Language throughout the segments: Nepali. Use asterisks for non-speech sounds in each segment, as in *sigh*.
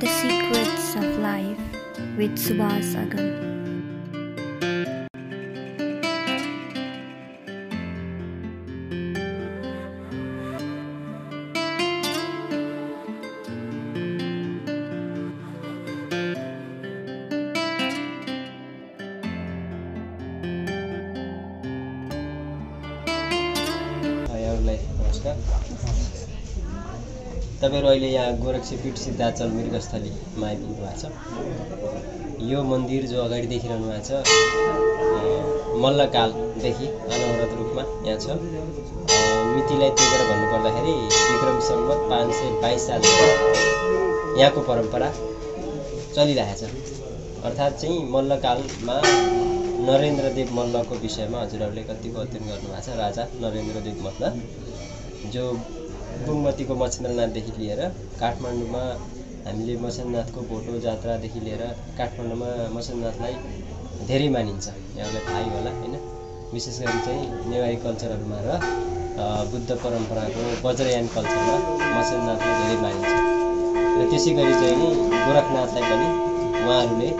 The Secrets of Life with Subhas Agam. तपाईँहरू अहिले यहाँ गोरक्षपीठ सिद्धाचल मृगस्थलीमा आइपुग्नु भएको छ। यो मन्दिर जो अगाडि देखिरहनु भएको छ मल्लकालदेखि अनवरत रूपमा यहाँ छ। मितिलाई तेजेर भन्नुपर्दाखेरि विक्रम सम्वत पाँच सय बाइस सालदेखि यहाँको परम्परा चलिरहेछ। अर्थात् चाहिँ मल्लकालमा नरेन्द्रदेव मल्लको विषयमा हजुरहरूले कतिको अध्ययन गर्नुभएको छ। राजा नरेन्द्रदेव मल्ल जो बुङमतीको मच्छेन्द्रनाथदेखि लिएर काठमाडौँमा हामीले मच्छेन्द्रनाथको भोटो जात्रादेखि लिएर काठमाडौँमा मच्छेन्द्रनाथलाई धेरै मानिन्छ। यहाँलाई थाहै होला होइन? विशेष गरी चाहिँ नेवारी कल्चरहरूमा र बुद्ध परम्पराको वज्रयान कल्चरमा मच्छेन्द्रनाथलाई धेरै मानिन्छ। र त्यसै गरी चाहिँ गोरखनाथलाई पनि उहाँहरूले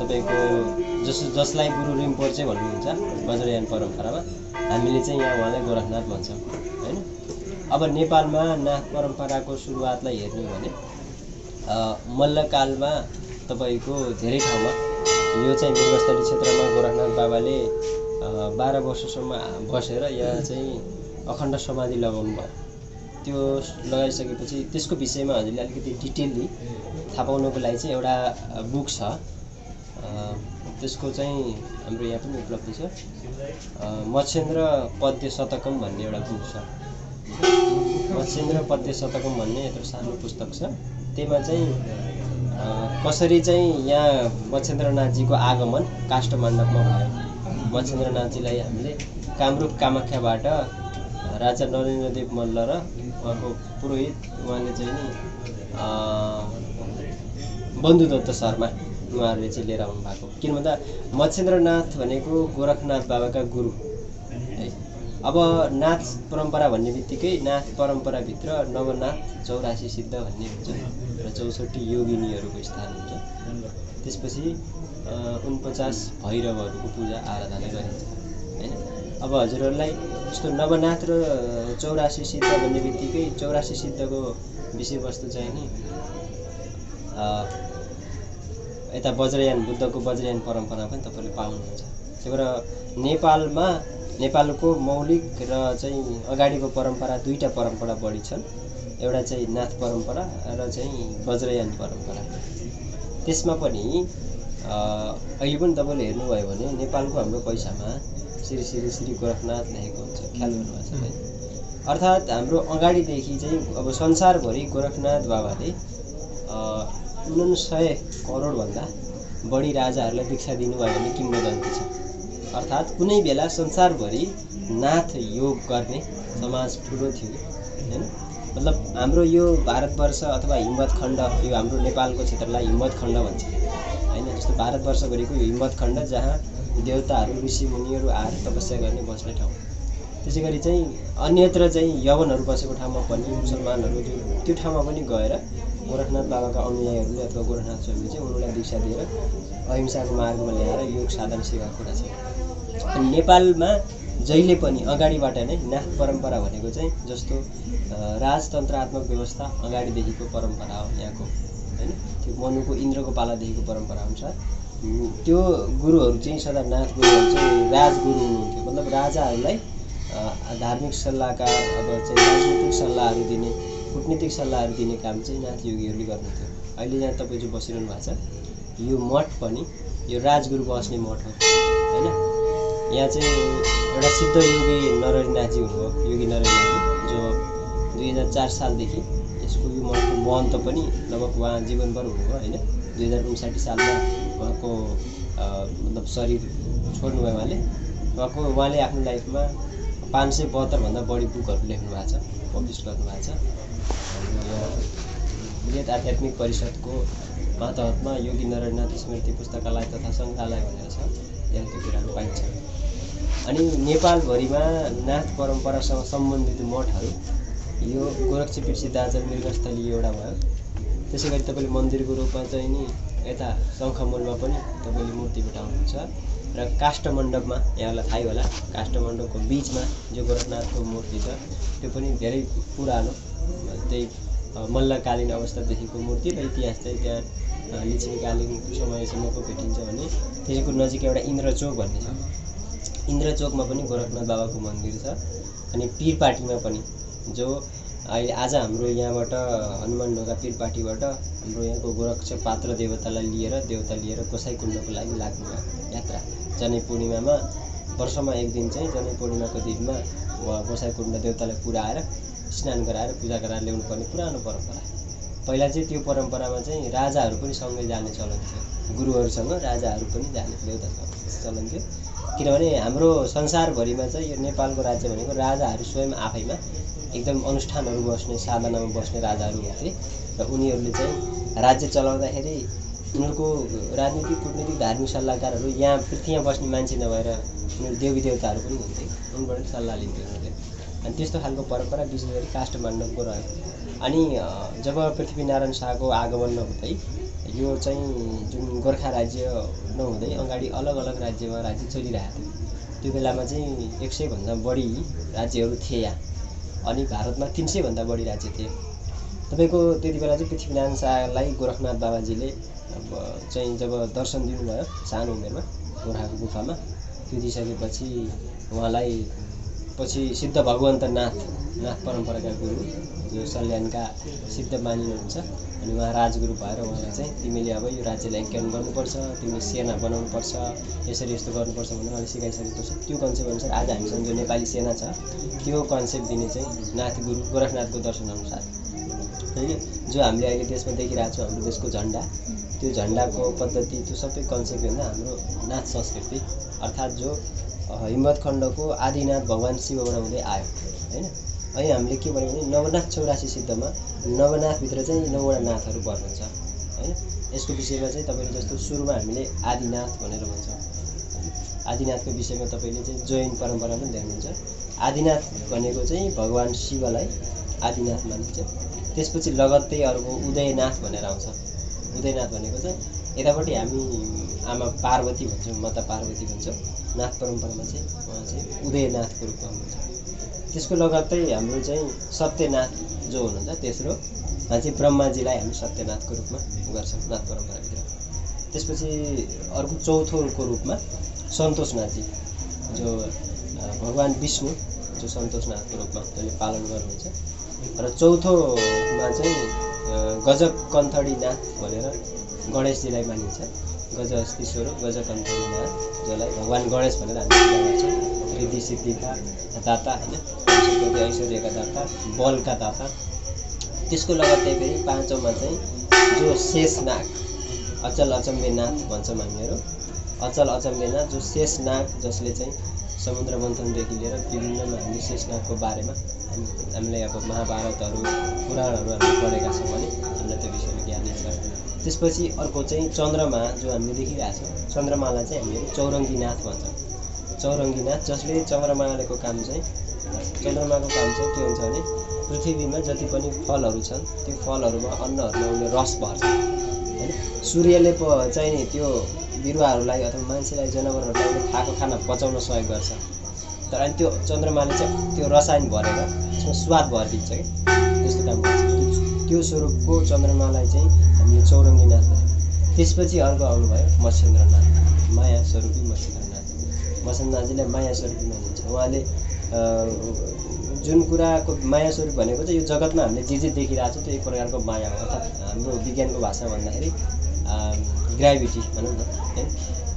तपाईँको जस जसलाई गुरु रिम्पोर्चे भन्नुहुन्छ वज्रयान परम्परामा हामीले चाहिँ यहाँ उहाँलाई गोरखनाथ भन्छौँ। अब नेपालमा नाथ परम्पराको सुरुवातलाई हेर्ने भने मल्लकालमा तपाईँको धेरै ठाउँमा यो चाहिँ मृगस्थली क्षेत्रमा गोरखनाथ बाबाले बाह्र वर्षसम्म बसेर यहाँ चाहिँ अखण्ड समाधि लगाउनु भयो। त्यो लगाइसकेपछि त्यसको विषयमा हजुरले अलिकति डिटेल्ली थाहा पाउनको लागि चाहिँ एउटा बुक छ। त्यसको चाहिँ हाम्रो यहाँ पनि उपलब्ध छ। मच्छेन्द्र पद्य शतकम भन्ने एउटा बुक छ। मच्छेन्द्र पद्य शतकम भन्ने यत्रो सानो पुस्तक छ। त्यसमा चाहिँ कसरी चाहिँ यहाँ मच्छेन्द्रनाथजीको आगमन काष्ठमण्डपमा भयो। मच्छेन्द्रनाथजीलाई हामीले कामरूप कामाख्याबाट राजा नरेन्द्रदेव मल्ल र उहाँको पुरोहित उहाँले चाहिँ नि बन्धुदत्त शर्मा उहाँहरूले चाहिँ लिएर आउनु भएको किन भन्दा मच्छेन्द्रनाथ भनेको गोरखनाथ बाबाका गुरु। अब नाथ परम्परा भन्ने बित्तिकै नाथ परम्पराभित्र नवनाथ चौरासी सिद्ध भन्ने हुन्छ र चौसठी योगिनीहरूको स्थान हुन्छ। त्यसपछि उनपचास भैरवहरूको पूजा आराधना गरिन्छ होइन? अब हजुरहरूलाई जस्तो नवनाथ र चौरासी सिद्ध भन्ने बित्तिकै चौरासी सिद्धको विषयवस्तु चाहिँ नि यता वज्रयान बुद्धको वज्रयान परम्परा पनि तपाईँले पाउनुहुन्छ। त्यही भएर नेपालमा नेपालको मौलिक र चाहिँ अगाडिको परम्परा दुईवटा परम्परा बढी छन् एउटा चाहिँ नाथ परम्परा र चाहिँ वज्रयान परम्परा। त्यसमा पनि अहिले पनि तपाईँले हेर्नुभयो भने नेपालको हाम्रो पैसामा श्री श्री श्री गोरखनाथ लेखेको हुन्छ। ख्याल गर्नुभएको छ है अर्थात् हाम्रो अगाडिदेखि चाहिँ अब संसारभरि गोरखनाथ बाबाले उना सय करोडभन्दा बढी राजाहरूलाई दीक्षा दिनुभयो भने किम्बदन्ती छ। अर्थात् कुनै बेला संसारभरि नाथ योग गर्ने समाज ठुलो थियो होइन? मतलब हाम्रो यो भारतवर्ष अथवा हिम्मत खण्ड यो हाम्रो नेपालको क्षेत्रलाई हिम्मत खण्ड भन्छ। होइन? जस्तो भारतवर्षभरिको यो हिम्मत खण्ड जहाँ देवताहरू ऋषिमुनिहरू आएर तपस्या गर्ने बस्ने ठाउँ। त्यसै गरी चाहिँ अन्यत्र चाहिँ यवनहरू बसेको ठाउँमा पनि मुसलमानहरू त्यो ठाउँमा पनि गएर गोरखनाथ बाबाका अनुयायीहरूले अथवा गोरखनाथ स्वामीले चाहिँ उनीहरूलाई दीक्षा दिएर अहिंसाको मार्गमा ल्याएर योग साधन सिकाएको कुरा छ नेपालमा जहिले पनि अगाडिबाट नै नाथ परम्परा भनेको चाहिँ जस्तो राजतन्त्रात्मक व्यवस्था अगाडिदेखिको परम्परा हो यहाँको होइन? त्यो मनुको इन्द्रको पालादेखिको परम्परा उम्, त्यो गुरुहरू चाहिँ सदा नाथ गुरुहरू चाहिँ राजगुरु हुनुहुन्थ्यो। मतलब राजाहरूलाई धार्मिक सल्लाहकार अब चाहिँ राजनीतिक सल्लाहहरू दिने कुटनीतिक सल्लाहहरू दिने काम चाहिँ नाथ योगीहरूले गर्नुहुन्थ्यो। अहिले यहाँ तपाईँ जो बसिरहनु भएको छ यो मठ पनि यो राजगुरु बस्ने मठ हो होइन? यहाँ चाहिँ एउटा सिद्ध योगी नरहरिनाथजी हुनुभयो योगी नरहरिनाथजी जो दुई हजार चार सालदेखि यसको यो मठको महन्त पनि लगभग उहाँ जीवनभर हुनुभयो होइन? दुई हजार उन्साठी सालमा उहाँको मतलब शरीर छोड्नुभयो उहाँले। उहाँको उहाँले आफ्नो लाइफमा पाँच सय बहत्तरभन्दा बढी बुकहरू लेख्नु भएको छ पब्लिस गर्नुभएको छ। वृहत आध्यात्मिक परिषदको मातहतमा योगी नारायणनाथ स्मृति पुस्तकालय तथा सङ्ग्रहालय भनेर छ त्यहाँ त्यो कुराहरू पाइन्छ। अनि नेपालभरिमा नाथ परम्परासँग सम्बन्धित मठहरू यो गोरक्षपीठ सिद्धाचल मृगस्थली एउटा भयो। त्यसै गरी तपाईँले मन्दिरको रूपमा चाहिँ नि यता शङ्खमूलमा पनि तपाईँले मूर्ति भेटाउनुहुन्छ र काष्ठमण्डपमा यहाँलाई थाहै होला काष्ठमण्डपको बिचमा जो गोरखनाथको मूर्ति छ त्यो पनि धेरै पुरानो त्यही मल्लकालीन अवस्थादेखिको मूर्ति र इतिहास चाहिँ त्यहाँ अ, लिच्छवीकालीन समयसम्मको भेटिन्छ भने त्यसको नजिक एउटा इन्द्रचोक भन्ने छ। इन्द्रचोकमा पनि गोरखनाथ बाबाको मन्दिर छ अनि पिरपाटीमा पनि जो अहिले आज हाम्रो यहाँबाट हनुमान ढोका पिरपाटीबाट हाम्रो यहाँको गोरक्ष पात्र देवतालाई लिएर देवता लिएर कुण्डको लागि लाग्नु यात्रा। जनै पूर्णिमामा वर्षमा एक दिन चाहिँ जनै पूर्णिमाको दिनमा कुण्ड देवतालाई पुऱ्याएर स्नान गराएर पूजा गराएर ल्याउनु पर्ने परम्परा। पहिला चाहिँ त्यो परम्परामा चाहिँ राजाहरू पनि सँगै जाने चलन थियो। गुरुहरूसँग राजाहरू पनि जाने देवता चलन थियो। किनभने हाम्रो संसारभरिमा चाहिँ यो नेपालको राज्य भनेको राजाहरू स्वयं आफैमा एकदम अनुष्ठानहरू बस्ने साधनामा बस्ने राजाहरू हुन्थे र उनीहरूले चाहिँ राज्य चलाउँदाखेरि उनीहरूको राजनीतिक कुटनीतिक धार्मिक सल्लाहकारहरू यहाँ पृथ्वीमा बस्ने मान्छे नभएर उनीहरू देवी देवताहरू पनि हुन्थे। उनबाट सल्लाह लिन्थ्यो उनीहरूले। अनि त्यस्तो खालको परम्परा विशेष गरी काष्ठमाण्डवको रह्यो। अनि जब पृथ्वीनारायण शाहको आगमन नहुँदै यो चाहिँ जुन गोर्खा राज्य नहुँदै अगाडि अलग अलग राज्यमा राज्य चलिरहेको थियो। त्यो बेलामा चाहिँ एक सयभन्दा बढी राज्यहरू थिए यहाँ। अनि भारतमा तिन सयभन्दा बढी राज्य थिए। तपाईँको त्यति बेला चाहिँ पृथ्वीनारायण शाहलाई गोरखनाथ बाबाजीले अब चाहिँ जब दर्शन दिनुभयो सानो उमेरमा गोर्खाको गुफामा त्यो दिइसकेपछि उहाँलाई पछि सिद्ध भगवन्त नाथ नाथ परम्पराका गुरु जो सल्यानका सिद्ध मानिनुहुन्छ। अनि उहाँ राजगुरु भएर उहाँलाई चाहिँ तिमीले अब यो राज्यलाई एकीकरण गर्नुपर्छ तिमीले सेना बनाउनुपर्छ यसरी यस्तो गर्नुपर्छ भनेर उहाँले सिकाइसकेपछि त्यो कन्सेप्ट अनुसार आज हामीसँग जो नेपाली सेना छ। त्यो कन्सेप्ट दिने चाहिँ नाथ गुरु गोरखनाथको दर्शन अनुसार। होइन जो हामीले अहिले देशमा देखिरहेको छौँ हाम्रो देशको झन्डा। त्यो झन्डाको पद्धति त्यो सबै कन्सेप्ट भन्दा हाम्रो नाथ संस्कृति। अर्थात् जो हिम्मत खण्डको आदिनाथ भगवान् शिवबाट हुँदै आयो। होइन? अनि हामीले के भन्यो भने नवनाथ चौरासी सिद्धमा नवनाथभित्र चाहिँ नौवटा नाथहरू वर्णन छ होइन यसको विषयमा चाहिँ तपाईँले जस्तो सुरुमा हामीले आदिनाथ भनेर भन्छौँ। आदिनाथको विषयमा तपाईँले चाहिँ जैन परम्परा पनि देख्नुहुन्छ। आदिनाथ भनेको चाहिँ भगवान् शिवलाई आदिनाथ मानिन्छ। त्यसपछि लगत्तै अर्को उदयनाथ भनेर आउँछ। उदयनाथ भनेको चाहिँ यतापट्टि हामी आमा पार्वती भन्छौँ माता पार्वती भन्छौँ। नाथ परम्परामा चाहिँ उहाँ चाहिँ उदयनाथको रूपमा हुनुहुन्छ। त्यसको लगत्तै हाम्रो चाहिँ सत्यनाथ जो हुनुहुन्छ तेस्रो चाहिँ ब्रह्माजीलाई हामी सत्यनाथको रूपमा गर्छौँ नाथ परम्पराभित्र। त्यसपछि अर्को चौथोको रूपमा सन्तोषनाथजी जो भगवान् विष्णु जो सन्तोषनाथको रूपमा जसले पालन गर्नुहुन्छ। र चौथोमा चाहिँ गजक कन्थडी नाथ भनेर गणेशजीलाई मानिन्छ। गज अस्ति स्वरूप गज कन्थडी नाथ जसलाई भगवान् गणेश भनेर हामी गर्छौँ। रिद्धि सिद्धिका दाता होइन? ऐश्वर्यका दाता बलका दाता। त्यसको लगत्तै फेरि पाँचौँमा चाहिँ जो शेषनाग अचल अचम्बेनाथ भन्छौँ हामीहरू अचल अचम्बेनाथ जो शेषनाग जसले चाहिँ समुद्र मन्थनदेखि लिएर विभिन्नमा हामीले शेषनागको बारेमा हामी हामीलाई अब महाभारतहरू पुराणहरू हामीले पढेका छौँ भने हामीलाई त्यो विषयमा ज्ञान छ त्यसपछि अर्को चाहिँ चन्द्रमा जो हामीले देखिरहेको छौँ चन्द्रमालाई चाहिँ हामीले चौरङ्गीनाथ भन्छौँ। चौरङ्गीनाथ जसले चन्द्रमाको काम चाहिँ चन्द्रमाको काम चाहिँ के हुन्छ भने पृथ्वीमा जति पनि फलहरू छन् त्यो फलहरूमा अन्नहरूमा उसले रस भर्छ। होइन? सूर्यले प चाहिँ त्यो बिरुवाहरूलाई अथवा मान्छेलाई जनावरहरूलाई उसले खाएको खाना पचाउन सहयोग गर्छ। तर अनि त्यो चन्द्रमाले चाहिँ त्यो रसायन भरेर त्यसमा स्वाद भरिदिन्छ कि त्यस्तो काम गर्छ। त्यो- स्वरूपको चन्द्रमालाई चाहिँ हामीले चौरङ्गीनाथ भन्छौँ। त्यसपछि अर्को आउनुभयो मत्स्येन्द्रनाथ माया स्वरूपी मत्स्येन्द्रनाथ मत्स्येन्द्रनाथजीलाई माया स्वरूपी मानिन्छ उहाँले जुन कुराको माया स्वरूप भनेको चाहिँ यो जगतमा हामीले जे जे देखिरहेको छ त्यो एक प्रकारको माया हो। अर्थात् हाम्रो विज्ञानको भाषामा भन्दाखेरि ग्राभिटी भनौँ न है।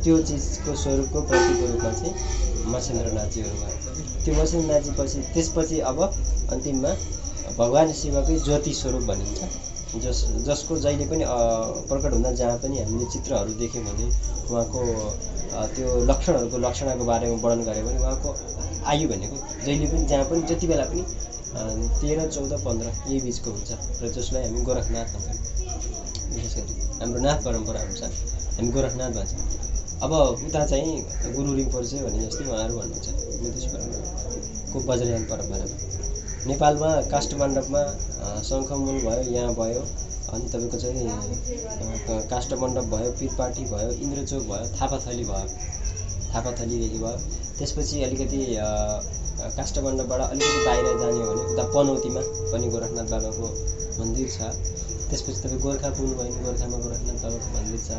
त्यो चिजको स्वरूपको प्रतीकको रूपमा चाहिँ मत्स्येन्द्रनाथजीहरू भयो त्यो मत्स्येन्द्रनाथजी पछि त्यसपछि अब अन्तिममा भगवान् शिवकै ज्योति स्वरूप भनिन्छ। जस जसको जहिले पनि प्रकट हुँदा जहाँ पनि हामीले चित्रहरू देख्यौँ भने उहाँको त्यो लक्षणहरूको लक्षणको बारेमा वर्णन गऱ्यो भने उहाँको आयु भनेको जहिले पनि जहाँ पनि जति बेला पनि तेह्र चौध पन्ध्र यही बिचको हुन्छ र जसलाई हामी गोरखनाथ भन्छौँ। विशेष गरी हाम्रो नाथ परम्परा अनुसार हामी गोरखनाथ भन्छौँ। अब उता चाहिँ गुरु रिम्पोर्चे भने जस्तै उहाँहरू भन्नुहुन्छ। बुद्धिस्ट परम्पराको वज्रयान परम्परामा। नेपालमा काष्ठमण्डपमा शङ्खमूल भयो यहाँ भयो। अनि तपाईँको चाहिँ काष्ठमण्डप भयो पिरपाटी भयो इन्द्रचोक भयो थापाथली भयो। थापाथलीदेखि भयो। त्यसपछि अलिकति काष्ठमण्डपबाट अलिकति बाहिर जाने हो भने उता पनौतीमा पनि गोरखनाथ बाबाको मन्दिर छ। त्यसपछि तपाईँ गोर्खा पुग्नुभयो भने गोर्खामा गोरखनाथ बाबाको मन्दिर छ।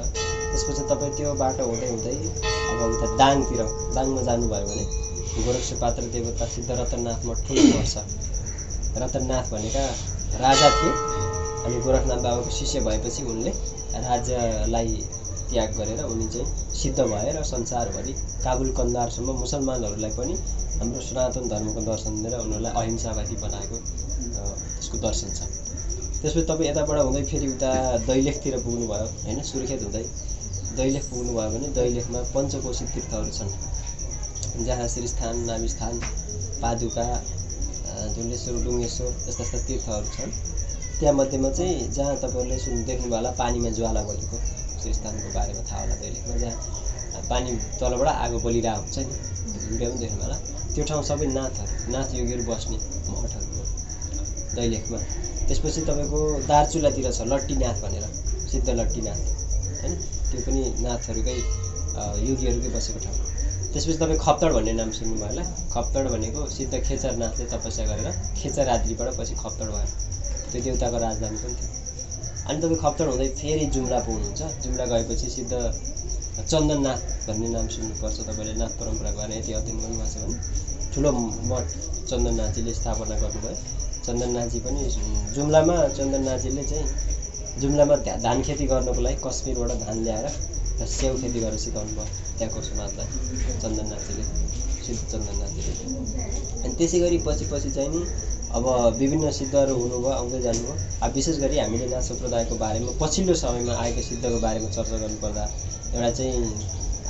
त्यसपछि तपाईँ त्यो बाटो हुँदै हुँदै अब उता दाङतिर दाङमा जानुभयो भने गोरक्ष पात्र देवता सिद्ध रतननाथ मठ ठुलो मठ छ रतननाथ भनेका राजा थिए। अनि गोरखनाथ बाबाको शिष्य भएपछि उनले राज्यलाई त्याग गरेर उनी चाहिँ सिद्ध भए र संसारभरि काबुल कन्दारसम्म मुसलमानहरूलाई पनि हाम्रो सनातन धर्मको दर्शन दिएर उनीहरूलाई अहिंसावादी बनाएको त्यसको दर्शन छ। त्यसपछि तपाईँ यताबाट हुँदै फेरि उता दैलेखतिर पुग्नुभयो होइन? सुर्खेत हुँदै दैलेख पुग्नुभयो भने दैलेखमा पञ्चकोशी तीर्थहरू छन्। जहाँ श्रीस्थान नाभिस्थान पादुका अ, डुङ्गेश्वर यस्ता यस्ता तीर्थहरू छन्। त्यहाँमध्येमा चाहिँ जहाँ तपाईँहरूले सुन्नु देख्नुभयो होला पानीमा ज्वाला बलेको श्रीस्थानको बारेमा थाहा होला दैलेखमा जहाँ पानी तलबाट आगो बलिरहेको हुन्छ नि भिडियो पनि देख्नु होला। त्यो ठाउँ सबै नाथहरू नाथ योगीहरू बस्ने मठहरू हो। दैलेखमा त्यसपछि तपाईँको दार्चुलातिर छ लट्टीनाथ भनेर सिद्ध लट्टीनाथ होइन? त्यो पनि नाथहरूकै योगीहरूकै बसेको ठाउँ त्यसपछि तपाईँ खप्तड भन्ने नाम सुन्नुभयो होला। खप्तड भनेको सिद्ध खेचरनाथले तपस्या गरेर खेचराद्रीबाट पछि खप्तड भयो। त्यो देउताको राजधानी पनि थियो। अनि तपाईँ खप्तड हुँदै फेरि जुम्ला पुग्नुहुन्छ। जुम्ला गएपछि सिद्ध चन्दननाथ भन्ने नाम सुन्नुपर्छ तपाईँले। नाथ परम्पराको बारेमा यति अध्ययन गर्नुभएको छ भने। ठुलो मठ चन्दननाथजीले स्थापना गर्नुभयो। चन्दननाथजी पनि जुम्लामा चन्दननाथजीले चाहिँ जुम्लामा धान खेती गर्नको लागि कश्मीरबाट धान ल्याएर र स्याउ खेती गरेर सिकाउनु भयो त्यहाँको समाजलाई चन्दननाथजीले सिद्ध चन्दननाथजीले अनि त्यसै गरी पछि पछि चाहिँ नि अब विभिन्न सिद्धहरू हुनुभयो आउँदै जानुभयो। अब विशेष गरी हामीले नाथ सम्प्रदायको बारेमा पछिल्लो समयमा आएको सिद्धको बारेमा चर्चा गर्नुपर्दा एउटा चाहिँ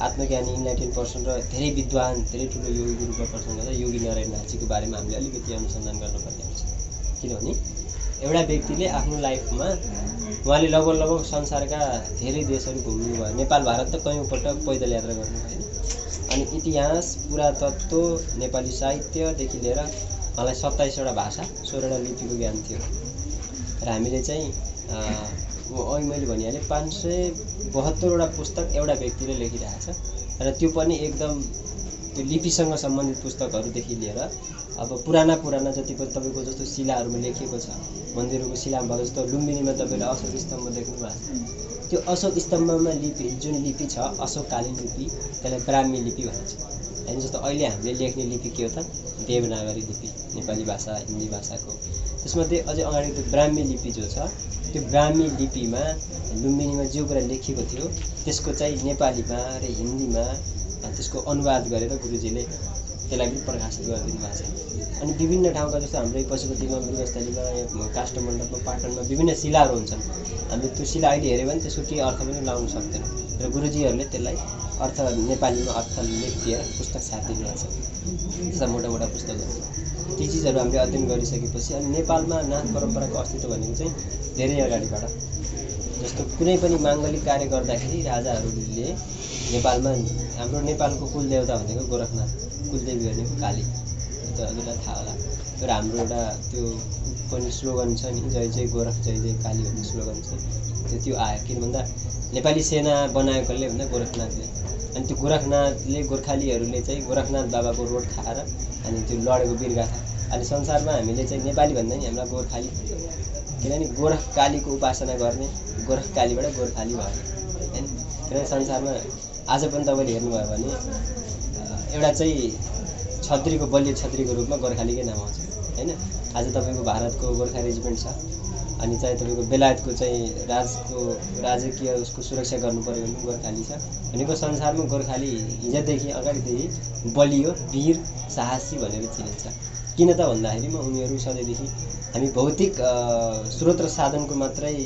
आत्मज्ञानी इन्लाइटेन पर्सन र धेरै विद्वान धेरै ठुलो योगी गुरुको पर्सन गर्दा योगी नारायण नाथजीको बारेमा हामीले अलिकति अनुसन्धान गर्नुपर्ने हुन्छ। किनभने एउटा व्यक्तिले आफ्नो लाइफमा उहाँले लगभग लगभग संसारका धेरै देशहरू घुम्नुभयो नेपाल भारत त कैयौँपल्ट पैदल यात्रा गर्नुभयो होइन अनि इतिहास पुरातत्व नेपाली साहित्यदेखि लिएर मलाई सत्ताइसवटा भाषा सोह्रवटा लिपिको ज्ञान थियो। र हामीले चाहिँ अघि मैले भनिहालेँ पाँच सय बहत्तरवटा पुस्तक एउटा व्यक्तिले लेखिरहेको छ र त्यो पनि एकदम त्यो लिपिसँग सम्बन्धित पुस्तकहरूदेखि लिएर अब पुराना पुराना जति पनि तपाईँको जस्तो शिलाहरूमा लेखिएको छ मन्दिरहरूको शिलामा भएको जस्तो लुम्बिनीमा तपाईँले अशोक स्तम्भ देख्नु भएको छ। त्यो अशोक स्तम्भमा लिपि जुन लिपि छ अशोककालीन लिपि त्यसलाई ब्राह्मी लिपि भनिन्छ होइन जस्तो अहिले हामीले लेख्ने लिपि के हो त? देवनागरी लिपि नेपाली भाषा हिन्दी भाषाको। त्यसमध्ये अझै अगाडि त्यो ब्राह्मी लिपि जो छ त्यो ब्राह्मी लिपिमा लुम्बिनीमा जे कुरा लेखिएको थियो त्यसको चाहिँ नेपालीमा र हिन्दीमा त्यसको अनुवाद गरेर गुरुजीले त्यसलाई पनि प्रकाशित गरिदिनु भएको छ। अनि विभिन्न ठाउँका जस्तो हाम्रो पशुपतिमा मृगस्थलीमा काष्ठमण्डपमा पाटनमा विभिन्न शिलाहरू हुन्छन्। हामीले त्यो शिला अहिले हेऱ्यो भने त्यसको केही अर्थ पनि लाउन सक्दैन। र गुरुजीहरूले त्यसलाई अर्थ नेपालीमा अर्थ लेखिदिएर पुस्तक छापिदिनु भएको छ। त्यस्ता मोटा मोटा पुस्तकहरू। ती चिजहरू हामीले अध्ययन गरिसकेपछि अनि नेपालमा नाथ परम्पराको अस्तित्व भनेको चाहिँ धेरै अगाडिबाट। जस्तो कुनै पनि माङ्गलिक कार्य गर्दाखेरि राजाहरूले नेपालमा हाम्रो नेपालको कुलदेवता भनेको गोरखनाथ। कुलदेवी भनेको काली। त्यो त हजुरलाई थाहा होला। तर हाम्रो एउटा त्यो पनि स्लोगन छ नि जय जय गोरख जय जय काली भन्ने स्लोगन छ। त्यो त्यो आयो। किन भन्दा नेपाली सेना बनायो कसले भन्दा गोरखनाथले। अनि त्यो गोरखनाथले गोर्खालीहरूले चाहिँ गोरखनाथ बाबाको रोड खाएर अनि त्यो लडेको वीरगाथा अनि संसारमा हामीले चाहिँ नेपाली भन्दा नि हामीलाई गोर्खाली। किनभने गोरख कालीको उपासना गर्ने गोरख कालीबाट गोर्खाली भयो। होइन किनभने संसारमा आज पनि तपाईँले हेर्नुभयो भने एउटा चाहिँ छत्रीको बलियो छत्रीको रूपमा गोर्खालीकै नाम आउँछ होइन? आज तपाईँको भारतको गोर्खा रेजिमेन्ट छ अनि चाहिँ तपाईँको बेलायतको चाहिँ राजको राजकीय उसको सुरक्षा गर्नु पऱ्यो भने गोर्खाली छ। भनेको संसारमा गोर्खाली हिजोदेखि अगाडिदेखि बलियो वीर साहसी भनेर चिनिन्छ। किन त भन्दाखेरिमा उनीहरू सधैँदेखि हामी भौतिक स्रोत र साधनको मात्रै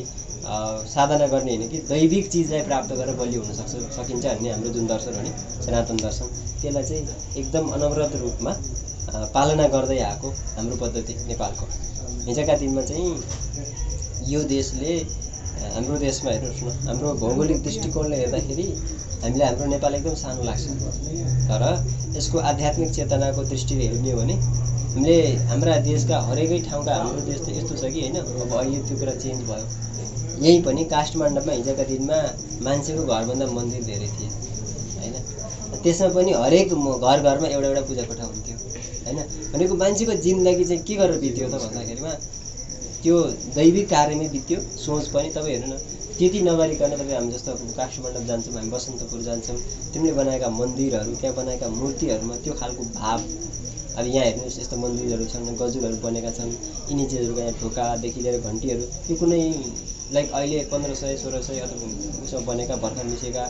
साधना गर्ने होइन कि दैविक चिजलाई प्राप्त गरेर बलियो हुन सक्छ सकिन्छ भन्ने हाम्रो जुन दर्शन हो नि सनातन दर्शन त्यसलाई चाहिँ एकदम अनवरत रूपमा पालना गर्दै आएको हाम्रो पद्धति नेपालको। हिजोका दिनमा चाहिँ यो देशले हाम्रो देशमा हेर्नुहोस् न हाम्रो भौगोलिक दृष्टिकोणले हेर्दाखेरि हामीलाई हाम्रो नेपाल एकदम सानो लाग्छ। तर यसको आध्यात्मिक चेतनाको दृष्टिले हेर्ने हो भने हामीले हाम्रा देशका हरेकै ठाउँका हाम्रो देश त यस्तो छ कि होइन अब अहिले त्यो कुरा चेन्ज भयो। यहीँ पनि काठमाडौँमा हिजोका दिनमा मान्छेको घरभन्दा मन्दिर धेरै थिए होइन? त्यसमा पनि हरेक घर घरमा एउटा एउटा पूजा कोठा हुन्थ्यो होइन? भनेको मान्छेको जिन्दगी चाहिँ के गरेर बित्यो त भन्दाखेरिमा त्यो दैविक कार्यमै बित्यो सोच पनि तपाईँ हेर्नु न त्यति नगरिकन तपाईँ हामी जस्तो काठमाडौँ जान्छौँ हामी बसन्तपुर जान्छौँ तिमीले बनाएका मन्दिरहरू त्यहाँ बनाएका मूर्तिहरूमा त्यो खालको भाव अब यहाँ हेर्नुहोस् यस्तो मन्दिरहरू छन् गजुरहरू बनेका छन् यिनी चिजहरूको यहाँ ढोकादेखि लिएर घन्टीहरू त्यो कुनै लाइक अहिले पन्ध्र सय सोह्र सय अथवा उसमा बनेका भर्खर मिसेका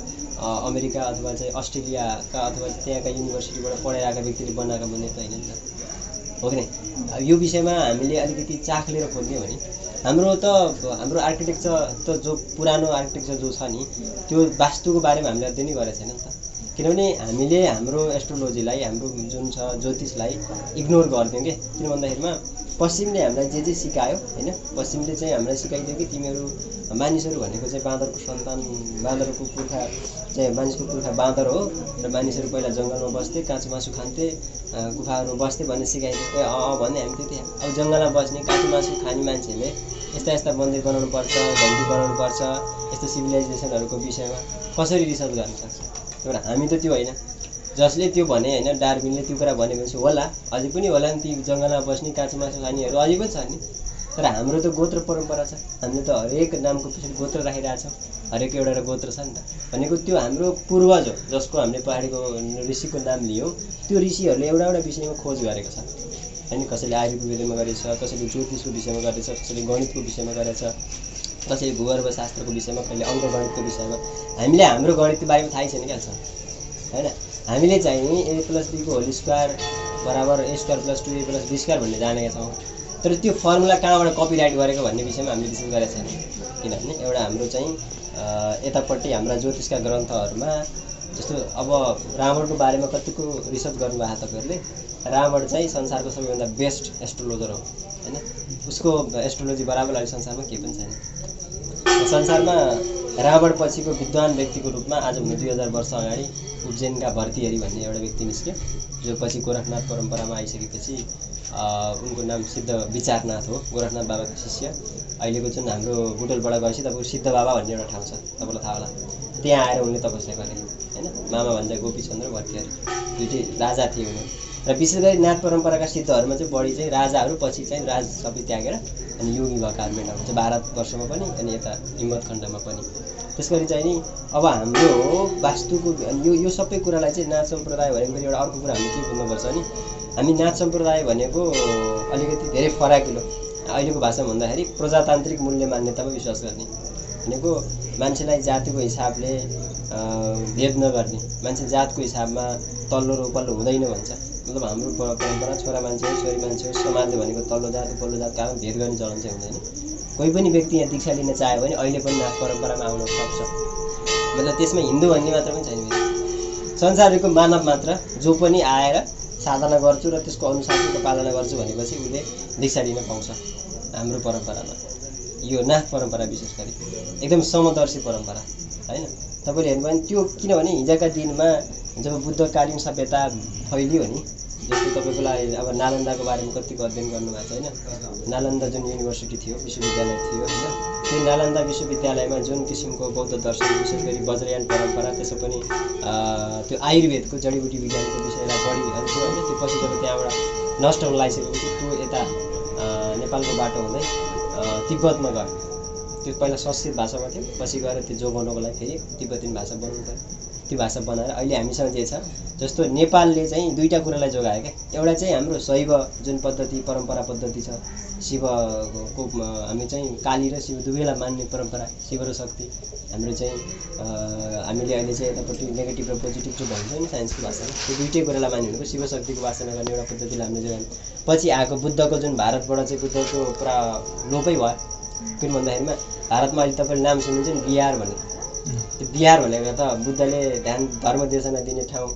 अमेरिका अथवा चाहिँ अस्ट्रेलियाका अथवा त्यहाँका युनिभर्सिटीबाट पढाइ आएका व्यक्तिले बनाएका मन्दिर त होइन नि त। हो कि नै? यो विषयमा हामीले अलिकति चाख लिएर खोज्यौँ भने हाम्रो त हाम्रो आर्किटेक्चर त जो पुरानो आर्किटेक्चर जो छ नि त्यो वास्तुको बारेमा हामीले अध्ययनै गरेको छैन नि त। किनभने हामीले हाम्रो एस्ट्रोलोजीलाई हाम्रो जुन छ ज्योतिषलाई इग्नोर गर्थ्यौँ कि? किन भन्दाखेरिमा पश्चिमले हामीलाई जे जे सिकायो होइन? पश्चिमले चाहिँ हामीलाई सिकाइदियो कि तिमीहरू मानिसहरू भनेको चाहिँ बाँदरको सन्तान बाँदरको पुर्खा चाहिँ मानिसको पुर्खा बाँदर हो र मानिसहरू पहिला जङ्गलमा बस्थे काँचो मासु खान्थे गुफाहरूमा बस्थे भन्ने सिकाइदियो अँ भन्ने हामी त्यति अब जङ्गलमा बस्ने काँचो मासु खाने मान्छेहरूले यस्ता यस्ता मन्दिर बनाउनु पर्छ घन्टी बनाउनु पर्छ यस्तो सिभिलाइजेसनहरूको विषयमा कसरी रिसर्च गर्न सक्छ? तर हामी त त्यो होइन। जसले त्यो भने होइन डार्विनले त्यो कुरा भनेपछि होला अझै पनि होला नि ती जङ्गलमा बस्ने काँचो मासु खानेहरू अझै पनि छ नि। तर हाम्रो त गोत्र परम्परा छ। हामीले त हरेक नामको पछि गोत्र राखिरहेछौँ हरेक एउटा एउटा गोत्र छ नि त। भनेको त्यो हाम्रो पूर्वज हो जसको हामीले पहाडीको ऋषिको नाम लियौँ त्यो ऋषिहरूले एउटा एउटा विषयमा खोज गरेको छ होइन कसैले आयुर्वेदमा गरेछ कसैले ज्योतिषको विषयमा गरेछ कसैले गणितको विषयमा गरेछ। कसैले भूगर्भशास्त्रको विषयमा कसैले अङ्कगणितको विषयमा। हामीले हाम्रो गणितको बारेमा थाहै छैन क्या छ होइन? हामीले चाहिँ ए प्लस बीको होल स्क्वायर बराबर a square plus two a plus b square भन्ने जानेका छौँ। तर त्यो फर्मुला कहाँबाट कपिराइट गरेको भन्ने विषयमा हामीले विशेष गरेका छैनौँ। किनभने एउटा हाम्रो चाहिँ यतापट्टि हाम्रा ज्योतिषका ग्रन्थहरूमा जस्तो अब रावणको बारेमा कतिको रिसर्च गर्नुभएको तपाईँहरूले रावण चाहिँ संसारको सबैभन्दा बेस्ट एस्ट्रोलोजर हो। होइन? उसको एस्ट्रोलोजी बराबर अहिले संसारमा केही पनि छैन। संसारमा रावण पछिको विद्वान व्यक्तिको रूपमा आजभन्दा दुई हजार वर्ष अगाडि उज्जैनका भर्तीहरी भन्ने एउटा व्यक्ति निस्क्यो जो पछि गोरखनाथ परम्परामा आइसकेपछि उनको नाम सिद्ध विचारनाथ हो गोरखनाथ बाबाको शिष्य। अहिलेको जुन हाम्रो बुटोलबाट गएपछि तपाईँको सिद्ध बाबा भन्ने एउटा ठाउँ छ तपाईँलाई थाहा होला। त्यहाँ आएर उनले तपस्या गरे होइन? मामा भन्छ गोपीचन्द्र भर्तीहरी दुइटै राजा थिए उनीहरू र विशेष गरी नाथ परम्पराका सिद्धहरूमा चाहिँ बढी चाहिँ राजाहरू पछि चाहिँ राज सबै त्यागेर अनि योगी भएकाहरू भेट्न हुन्छ भारतवर्षमा पनि अनि यता हिम्मत खण्डमा पनि। त्यस गरी चाहिँ नि अब हाम्रो वास्तुको अनि यो यो सबै कुरालाई चाहिँ नाथ सम्प्रदाय भनेको एउटा अर्को कुरा हामीले के बुझ्नुपर्छ भने हामी नाथ सम्प्रदाय भनेको अलिकति धेरै फराकिलो। अहिलेको भाषामा भन्दाखेरि प्रजातान्त्रिक मूल्य मान्यतामा विश्वास गर्ने। भनेको मान्छेलाई जातिको हिसाबले भेद नगर्ने। मान्छे जातको हिसाबमा तल्लो र उपल्लो हुँदैन भन्छ। मतलब हाम्रो पर- परम्परा छोरा मान्छे छोरी मान्छे समाजले भनेको तल्लो जात उपल्लो जात कारण भेद गर्ने चलन चाहिँ हुँदैन। कोही पनि व्यक्ति यहाँ दीक्षा लिन चाह्यो भने अहिले पनि नाथ परम्परामा आउन सक्छ। मतलब त्यसमा हिन्दू भन्ने मात्र पनि छैन। संसारको मानव मात्र जो पनि आएर साधना गर्छु र त्यसको अनुशासनको पालना गर्छु भनेपछि उसले दीक्षा लिन पाउँछ हाम्रो परम्परामा। यो नाथ परम्परा विशेष गरी। एकदम समदर्शी परम्परा होइन? तपाईँले हेर्नुभयो भने त्यो किनभने हिजोका दिनमा जब बुद्धकालीन सभ्यता फैलियो नि जस्तो तपाईँको लागि अब नालन्दाको बारेमा कतिको अध्ययन गर्नुभएको छ होइन? नालन्दा जुन युनिभर्सिटी थियो विश्वविद्यालय थियो होइन? त्यो नालन्दा विश्वविद्यालयमा जुन किसिमको बौद्ध दर्शन विशेष गरी वज्रयान परम्परा त्यसो पनि त्यो आयुर्वेदको जडीबुटी विज्ञानको विषयलाई बढी हेर्थ्यो होइन? त्यो पछि जब त्यहाँबाट नष्ट हुन लागिसकेपछि त्यो यता नेपालको बाटो हुँदै तिब्बतमा गयो। त्यो पहिला संस्कृत भाषामा थियो पछि गएर त्यो जोगाउनको लागि फेरि तिब्बतीन भाषा बनाउनु पऱ्यो त्यो भाषा बनाएर अहिले हामीसँग जे छ जस्तो नेपालले चाहिँ दुईवटा कुरालाई जोगायो क्या। एउटा चाहिँ हाम्रो शैव जुन पद्धति परम्परा पद्धति छ शिवको हामी चाहिँ काली र शिव दुवैलाई मान्ने परम्परा शिव र शक्ति। हाम्रो चाहिँ हामीले अहिले चाहिँ यतापट्टि नेगेटिभ र पोजिटिभ जो भन्छ नि साइन्सको भाषामा त्यो दुइटै कुरालाई मान्यो भनेको शिव शक्तिको उपासना गर्ने एउटा पद्धतिलाई हामीले जोगायौँ। पछि आएको बुद्धको जुन भारतबाट चाहिँ बुद्धको पुरा लोपै भयो। किन भन्दाखेरिमा भारतमा अहिले तपाईँले नाम सुन्नुहुन्छ नि बिहार त्यो बिहार भनेको त बुद्धले ध्यान धर्म देशना दिने ठाउँ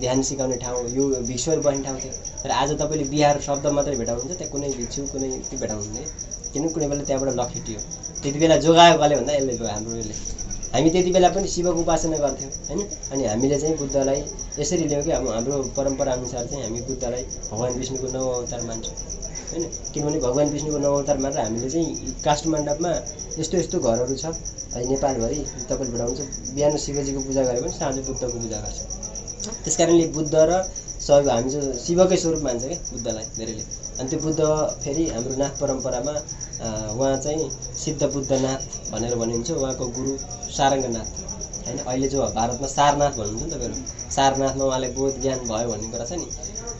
ध्यान सिकाउने ठाउँ यो भिक्षुहरू बस्ने ठाउँ थियो। तर आज तपाईँले बिहार शब्द मात्रै भेटाउनुहुन्छ त्यहाँ कुनै भिक्षु कुनै त्यो भेटाउनुहुँदैन किनभने कुनै बेला त्यहाँबाट लखेटियो त्यति बेला जोगायो कसले भन्दा यसले हाम्रो यसले। हामी त्यति बेला पनि शिवको उपासना गर्थ्यौँ होइन? अनि हामीले चाहिँ बुद्धलाई यसरी ल्यायौँ कि अब हाम्रो परम्परा अनुसार चाहिँ हामी बुद्धलाई भगवान् विष्णुको नौ अवतार मान्छौँ होइन? किनभने भगवान् विष्णुको नौ अवतार मात्र हामीले चाहिँ काष्ठमण्डपमा यस्तो यस्तो घरहरू छ। नेपालभरि तपाईँले भेटाउनुहुन्छ बिहान शिवजीको पूजा गरे पनि साँझ बुद्धको पूजा गर्छ। त्यस कारणले बुद्ध र शैव हामी चाहिँ शिवकै स्वरूप मान्छ क्या बुद्धलाई धेरैले। अनि त्यो बुद्ध फेरि हाम्रो नाथ परम्परामा उहाँ चाहिँ सिद्ध बुद्धनाथ भनेर भनिन्छ। उहाँको गुरु सारङ्गनाथ होइन? अहिले जो भारतमा सारनाथ भन्नुहुन्छ नि तपाईँहरू। सारनाथमा उहाँलाई बोध ज्ञान भयो भन्ने कुरा छ नि।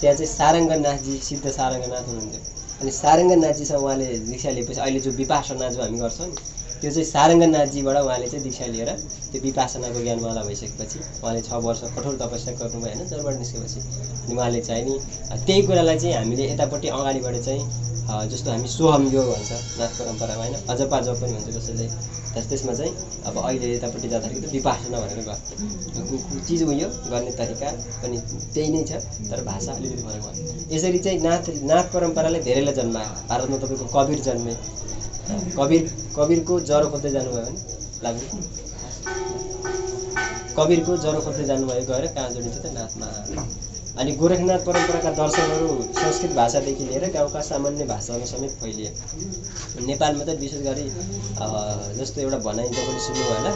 त्यहाँ चाहिँ सारङ्गनाथजी सिद्ध सारङ्गनाथ हुनुहुन्थ्यो। अनि सारङ्गनाथजीसँग उहाँले दीक्षा लिएपछि अहिले जो विपासना जो हामी गर्छौँ नि त्यो चाहिँ सारङ्गनाथजीबाट उहाँले चाहिँ दीक्षा लिएर त्यो विपासनाको ज्ञान उहाँलाई भइसकेपछि उहाँले छ वर्ष कठोर तपस्या गर्नुभयो होइन जरबाट निस्केपछि। अनि उहाँले चाहिँ नि त्यही कुरालाई चाहिँ हामीले यतापट्टि अगाडिबाट चाहिँ जस्तो हामी सोहम योग भन्छ नाथ परम्परामा होइन अजपा जप पनि भन्छ कसैले त्यस त्यसमा चाहिँ अब अहिले यतापट्टि जाँदाखेरि त विपासना भनेर गर्छ चिज उयो गर्ने तरिका पनि त्यही नै छ तर भाषा अलिकति फरक भयो यसरी चाहिँ नाथ नाथ परम्पराले धेरैलाई जन्मायो। भारतमा तपाईँको कवीर जन्मे। कवीर कवीरको ज्वरो खोज्दै जानुभयो भने लाग्ने कवीरको ज्वरो खोज्दै जानुभयो गएर कहाँ जोडिन्छ त? नाथमा। अनि गोरखनाथ परम्पराका दर्शनहरू संस्कृत भाषादेखि लिएर गाउँका सामान्य भाषामा समेत फैलिए। नेपालमा त विशेष गरी जस्तो एउटा भनाइ तपाईँले सुन्नुभयो होला।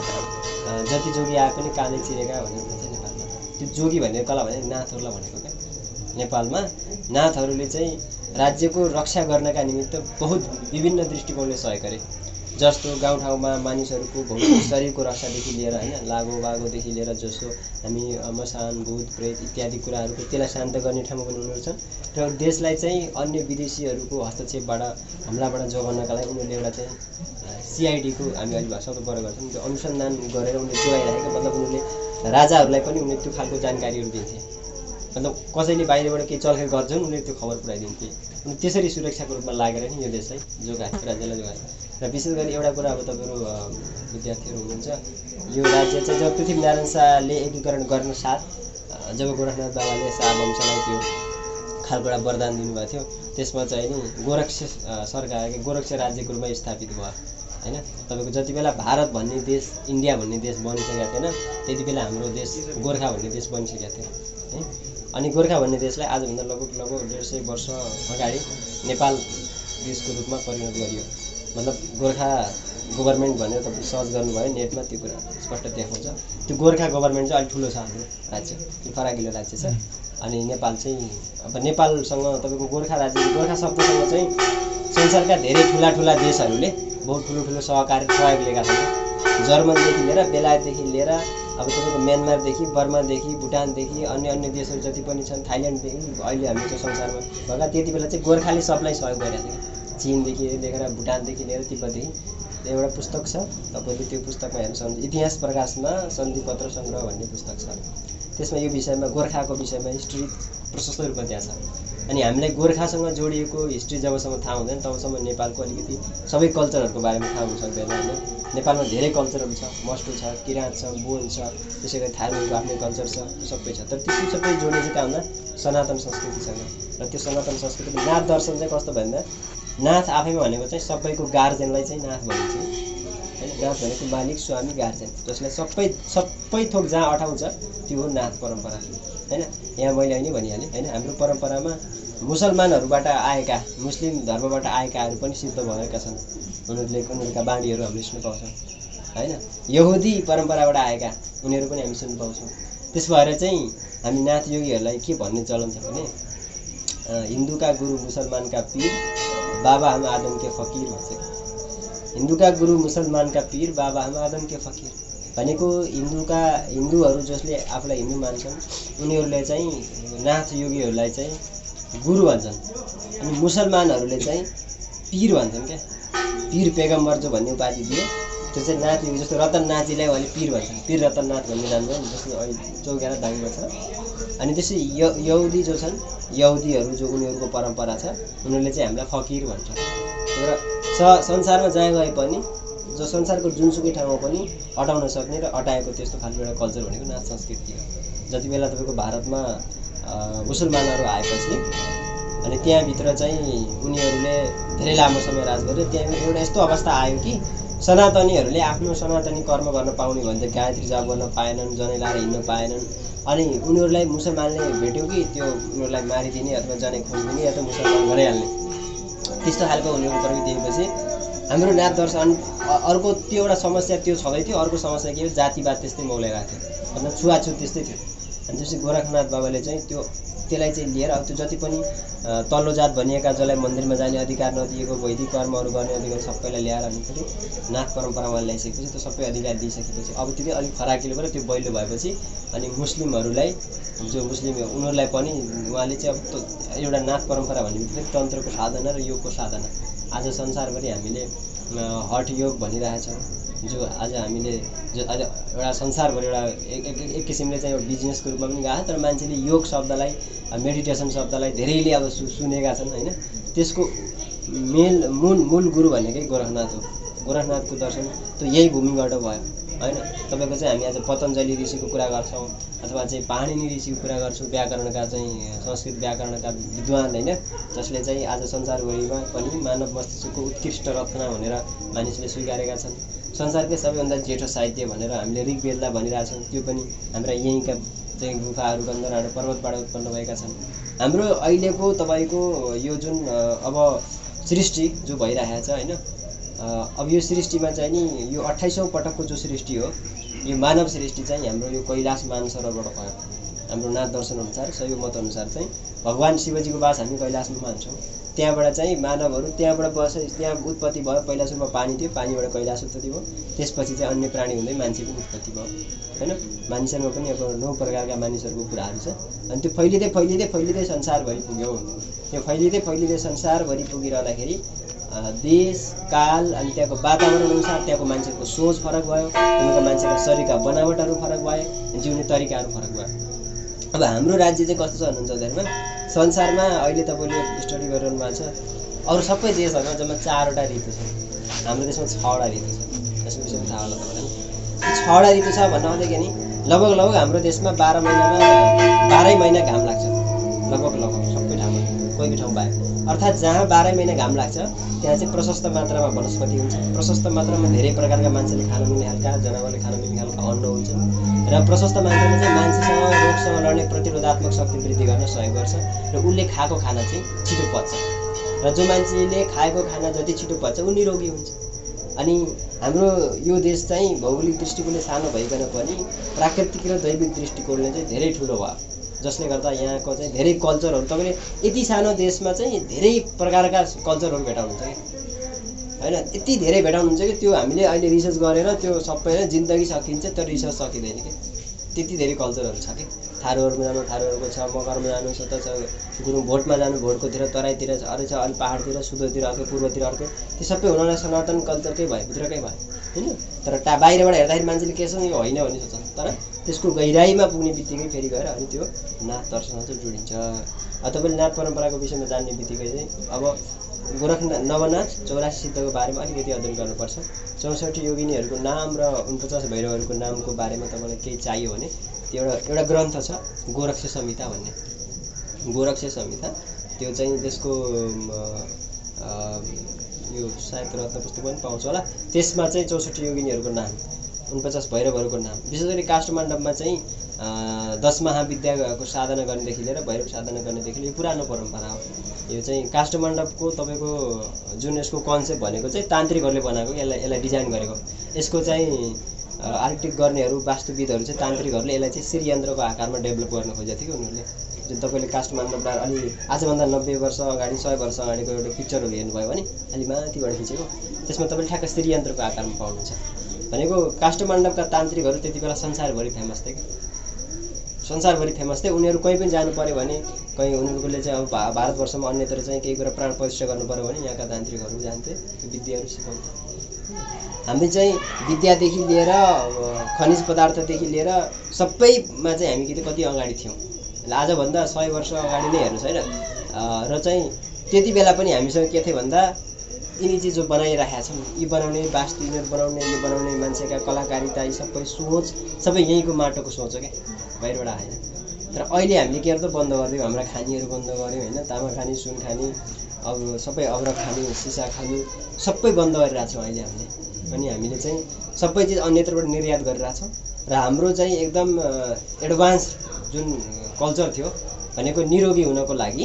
जति जोगी आए पनि काँधै चिरेका भनेर भन्छ नेपालमा। त्यो जोगी भन्ने कला भने नाथहरूलाई भनेको क्या। नेपालमा नाथहरूले चाहिँ राज्यको रक्षा गर्नका निमित्त बहुत विभिन्न दृष्टिकोणले सहयोग गरे। जस्तो गाउँठाउँमा मानिसहरूको भौतिक शरीरको रक्षादेखि लिएर होइन लागो बागोदेखि लिएर जसो हामी मसान भूत प्रेत इत्यादि कुराहरूको त्यसलाई शान्त गर्ने ठाउँमा पनि उनीहरू छन् र देशलाई चाहिँ अन्य विदेशीहरूको हस्तक्षेपबाट हमलाबाट जोगाउनका लागि उनीहरूले एउटा चाहिँ सिआइडीको हामी अहिले भाषा शब्द प्रयोग गर्छौँ त्यो अनुसन्धान गरेर उनीहरूले जोगाइरहेको मतलब उनीहरूले राजाहरूलाई पनि उनीहरूले त्यो खालको जानकारीहरू दिन्थे। मतलब कसैले बाहिरबाट केही चलखेल गर्छ भने उनीहरूले त्यो खबर पुऱ्याइदिन्थे। अनि त्यसरी सुरक्षाको रूपमा लागेर नि यो देशलाई जोगायो राज्यलाई जोगायो र विशेष गरी एउटा कुरा अब तपाईँहरू विद्यार्थीहरू हुनुहुन्छ यो राज्य चाहिँ जब पृथ्वीनारायण शाहले एकीकरण गर्न साथ जब गोरखनाथ बाबाले शाह वंशलाई त्यो खालको एउटा वरदान दिनुभएको थियो त्यसमा चाहिँ नि गोरक्ष सरकार गोरक्ष राज्यको रूपमा स्थापित भयो होइन? तपाईँको जति बेला भारत भन्ने देश इन्डिया भन्ने देश बनिसकेको थिएन त्यति बेला हाम्रो देश गोर्खा भन्ने देश बनिसकेको थियो है? अनि गोर्खा भन्ने देशलाई आजभन्दा लगभग लगभग डेढ सय वर्ष अगाडि नेपाल देशको रूपमा परिणत गरियो। मतलब गोर्खा गभर्मेन्ट भनेर तपाईँ सर्च गर्नुभयो नेटमा त्यो कुरा स्पष्ट देखाउँछ। त्यो गोर्खा गभर्मेन्ट चाहिँ अलिक ठुलो छ हाम्रो राज्य त्यो फराकिलो राज्य छ। अनि नेपाल चाहिँ अब नेपालसँग तपाईँको गोर्खा राज्य गोर्खा शब्दसँग चाहिँ संसारका धेरै ठुला ठुला देशहरूले बहुत ठुलो ठुलो सहकारी सहयोग लिएका छन्। जर्मनदेखि लिएर बेलायतदेखि लिएर अब तपाईँको म्यानमारदेखि बर्मादेखि भुटानदेखि अन्य अन्य देशहरू जति पनि छन् थाइल्यान्डदेखि अहिले हामी त्यो संसारमा भएका त्यति बेला चाहिँ गोर्खाले सबलाई सहयोग गरेको थियो। चिनदेखि लिएर भुटानदेखि लिएर तिब्बतदेखि। एउटा पुस्तक छ। तपाईँले त्यो पुस्तकमा हेर्न सक्नुहुन्छ। इतिहास प्रकाशमा सन्धिपत्र सङ्ग्रह भन्ने पुस्तक छ। त्यसमा यो विषयमा गोर्खाको विषयमा हिस्ट्री प्रशस्त रूपमा त्यहाँ छ। अनि हामीलाई गोर्खासँग जोडिएको हिस्ट्री जबसम्म थाहा हुँदैन तबसम्म नेपालको अलिकति सबै कल्चरहरूको बारेमा थाहा हुन सक्दैन होइन नेपालमा धेरै कल्चरहरू छ मस्टो छ किराँत छ बोन छ त्यसै गरी थारूहरूको आफ्नै कल्चर छ त्यो सबै छ। तर त्यो सबै चाहिँ कहाँ भन्दा सनातन संस्कृतिसँग र त्यो सनातन संस्कृति नाथ दर्शन चाहिँ कस्तो भन्दा नाथ आफैमा भनेको चाहिँ सबैको गार्जेनलाई चाहिँ नाथ भनिन्छ। होइन नाथ भनेको मालिक स्वामी गार्जेन जसलाई सबै सबै थोक जहाँ अठाउँछ त्यो हो नाथ परम्परा। होइन? यहाँ मैले अहिले भनिहालेँ होइन? हाम्रो परम्परामा मुसलमानहरूबाट आएका मुस्लिम धर्मबाट आएकाहरू पनि सिद्ध भएका छन्। उनीहरूले उनीहरूका बाणीहरू हामीले सुन्नु पाउँछौँ। होइन? यहुदी परम्पराबाट आएका उनीहरू पनि हामी सुन्नु पाउँछौँ। त्यस भएर चाहिँ हामी नाथ योगीहरूलाई के भन्ने चलन छ भने हिन्दूका गुरु मुसलमानका पीर बाबा हम आदम के फकीर भन्छ हिन्दूका गुरु मुसलमानका पीर बाबा हम आदम के फकीर भनेको हिन्दूका हिन्दूहरू जसले आफूलाई हिन्दू मान्छन् उनीहरूले चाहिँ नाथ योगीहरूलाई चाहिँ गुरु भन्छन् अनि मुसलमानहरूले चाहिँ पीर भन्छन् क्या। पीर पेगम्बर जो भन्ने उपाधि दियो त्यो चाहिँ नाथ योगी जस्तो रतननाथजीलाई उहाँले पीर भन्छन्। पीर रतननाथ भन्ने छ जस्तो अहिले चौकेर दाङमा छ। अनि त्यसै य यहुदी जो छन् यहुदीहरू जो उनीहरूको परम्परा छ उनीहरूले चाहिँ हामीलाई फकिर भन्छ। र स संसारमा जहाँ गए पनि जो संसारको जुनसुकै ठाउँमा पनि अटाउन सक्ने र अटाएको त्यस्तो खालको एउटा कल्चर भनेको नाच संस्कृति हो। जति बेला तपाईँको भारतमा मुसलमानहरू आएपछि अनि त्यहाँभित्र चाहिँ उनीहरूले धेरै लामो समय राज गरे त्यहाँ एउटा यस्तो अवस्था आयो कि सनातनीहरूले आफ्नो सनातनी कर्म गर्न पाउने भन्थे गायत्री जाप गर्न पाएनन् जनै लाएर हिँड्न पाएनन्। अनि उनीहरूलाई मुसलमानले भेट्यो कि त्यो उनीहरूलाई मारिदिने अथवा जनै खोलिदिने त मुसलमान बनाइहाल्ने। त्यस्तो खालको उनीहरूको प्रवृत्ति देखेपछि हाम्रो नाथ दर्शन अर्को त्यो एउटा समस्या त्यो छँदै थियो। अर्को समस्या के हो? जातिवाद त्यस्तै मौलाइरहेको थियो अन्त छुवाछुत त्यस्तै थियो। अनि त्यसपछि गोरखनाथ बाबाले चाहिँ त्यो त्यसलाई चाहिँ लिएर अब त्यो जति पनि तल्लो जात भनिएका जसलाई मन्दिरमा जाने अधिकार नदिएको वैदिक कर्महरू गर्ने अधिकार सबैलाई ल्याएर अनि फेरि नाथ परम्परामा ल्याइसकेपछि त्यो सबै अधिकार दिइसकेपछि अब त्यो अलिक फराकिलो भयो त्यो बैलो भएपछि अनि मुस्लिमहरूलाई जो मुस्लिम उनीहरूलाई पनि उहाँले चाहिँ अब एउटा नाथ परम्परा भन्ने बित्तिकै तन्त्रको साधना र योगको साधना। आज संसारभरि हामीले हठ योग भनिरहेछौँ। जो आज हामीले जो आज एउटा संसारभरि एउटा एक एक किसिमले चाहिँ एउटा बिजनेसको रूपमा पनि गएको तर मान्छेले योग शब्दलाई मेडिटेसन शब्दलाई धेरैले अब सु सुनेका छन् होइन? त्यसको मेल मूल मूल गुरु भनेकै गोरखनाथ हो। गोरखनाथको दर्शन त्यो यही भूमिबाट भयो होइन? तपाईँको चाहिँ हामी आज पतञ्जली ऋषिको कुरा गर्छौँ अथवा चाहिँ पाणिनि ऋषिको कुरा गर्छौँ व्याकरणका चाहिँ संस्कृत व्याकरणका विद्वान होइन? जसले चाहिँ आज संसारभरिमा पनि मानव मस्तिष्कको उत्कृष्ट रत्न भनेर मानिसले स्वीकारेका छन्। संसारकै सबैभन्दा जेठो साहित्य भनेर हामीले ऋग्वेदलाई भनिरहेछौँ। त्यो पनि हाम्रा यहीँका चाहिँ गुफाहरू गन्धराहरू पर्वतबाट उत्पन्न भएका छन्। हाम्रो अहिलेको तपाईँको यो जुन अब सृष्टि जो भइरहेको छ होइन अब यो सृष्टिमा चाहिँ नि यो अठाइसौँ पटकको जो सृष्टि हो यो मानव सृष्टि चाहिँ हाम्रो यो कैलाश मानसरोवरबाट भयो। हाम्रो नाथ दर्शन अनुसार शैव मत अनुसार चाहिँ भगवान् शिवजीको बास हामी कैलाशमा मान्छौँ। त्यहाँबाट चाहिँ मानवहरू त्यहाँबाट बस त्यहाँ उत्पत्ति भयो पहिला सुरुमा पानी थियो पानीबाट कैलाश उत्पत्ति भयो। त्यसपछि चाहिँ अन्य प्राणी हुँदै मान्छे पनि उत्पत्ति भयो होइन? मानिसहरूमा पनि अब नौ प्रकारका मानिसहरूको कुराहरू छ। अनि त्यो फैलिँदै फैलिँदै फैलिँदै संसारभरि पुग्यो। त्यो फैलिँदै फैलिँदै संसारभरि पुगिरहँदाखेरि देश काल अनि त्यहाँको वातावरण अनुसार त्यहाँको मान्छेको सोच फरक भयो त्यहाँको मान्छेका शरीरका बनावटहरू फरक भए जिउने तरिकाहरू फरक भयो। अब हाम्रो राज्य चाहिँ कस्तो छ भन्नुहुन्छ हुँदैमा संसारमा अहिले तपाईँले स्टडी गरिरहनु भएको छ। अरू सबै देशहरूमा जम्मा चारवटा ऋतु छ। हाम्रो देशमा छवटा ऋतु छ। यसको विषयमा थाहा होला तपाईँलाई। छवटा ऋतु छ भन्नु आउँदाखेरि नि लगभग लगभग हाम्रो देशमा बाह्र महिनामा बाह्रै महिना घाम लाग्छ। लगभग लगभग सबै ठाउँमा। कोही कोही ठाउँ बाहेक। अर्थात् जहाँ बाह्रै महिना घाम लाग्छ त्यहाँ चाहिँ प्रशस्त मात्रामा वनस्पति हुन्छ। प्रशस्त मात्रामा धेरै प्रकारका मान्छेले खान मिल्ने खालका जनावरले खान मिल्ने खालका अन्न हुन्छ। र प्रशस्त मात्रामा चाहिँ मान्छेसँग रोगसँग लड्ने प्रतिरोधात्मक शक्ति वृद्धि गर्न सहयोग गर्छ र उसले खाएको खाना चाहिँ छिटो पच्छ। र जो मान्छेले खाएको खाना जति छिटो पच्छ ऊ निरोगी हुन्छ। अनि हाम्रो यो देश चाहिँ भौगोलिक दृष्टिकोणले सानो भइकन पनि प्राकृतिक र दैविक दृष्टिकोणले चाहिँ धेरै ठुलो भयो। जसले गर्दा यहाँको चाहिँ धेरै कल्चरहरू तपाईँले यति सानो देशमा चाहिँ धेरै प्रकारका कल्चरहरू भेटाउनुहुन्छ कि? होइन? यति धेरै भेटाउनुहुन्छ कि त्यो हामीले अहिले रिसर्च गरेर त्यो सबै जिन्दगी सकिन्छ त्यो रिसर्च सकिँदैन कि? त्यति धेरै कल्चरहरू छ कि? थारूहरूमा जानु थारूहरूको छ मकरमा जानु सता छ गुरुङ भोटमा जानु भोटकोतिर तराईतिर छ अरू छ अलि पाहाडतिर सुदूरतिर अर्को पूर्वतिर अर्को त्यो सबै हुनाले सनातन कल्चरकै भयो भित्रकै भयो होइन तर टा बाहिरबाट हेर्दाखेरि मान्छेले के छ यो होइन भन्ने सोच्छ। तर त्यसको गहिराइमा पुग्ने बित्तिकै फेरि गएर अनि त्यो नाथ दर्शन चाहिँ जोडिन्छ। तपाईँले नाथ परम्पराको विषयमा जान्ने बित्तिकै चाहिँ अब गोरखनाथ नवनाथ चौरासी सिद्धको बारेमा अलिकति अध्ययन गर्नुपर्छ। चौसठी योगिनीहरूको नाम र उनपचास भैरवहरूको नामको बारेमा तपाईँलाई केही चाहियो भने त्यो एउटा एउटा ग्रन्थ छ गोरक्ष संहिता भन्ने। गोरक्ष संहिता त्यो चाहिँ त्यसको यो सायद रत्न पुस्तक पनि पाउँछ होला। त्यसमा चाहिँ चौसठी योगिनीहरूको नाम उनपचास भैरवहरूको नाम। विशेष गरी काष्ठमण्डपमा चाहिँ दश महाविद्याको साधना गर्नेदेखि लिएर भैरव साधना गर्नेदेखि यो पुरानो परम्परा हो। यो चाहिँ काष्ठमण्डपको तपाईँको जुन यसको कन्सेप्ट भनेको चाहिँ तान्त्रिकहरूले बनाएको यसलाई यसलाई डिजाइन गरेको। यसको चाहिँ आर्किटेक्ट गर्नेहरू वास्तुविदहरू चाहिँ तान्त्रिकहरूले यसलाई चाहिँ श्रीयन्त्रको आकारमा डेभलप गर्न खोजेको थियो उनीहरूले। जुन तपाईँले काष्ठमण्डपलाई अलि आजभन्दा नब्बे वर्ष अगाडि सय वर्ष अगाडिको एउटा पिक्चरहरू हेर्नुभयो भने अलि माथिबाट खिचेको। त्यसमा तपाईँले ठ्याक्क श्रीयन्त्रको आकारमा पाउनुहुन्छ। भनेको काष्ठमण्डपका तान्त्रिकहरू त्यति बेला संसारभरि फेमस थिए संसारभरि फेमस थिए। उनीहरू कहीँ पनि जानु पऱ्यो भने कहीँ उनीहरूले चाहिँ अब भा भारतवर्षमा अन्यत्र चाहिँ केही कुरा प्राण प्रतिष्ठा गर्नु पऱ्यो भने यहाँका तान्त्रिकहरू जान्थे त्यो विद्याहरू सिकाउँथे। हामी चाहिँ विद्यादेखि लिएर खनिज पदार्थदेखि लिएर सबैमा चाहिँ हामी कति अगाडि थियौँ। आजभन्दा सय वर्ष अगाडि नै हेर्नुहोस् होइन? र चाहिँ त्यति बेला पनि हामीसँग के थियो भन्दा यिनी चाहिँ जो बनाइरहेका छन् यी बनाउने वास्तु यिनीहरू बनाउने यो बनाउने मान्छेका कलाकारिता यी सबै सोच सबै यहीँको माटोको सोच हो क्या बाहिरबाट आएन। तर अहिले हामीले के गर्दा बन्द गरिदियो हाम्रा खानीहरू बन्द गऱ्यौँ होइन? तामा खानी सुन खानी अब सबै अग्रक खानी सिसा खानी सबै बन्द गरिरहेको छौँ अहिले हामीले। अनि हामीले चाहिँ सबै चिज अन्यत्रबाट निर्यात गरिरहेछौँ र हाम्रो चाहिँ एकदम एडभान्स जुन कल्चर थियो भनेको निरोगी हुनको लागि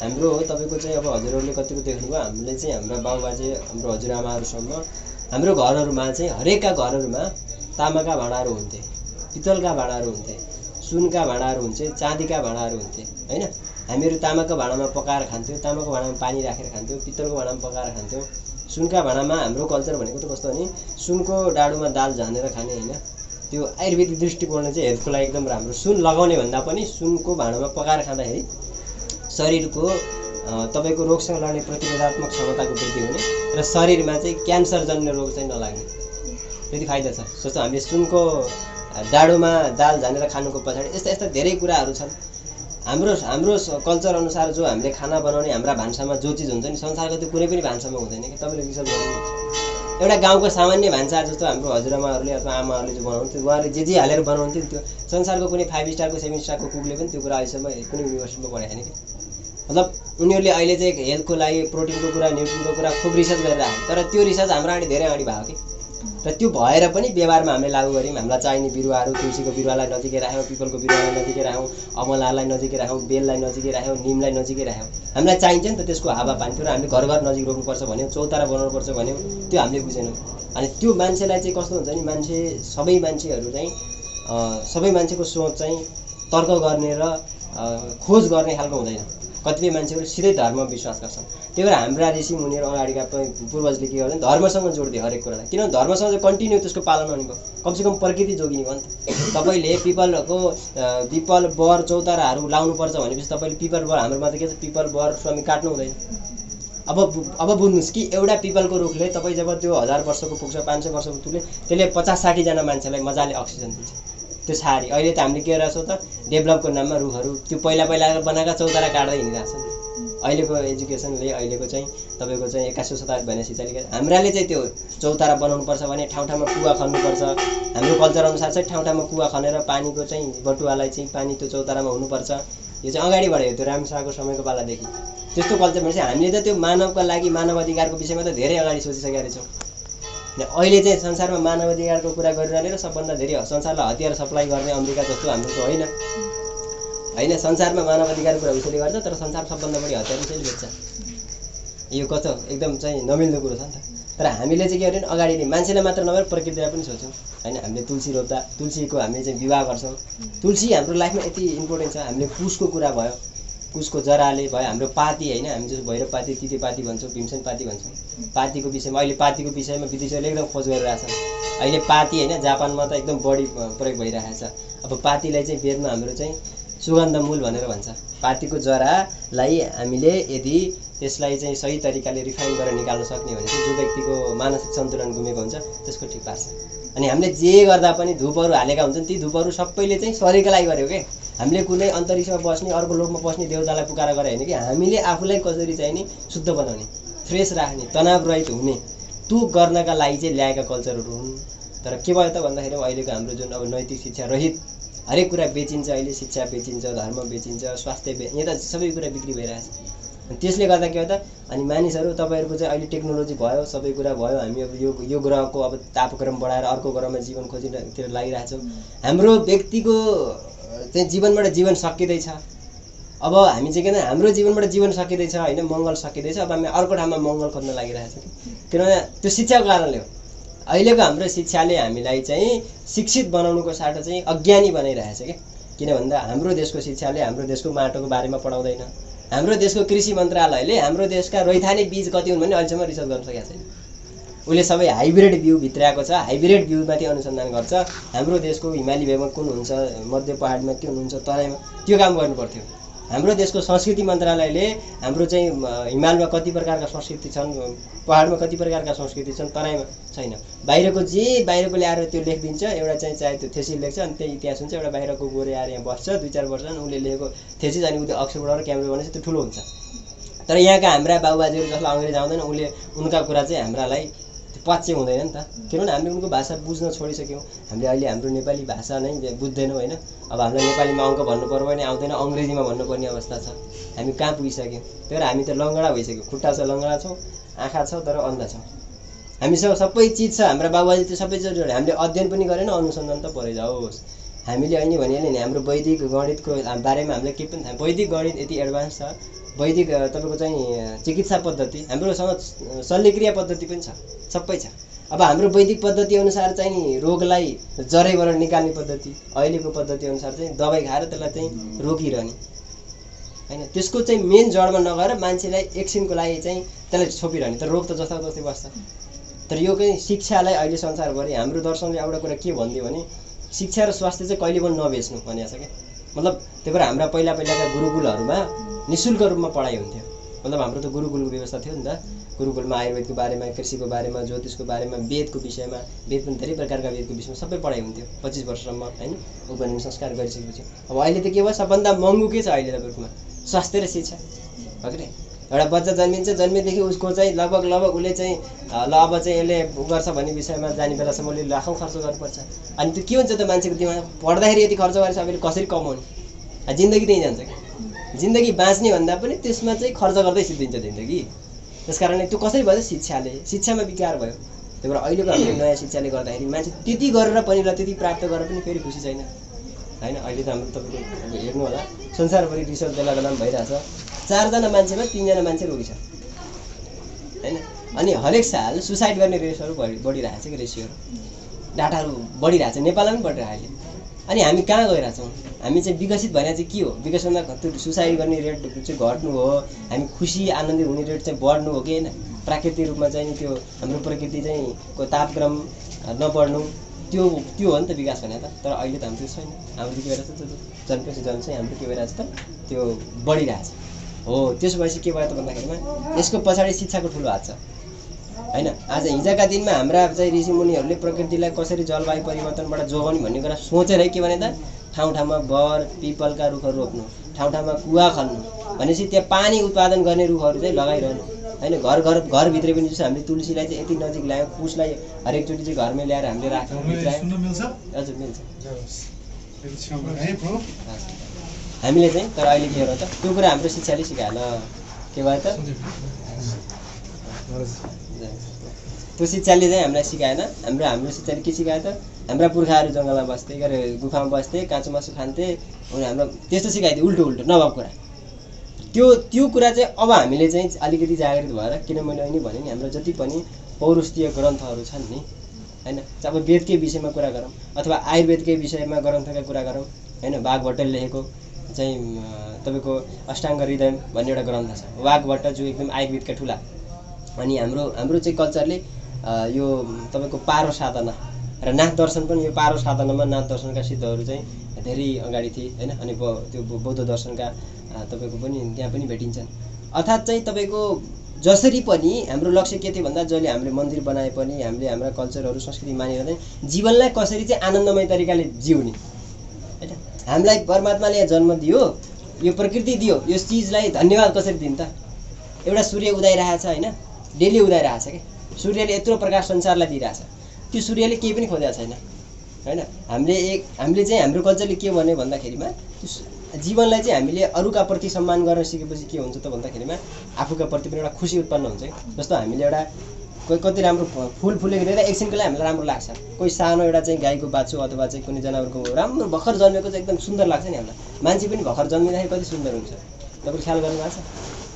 हाम्रो तपाईँको चाहिँ अब हजुरहरूले कतिको देख्नुभयो हामीले चाहिँ हाम्रा बाबुबाजे हाम्रो हजुरआमाहरूसम्म हाम्रो घरहरूमा चाहिँ हरेकका घरहरूमा तामाका भाँडाहरू हुन्थे पित्तलका भाँडाहरू हुन्थे सुनका भाँडाहरू हुन्थे चाँदीका भाँडाहरू हुन्थे होइन? हामीहरू तामाको भाँडामा पकाएर खान्थ्यौँ तामाको भाँडामा पानी राखेर खान्थ्यौँ पित्तलको भाँडामा पकाएर खान्थ्यौँ। सुनका भाँडामा हाम्रो कल्चर भनेको त कस्तो भने सुनको डाडुमा दाल झानेर खाने होइन? त्यो आयुर्वेदिक दृष्टिकोणले चाहिँ हेल्थको लागि एकदम राम्रो। सुन लगाउने भन्दा पनि सुनको भाँडामा पकाएर खाँदाखेरि शरीरको तपाईँको रोगसँग लड्ने प्रतिरोधात्मक क्षमताको वृद्धि हुने र शरीरमा चाहिँ क्यान्सरजन्य रोग चाहिँ नलाग्ने। त्यति फाइदा छ। जस्तो हामीले सुनको डाडुमा दाल झानेर खानुको पछाडि यस्ता यस्ता धेरै कुराहरू छन्। हाम्रो हाम्रो कल्चर अनुसार जो हामीले खाना बनाउने हाम्रा भान्सामा जो चिज हुन्छ नि संसारको त्यो कुनै पनि भान्सामा हुँदैन कि। तपाईँले रिसर्च गर्नु एउटा गाउँको सामान्य भान्सा जस्तो हाम्रो हजुरआमाहरूले अथवा आमाहरूले जो बनाउन्थ्यो उहाँहरूले जे जे हालेर बनाउँथ्यो त्यो संसारको कुनै फाइभ स्टारको सेभेन स्टारको कुकले पनि त्यो कुरा अहिलेसम्म कुनै युनिभर्सिटीमा पढाएको छैन कि। मतलब उनीहरूले अहिले चाहिँ हेल्थको लागि प्रोटिनको कुरा न्युट्रिनको कुरा खुब रिसर्च गरेर आयो तर त्यो रिसर्च हाम्रो अगाडि धेरै अगाडि भयो कि। र त्यो भएर पनि व्यवहारमा हामीले लागू गऱ्यौँ। हामीलाई चाहिने बिरुवाहरू तुलसीको बिरुवालाई नजिकै राख्यौँ पिपलको बिरुवालाई नजिकै राख्यौँ अमलालाई नजिकै राख्यौँ बेललाई नजिकै राख्यौँ निमलाई नजिकै राख्यौँ। हामीलाई चाहिन्छ नि त त्यसको हावा पानी। थियो र हामीले घर घर नजिक रोप्नुपर्छ भन्यौँ चौतारा बनाउनुपर्छ भन्यौँ त्यो हामीले बुझेनौँ। अनि त्यो मान्छेलाई चाहिँ कस्तो हुन्छ नि मान्छे सबै मान्छेहरू चाहिँ सबै मान्छेको सोच चाहिँ तर्क गर्ने र खोज गर्ने खालको हुँदैन। कतिपय मान्छेहरू सिधै धर्म विश्वास गर्छन्। त्यही भएर हाम्रा ऋषि मुनिहरू अगाडिका पूर्वजले के गर्दैन धर्मसँग जोड्दै हरेक कुरालाई। किनभने धर्मसँग चाहिँ कन्टिन्यू त्यसको पालन हुने भयो कमसेकम प्रकृति जोगिने भयो नि त। तपाईँले पिपलको पिपल बर चौताराहरू लाउनुपर्छ भनेपछि तपाईँले पिपल बर हाम्रोमा त के छ? पिपल बर स्वामी काट्नु हुँदैन। अब अब बुझ्नुहोस् कि एउटा पिपलको रुखले तपाईँ जब त्यो हजार वर्षको पुग्छ पाँच सय वर्षको तुले त्यसले पचास साठीजना मान्छेलाई मजाले अक्सिजन दिन्छ। त्यो छारी अहिले त हामीले के गरेको छौँ त डेभलपको नाममा रुखहरू त्यो पहिला पहिला बनाएका चौतारा काट्दै हिँडिरहेको छ। नि अहिलेको एजुकेसनले अहिलेको चाहिँ तपाईँको चाहिँ एक्काइसौँ शताब्दी भनेपछि चाहिँ हाम्राले चाहिँ त्यो चौतारा बनाउनुपर्छ भने ठाउँ ठाउँमा कुवा खन्नुपर्छ। हाम्रो कल्चर अनुसार चाहिँ ठाउँ ठाउँमा कुवा खनेर पानीको चाहिँ बटुवालाई चाहिँ पानी त्यो चौतारामा हुनुपर्छ। यो चाहिँ अगाडि बढ्यो त्यो रामशाहको समयको पालादेखि। त्यस्तो कल्चर भनेपछि हामीले त त्यो मानवका लागि मानव अधिकारको विषयमा त धेरै अगाडि सोचिसकेका रहेछौँ। अहिले चाहिँ संसारमा मानव अधिकारको कुरा गरिरहने र सबभन्दा धेरै संसारलाई हतियार सप्लाई गर्ने अमेरिका जस्तो हाम्रो त होइन। होइन संसारमा मानव अधिकारको कुरा उसैले गर्छ तर संसार सबभन्दा बढी हतियार उसैले बेच्छ। यो कस्तो एकदम चाहिँ नमिल्दो कुरो छ नि त। तर हामीले चाहिँ के गर्यौँ अगाडि नै मान्छेलाई मात्र नभएर प्रकृतिलाई पनि सोच्छौँ होइन हामीले तुलसी रोप्दा तुलसीको हामीले चाहिँ विवाह गर्छौँ। तुलसी हाम्रो लाइफमा यति इम्पोर्टेन्ट छ हामीले कुशको कुरा भयो। कुशको जराले भयो हाम्रो पाती होइन हामी जस्तो भैरव पाती तिते पाती भन्छौँ भीमसेन पाती भन्छौँ। पातीको विषयमा अहिले पातीको विषयमा विदेशीहरूले एकदम खोज गरिरहेछन् अहिले पाती होइन जापानमा त एकदम बढी प्रयोग भइरहेको छ अब पातीलाई चाहिँ वेदमा हाम्रो चाहिँ सुगन्ध मूल भनेर भन्छ। पातीको जरालाई हामीले यदि त्यसलाई चाहिँ सही तरिकाले रिफाइन गरेर निकाल्न सक्ने भने चाहिँ जो व्यक्तिको मानसिक सन्तुलन गुमेको हुन्छ त्यसको ठिक पार्छ। अनि हामीले जे गर्दा पनि धुपहरू हालेका हुन्छन् ती धुपहरू सबैले चाहिँ शरीरको लागि गरेको के? हामीले कुनै अन्तरिक्षमा बस्ने अर्को लोकमा बस्ने देवतालाई पुकार गरे होइन कि? हामीले आफूलाई कसरी चाहिँ नि शुद्ध बनाउने फ्रेस राख्ने तनाव रहित हुने त्यो गर्नका लागि चाहिँ ल्याएका कल्चरहरू हुन्। तर के भयो त भन्दाखेरि अहिलेको हाम्रो जुन अब नैतिक शिक्षा रहित हरेक कुरा बेचिन्छ अहिले शिक्षा बेचिन्छ धर्म बेचिन्छ स्वास्थ्य बे यहाँ त सबै कुरा बिक्री भइरहेछ। अनि त्यसले गर्दा के हो त? अनि मानिसहरू तपाईँहरूको चाहिँ अहिले टेक्नोलोजी भयो सबै कुरा भयो हामी अब यो यो ग्रहको अब तापक्रम बढाएर अर्को ग्रहमा जीवन खोजितिर लागिरहेछौँ। हाम्रो व्यक्तिको चाहिँ जीवनबाट जीवन सकिँदैछ। अब हामी चाहिँ किन हाम्रो जीवनबाट जीवन सकिँदैछ होइन मङ्गल सकिँदैछ। अब हामी अर्को ठाउँमा मङ्गल खोज्न लागिरहेछौँ। किनभने त्यो शिक्षाको कारणले हो। अहिलेको हाम्रो शिक्षाले हामीलाई चाहिँ शिक्षित बनाउनुको साटो चाहिँ अज्ञानी बनाइरहेछ क्या। किन भन्दा हाम्रो देशको शिक्षाले हाम्रो देशको माटोको बारेमा पढाउँदैन। हाम्रो देशको कृषि मन्त्रालयले हाम्रो देशका रैथाने बीज कति हुन् भने अहिलेसम्म रिसर्च गर्न सकेको छैन। उसले सबै हाइब्रिड बिउ भित्राएको छ। हाइब्रिड बिउमाथि अनुसन्धान गर्छ। हाम्रो देशको हिमाली भेगमा कुन हुन्छ मध्य पहाडमा के हुनुहुन्छ तराईमा त्यो काम गर्नु पर्थ्यो हाम्रो देशको संस्कृति मन्त्रालयले हाम्रो चाहिँ हिमालमा कति प्रकारका संस्कृति छन् पहाडमा कति प्रकारका संस्कृति छन् तराईमा छैन। बाहिरको जे बाहिरको ल्याएर त्यो लेखिदिन्छ एउटा चाहिँ चाहे त्यो थेसिस लेख्छ अनि त्यही इतिहास हुन्छ। एउटा बाहिरको गोरे आएर यहाँ बस्छ दुई चार वर्ष अनि उसले लेखेको थेसिस अनि उसले अक्सफोर्ड क्यामरा बनाएछ त्यो ठुलो हुन्छ। तर यहाँका हाम्रा बाबुबाजेहरू जसलाई अङ्ग्रेज आउँदैन उसले उनका कुरा चाहिँ हाम्रालाई पच्य हुँदैन नि त। किनभने हामीले उनको भाषा बुझ्न छोडिसक्यौँ। हामीले अहिले हाम्रो नेपाली भाषा नै बुझ्दैनौँ होइन। अब हामीलाई नेपालीमा अङ्क भन्नु पर्यो भने आउँदैन अङ्ग्रेजीमा भन्नुपर्ने अवस्था छ। हामी कहाँ पुगिसक्यौँ? त्यही भएर हामी त लङ्गडा भइसक्यौँ। खुट्टा छ लङ्गडा छौँ आँखा छ तर अन्धा छौँ। हामीसँग सबै चिज छ। हाम्रो बाबुबाजे त्यो सबै चिज हामीले अध्ययन पनि गरेन अनुसन्धान त परै जाओस् हामीले अहिले भनिहाल्यो नि हाम्रो वैदिक गणितको बारेमा हामीलाई केही पनि थाहा वैदिक गणित यति एडभान्स छ। वैदिक तपाईँको चाहिँ चिकित्सा पद्धति हाम्रोसँग शल्यक्रिया पद्धति पनि छ सबै छ। अब हाम्रो वैदिक पद्धति अनुसार चाहिँ रोगलाई जरैबाट निकाल्ने पद्धति अहिलेको पद्धति अनुसार चाहिँ दबाई खाएर त्यसलाई चाहिँ रोकिरहने। होइन त्यसको चाहिँ मेन जडमा नगएर मान्छेलाई एकछिनको लागि चाहिँ त्यसलाई छोपिरहने। तर रोग त जस्ताको तस्तै बस्छ। तर यो चाहिँ शिक्षालाई अहिले संसारभरि हाम्रो दर्शनले एउटा कुरा के भनिदियो भने शिक्षा र स्वास्थ्य चाहिँ कहिले पनि नबेच्नु भनिएको छ क्या। मतलब त्यही भएर हाम्रा पहिला पहिलाका गुरुकुलहरूमा नि शुल्क रूपमा पढाइ हुन्थ्यो। मतलब हाम्रो त गुरुकुलको व्यवस्था थियो नि त। गुरुकुलमा आयुर्वेदको बारेमा कृषिको बारेमा ज्योतिषको बारेमा वेदको विषयमा वेद पनि धेरै प्रकारका वेदको विषयमा सबै पढाइ हुन्थ्यो। पच्चिस वर्षसम्म होइन उपनिषद संस्कार गरिसकेपछि। अब अहिले त के भयो? सबभन्दा महँगो के छ अहिले तपाईँकोमा स्वास्थ्य र शिक्षा। हो कि? एउटा बच्चा जन्मिन्छ जन्मेदेखि उसको चाहिँ लगभग लगभग उसले चाहिँ ल अब चाहिँ यसले गर्छ भन्ने विषयमा जाने बेलासम्म उसले लाखौँ खर्च गर्नुपर्छ। अनि त्यो के हुन्छ त मान्छेको दिमाग पढ्दाखेरि यति खर्च गरेर सबैले कसरी कमाउने? जिन्दगी त्यहीँ जान्छ क्या। जिन्दगी बाँच्ने भन्दा पनि त्यसमा चाहिँ खर्च गर्दै सिद्धिन्छ जिन्दगी। त्यस कारणले त्यो कसरी भयो शिक्षाले। शिक्षामा विकार भयो। त्यही भएर अहिलेको हाम्रो नयाँ शिक्षाले गर्दाखेरि मान्छे त्यति गरेर पनि र त्यति प्राप्त गरेर पनि फेरि खुसी छैन। होइन अहिले त हाम्रो तपाईँको हेर्नु होला संसारभरि रिसर्च बेला बेलामा भइरहेछ। चारजना मान्छेमा तिनजना मान्छे रोगी छ। होइन? अनि हरेक साल सुसाइड गर्ने रेसहरू बढी बढिरहेको छ कि रेसियोहरू? डाटाहरू बढिरहेको छ। नेपालमा पनि बढिरहेको अहिले। अनि हामी कहाँ गइरहेछौँ हामी चाहिँ विकसित भएर चाहिँ के हो? विकसनमा त्यो सुसाइड गर्ने रेट चाहिँ घट्नु हो। हामी खुसी आनन्दित हुने रेट चाहिँ बढ्नु हो कि होइन? प्राकृतिक रूपमा चाहिँ त्यो हाम्रो प्रकृति चाहिँ को तापक्रम नबढ्नु। त्यो त्यो हो नि त विकास भने त। तर अहिले त हाम्रो त्यो छैन। हाम्रो के भइरहेछ त? जन्मेपछि जन चाहिँ हाम्रो के भइरहेछ त? त्यो बढिरहेछ हो त्यसो भएपछि के भयो त भन्दाखेरिमा यसको पछाडि शिक्षाको ठुलो हात छ। होइन आज हिजोका दिनमा हाम्रा चाहिँ ऋषिमुनिहरूले प्रकृतिलाई कसरी जलवायु परिवर्तनबाट जोगाउने भन्ने कुरा सोचेरै के भने त ठाउँ ठाउँमा बर पिपलका रुखहरू रोप्नु ठाउँ ठाउँमा कुवा खन्नु भनेपछि त्यहाँ पानी उत्पादन गर्ने रुखहरू चाहिँ लगाइरहनु। होइन घर घर घरभित्रै पनि जस्तो हामीले तुलसीलाई चाहिँ यति नजिक ल्यायो पुसलाई हरेकचोटि चाहिँ घरमै ल्याएर हामीले राख्यौँ हजुर मिल्छ। हामीले चाहिँ तर अहिले के हो त त्यो कुरा हाम्रो शिक्षाले सिकाएन। के भयो त? त्यो शिक्षाले चाहिँ हामीलाई सिकाएन। हाम्रो हाम्रो शिक्षाले के सिकायो त? हाम्रा पुर्खाहरू जङ्गलमा बस्थे के अरे गुफामा बस्थे काँचो मासु खान्थे हाम्रो त्यस्तो सिकाइदियो उल्टो उल्टो नभएको कुरा। त्यो त्यो कुरा चाहिँ अब हामीले चाहिँ अलिकति जागृत भएर किन मैले अहिले भने नि हाम्रो जति पनि पौरुषीय ग्रन्थहरू छन् नि होइन अब वेदकै विषयमा कुरा गरौँ अथवा आयुर्वेदकै विषयमा ग्रन्थका कुरा गरौँ होइन वाघभट्टले लेखेको चाहिँ तपाईँको अष्टाङ्ग हृदय भन्ने एउटा ग्रन्थ छ। वाघभट्ट जो एकदम आयुर्वेदका ठुला। अनि हाम्रो हाम्रो चाहिँ कल्चरले यो तपाईँको पारो साधना र नाथ दर्शन पनि यो पारो साधनामा नाथ दर्शनका सिद्धहरू चाहिँ धेरै अगाडि थिए होइन? अनि त्यो बौद्ध दर्शनका तपाईँको पनि त्यहाँ पनि भेटिन्छन्। अर्थात् चाहिँ तपाईँको जसरी पनि हाम्रो लक्ष्य के थियो भन्दा जहिले हामीले मन्दिर बनाए पनि हामीले हाम्रा कल्चरहरू संस्कृति मानेर जीवनलाई कसरी चाहिँ आनन्दमय तरिकाले जिउने हामीलाई परमात्माले यहाँ जन्म दियो यो प्रकृति दियो यो चिजलाई धन्यवाद कसरी दिनु त एउटा सूर्य उदाइरहेछ होइन? डेली उदाइरहेछ कि? सूर्यले यत्रो प्रकाश संसारलाई दिइरहेछ। त्यो सूर्यले केही पनि खोजेको छैन। होइन? हामीले एक हामीले चाहिँ हाम्रो कल्चरले के भन्यो भन्दाखेरिमा जीवनलाई चाहिँ हामीले अरूका प्रति सम्मान गर्न सिकेपछि के हुन्छ त भन्दाखेरिमा आफूका प्रति पनि एउटा खुसी उत्पन्न हुन्छ जस्तो हामीले एउटा कोही कति राम्रो फुल फुलेको देख्दा एकछिनको लागि हामीलाई राम्रो लाग्छ। कोही सानो एउटा चाहिँ गाईको बाछो अथवा चाहिँ कुनै जनावरको राम्रो भर्खर जन्मेको चाहिँ एकदम सुन्दर लाग्छ नि हामीलाई। मान्छे पनि भर्खर जन्मिँदाखेरि कति सुन्दर हुन्छ। तपाईँले ख्याल गर्नुभएको छ?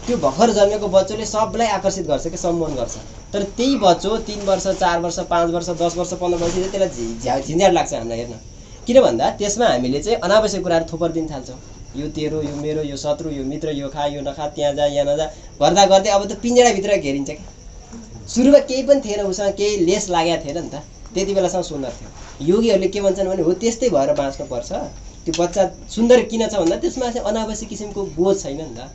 त्यो भर्खर जन्मेको बच्चोले सबलाई आकर्षित गर्छ कि सम्मान गर्छ? तर त्यही बच्चो तिन वर्ष चार वर्ष पाँच वर्ष दस वर्ष पन्ध्र वर्ष त्यसलाई झि- झ्या- झिन्झ्याट लाग्छ हामीलाई हेर्न। किन भन्दा त्यसमा हामीले चाहिँ अनावश्यक कुराहरू थोपर दिन थाल्छौँ। यो तेरो यो मेरो यो शत्रु यो मित्र यो खा यो नखा त्यहाँ जा यहाँ नजा। गर्दा गर्दै अब त पिँजडाभित्र घेरिन्छ क्या। सुरुमा केही पनि थिएन उसँग केही लेस लागेको थिएन नि त। त्यति बेलासम्म सुन्दर थियो। योगीहरूले के भन्छन् भने हो त्यस्तै भएर बाँच्नु पर्छ। त्यो बच्चा सुन्दर किन छ भन्दा त्यसमा चाहिँ अनावश्यक किसिमको बोझ छैन नि त।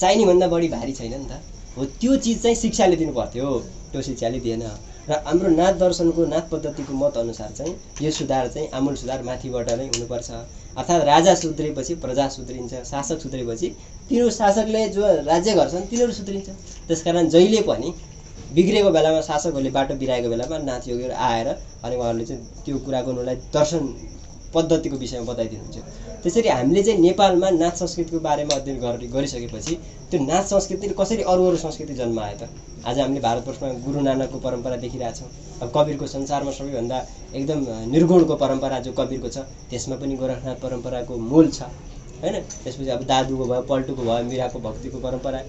चाहिने भन्दा बढी भारी छैन नि त। हो त्यो चिज चाहिँ शिक्षाले दिनु पर्थ्यो त्यो शिक्षाले दिएन। र हाम्रो नाथ दर्शनको नाथ पद्धतिको मत अनुसार चाहिँ यो सुधार चाहिँ आमूल सुधार माथिबाट नै हुनुपर्छ। अर्थात् राजा सुध्रेपछि प्रजा सुध्रिन्छ शासक सुध्रेपछि तिनीहरू शासकले जो राज्य गर्छन् तिनीहरू सुध्रिन्छ। त्यसकारण जहिले पनि बिग्रेको बेलामा शासकहरूले बाटो बिराएको बेलामा नाथ योगीहरू आएर अनि उहाँहरूले चाहिँ त्यो कुराको उनीहरूलाई दर्शन पद्धतिको विषयमा बताइदिनुहुन्छ। त्यसरी हामीले चाहिँ नेपालमा नाच संस्कृतिको बारेमा अध्ययन गरि गरिसकेपछि त्यो नाच संस्कृतिले कसरी अरू अरू संस्कृति जन्मायो त? आज हामीले भारतवर्षमा गुरु नानकको परम्परा देखिरहेछौँ अब कवीरको संसारमा सबैभन्दा एकदम निर्गुणको परम्परा जो कवीरको छ त्यसमा पनि गोरखनाथ परम्पराको मूल छ। होइन? त्यसपछि अब दादुको भयो पल्टुको भयो मिराको भक्तिको परम्परा।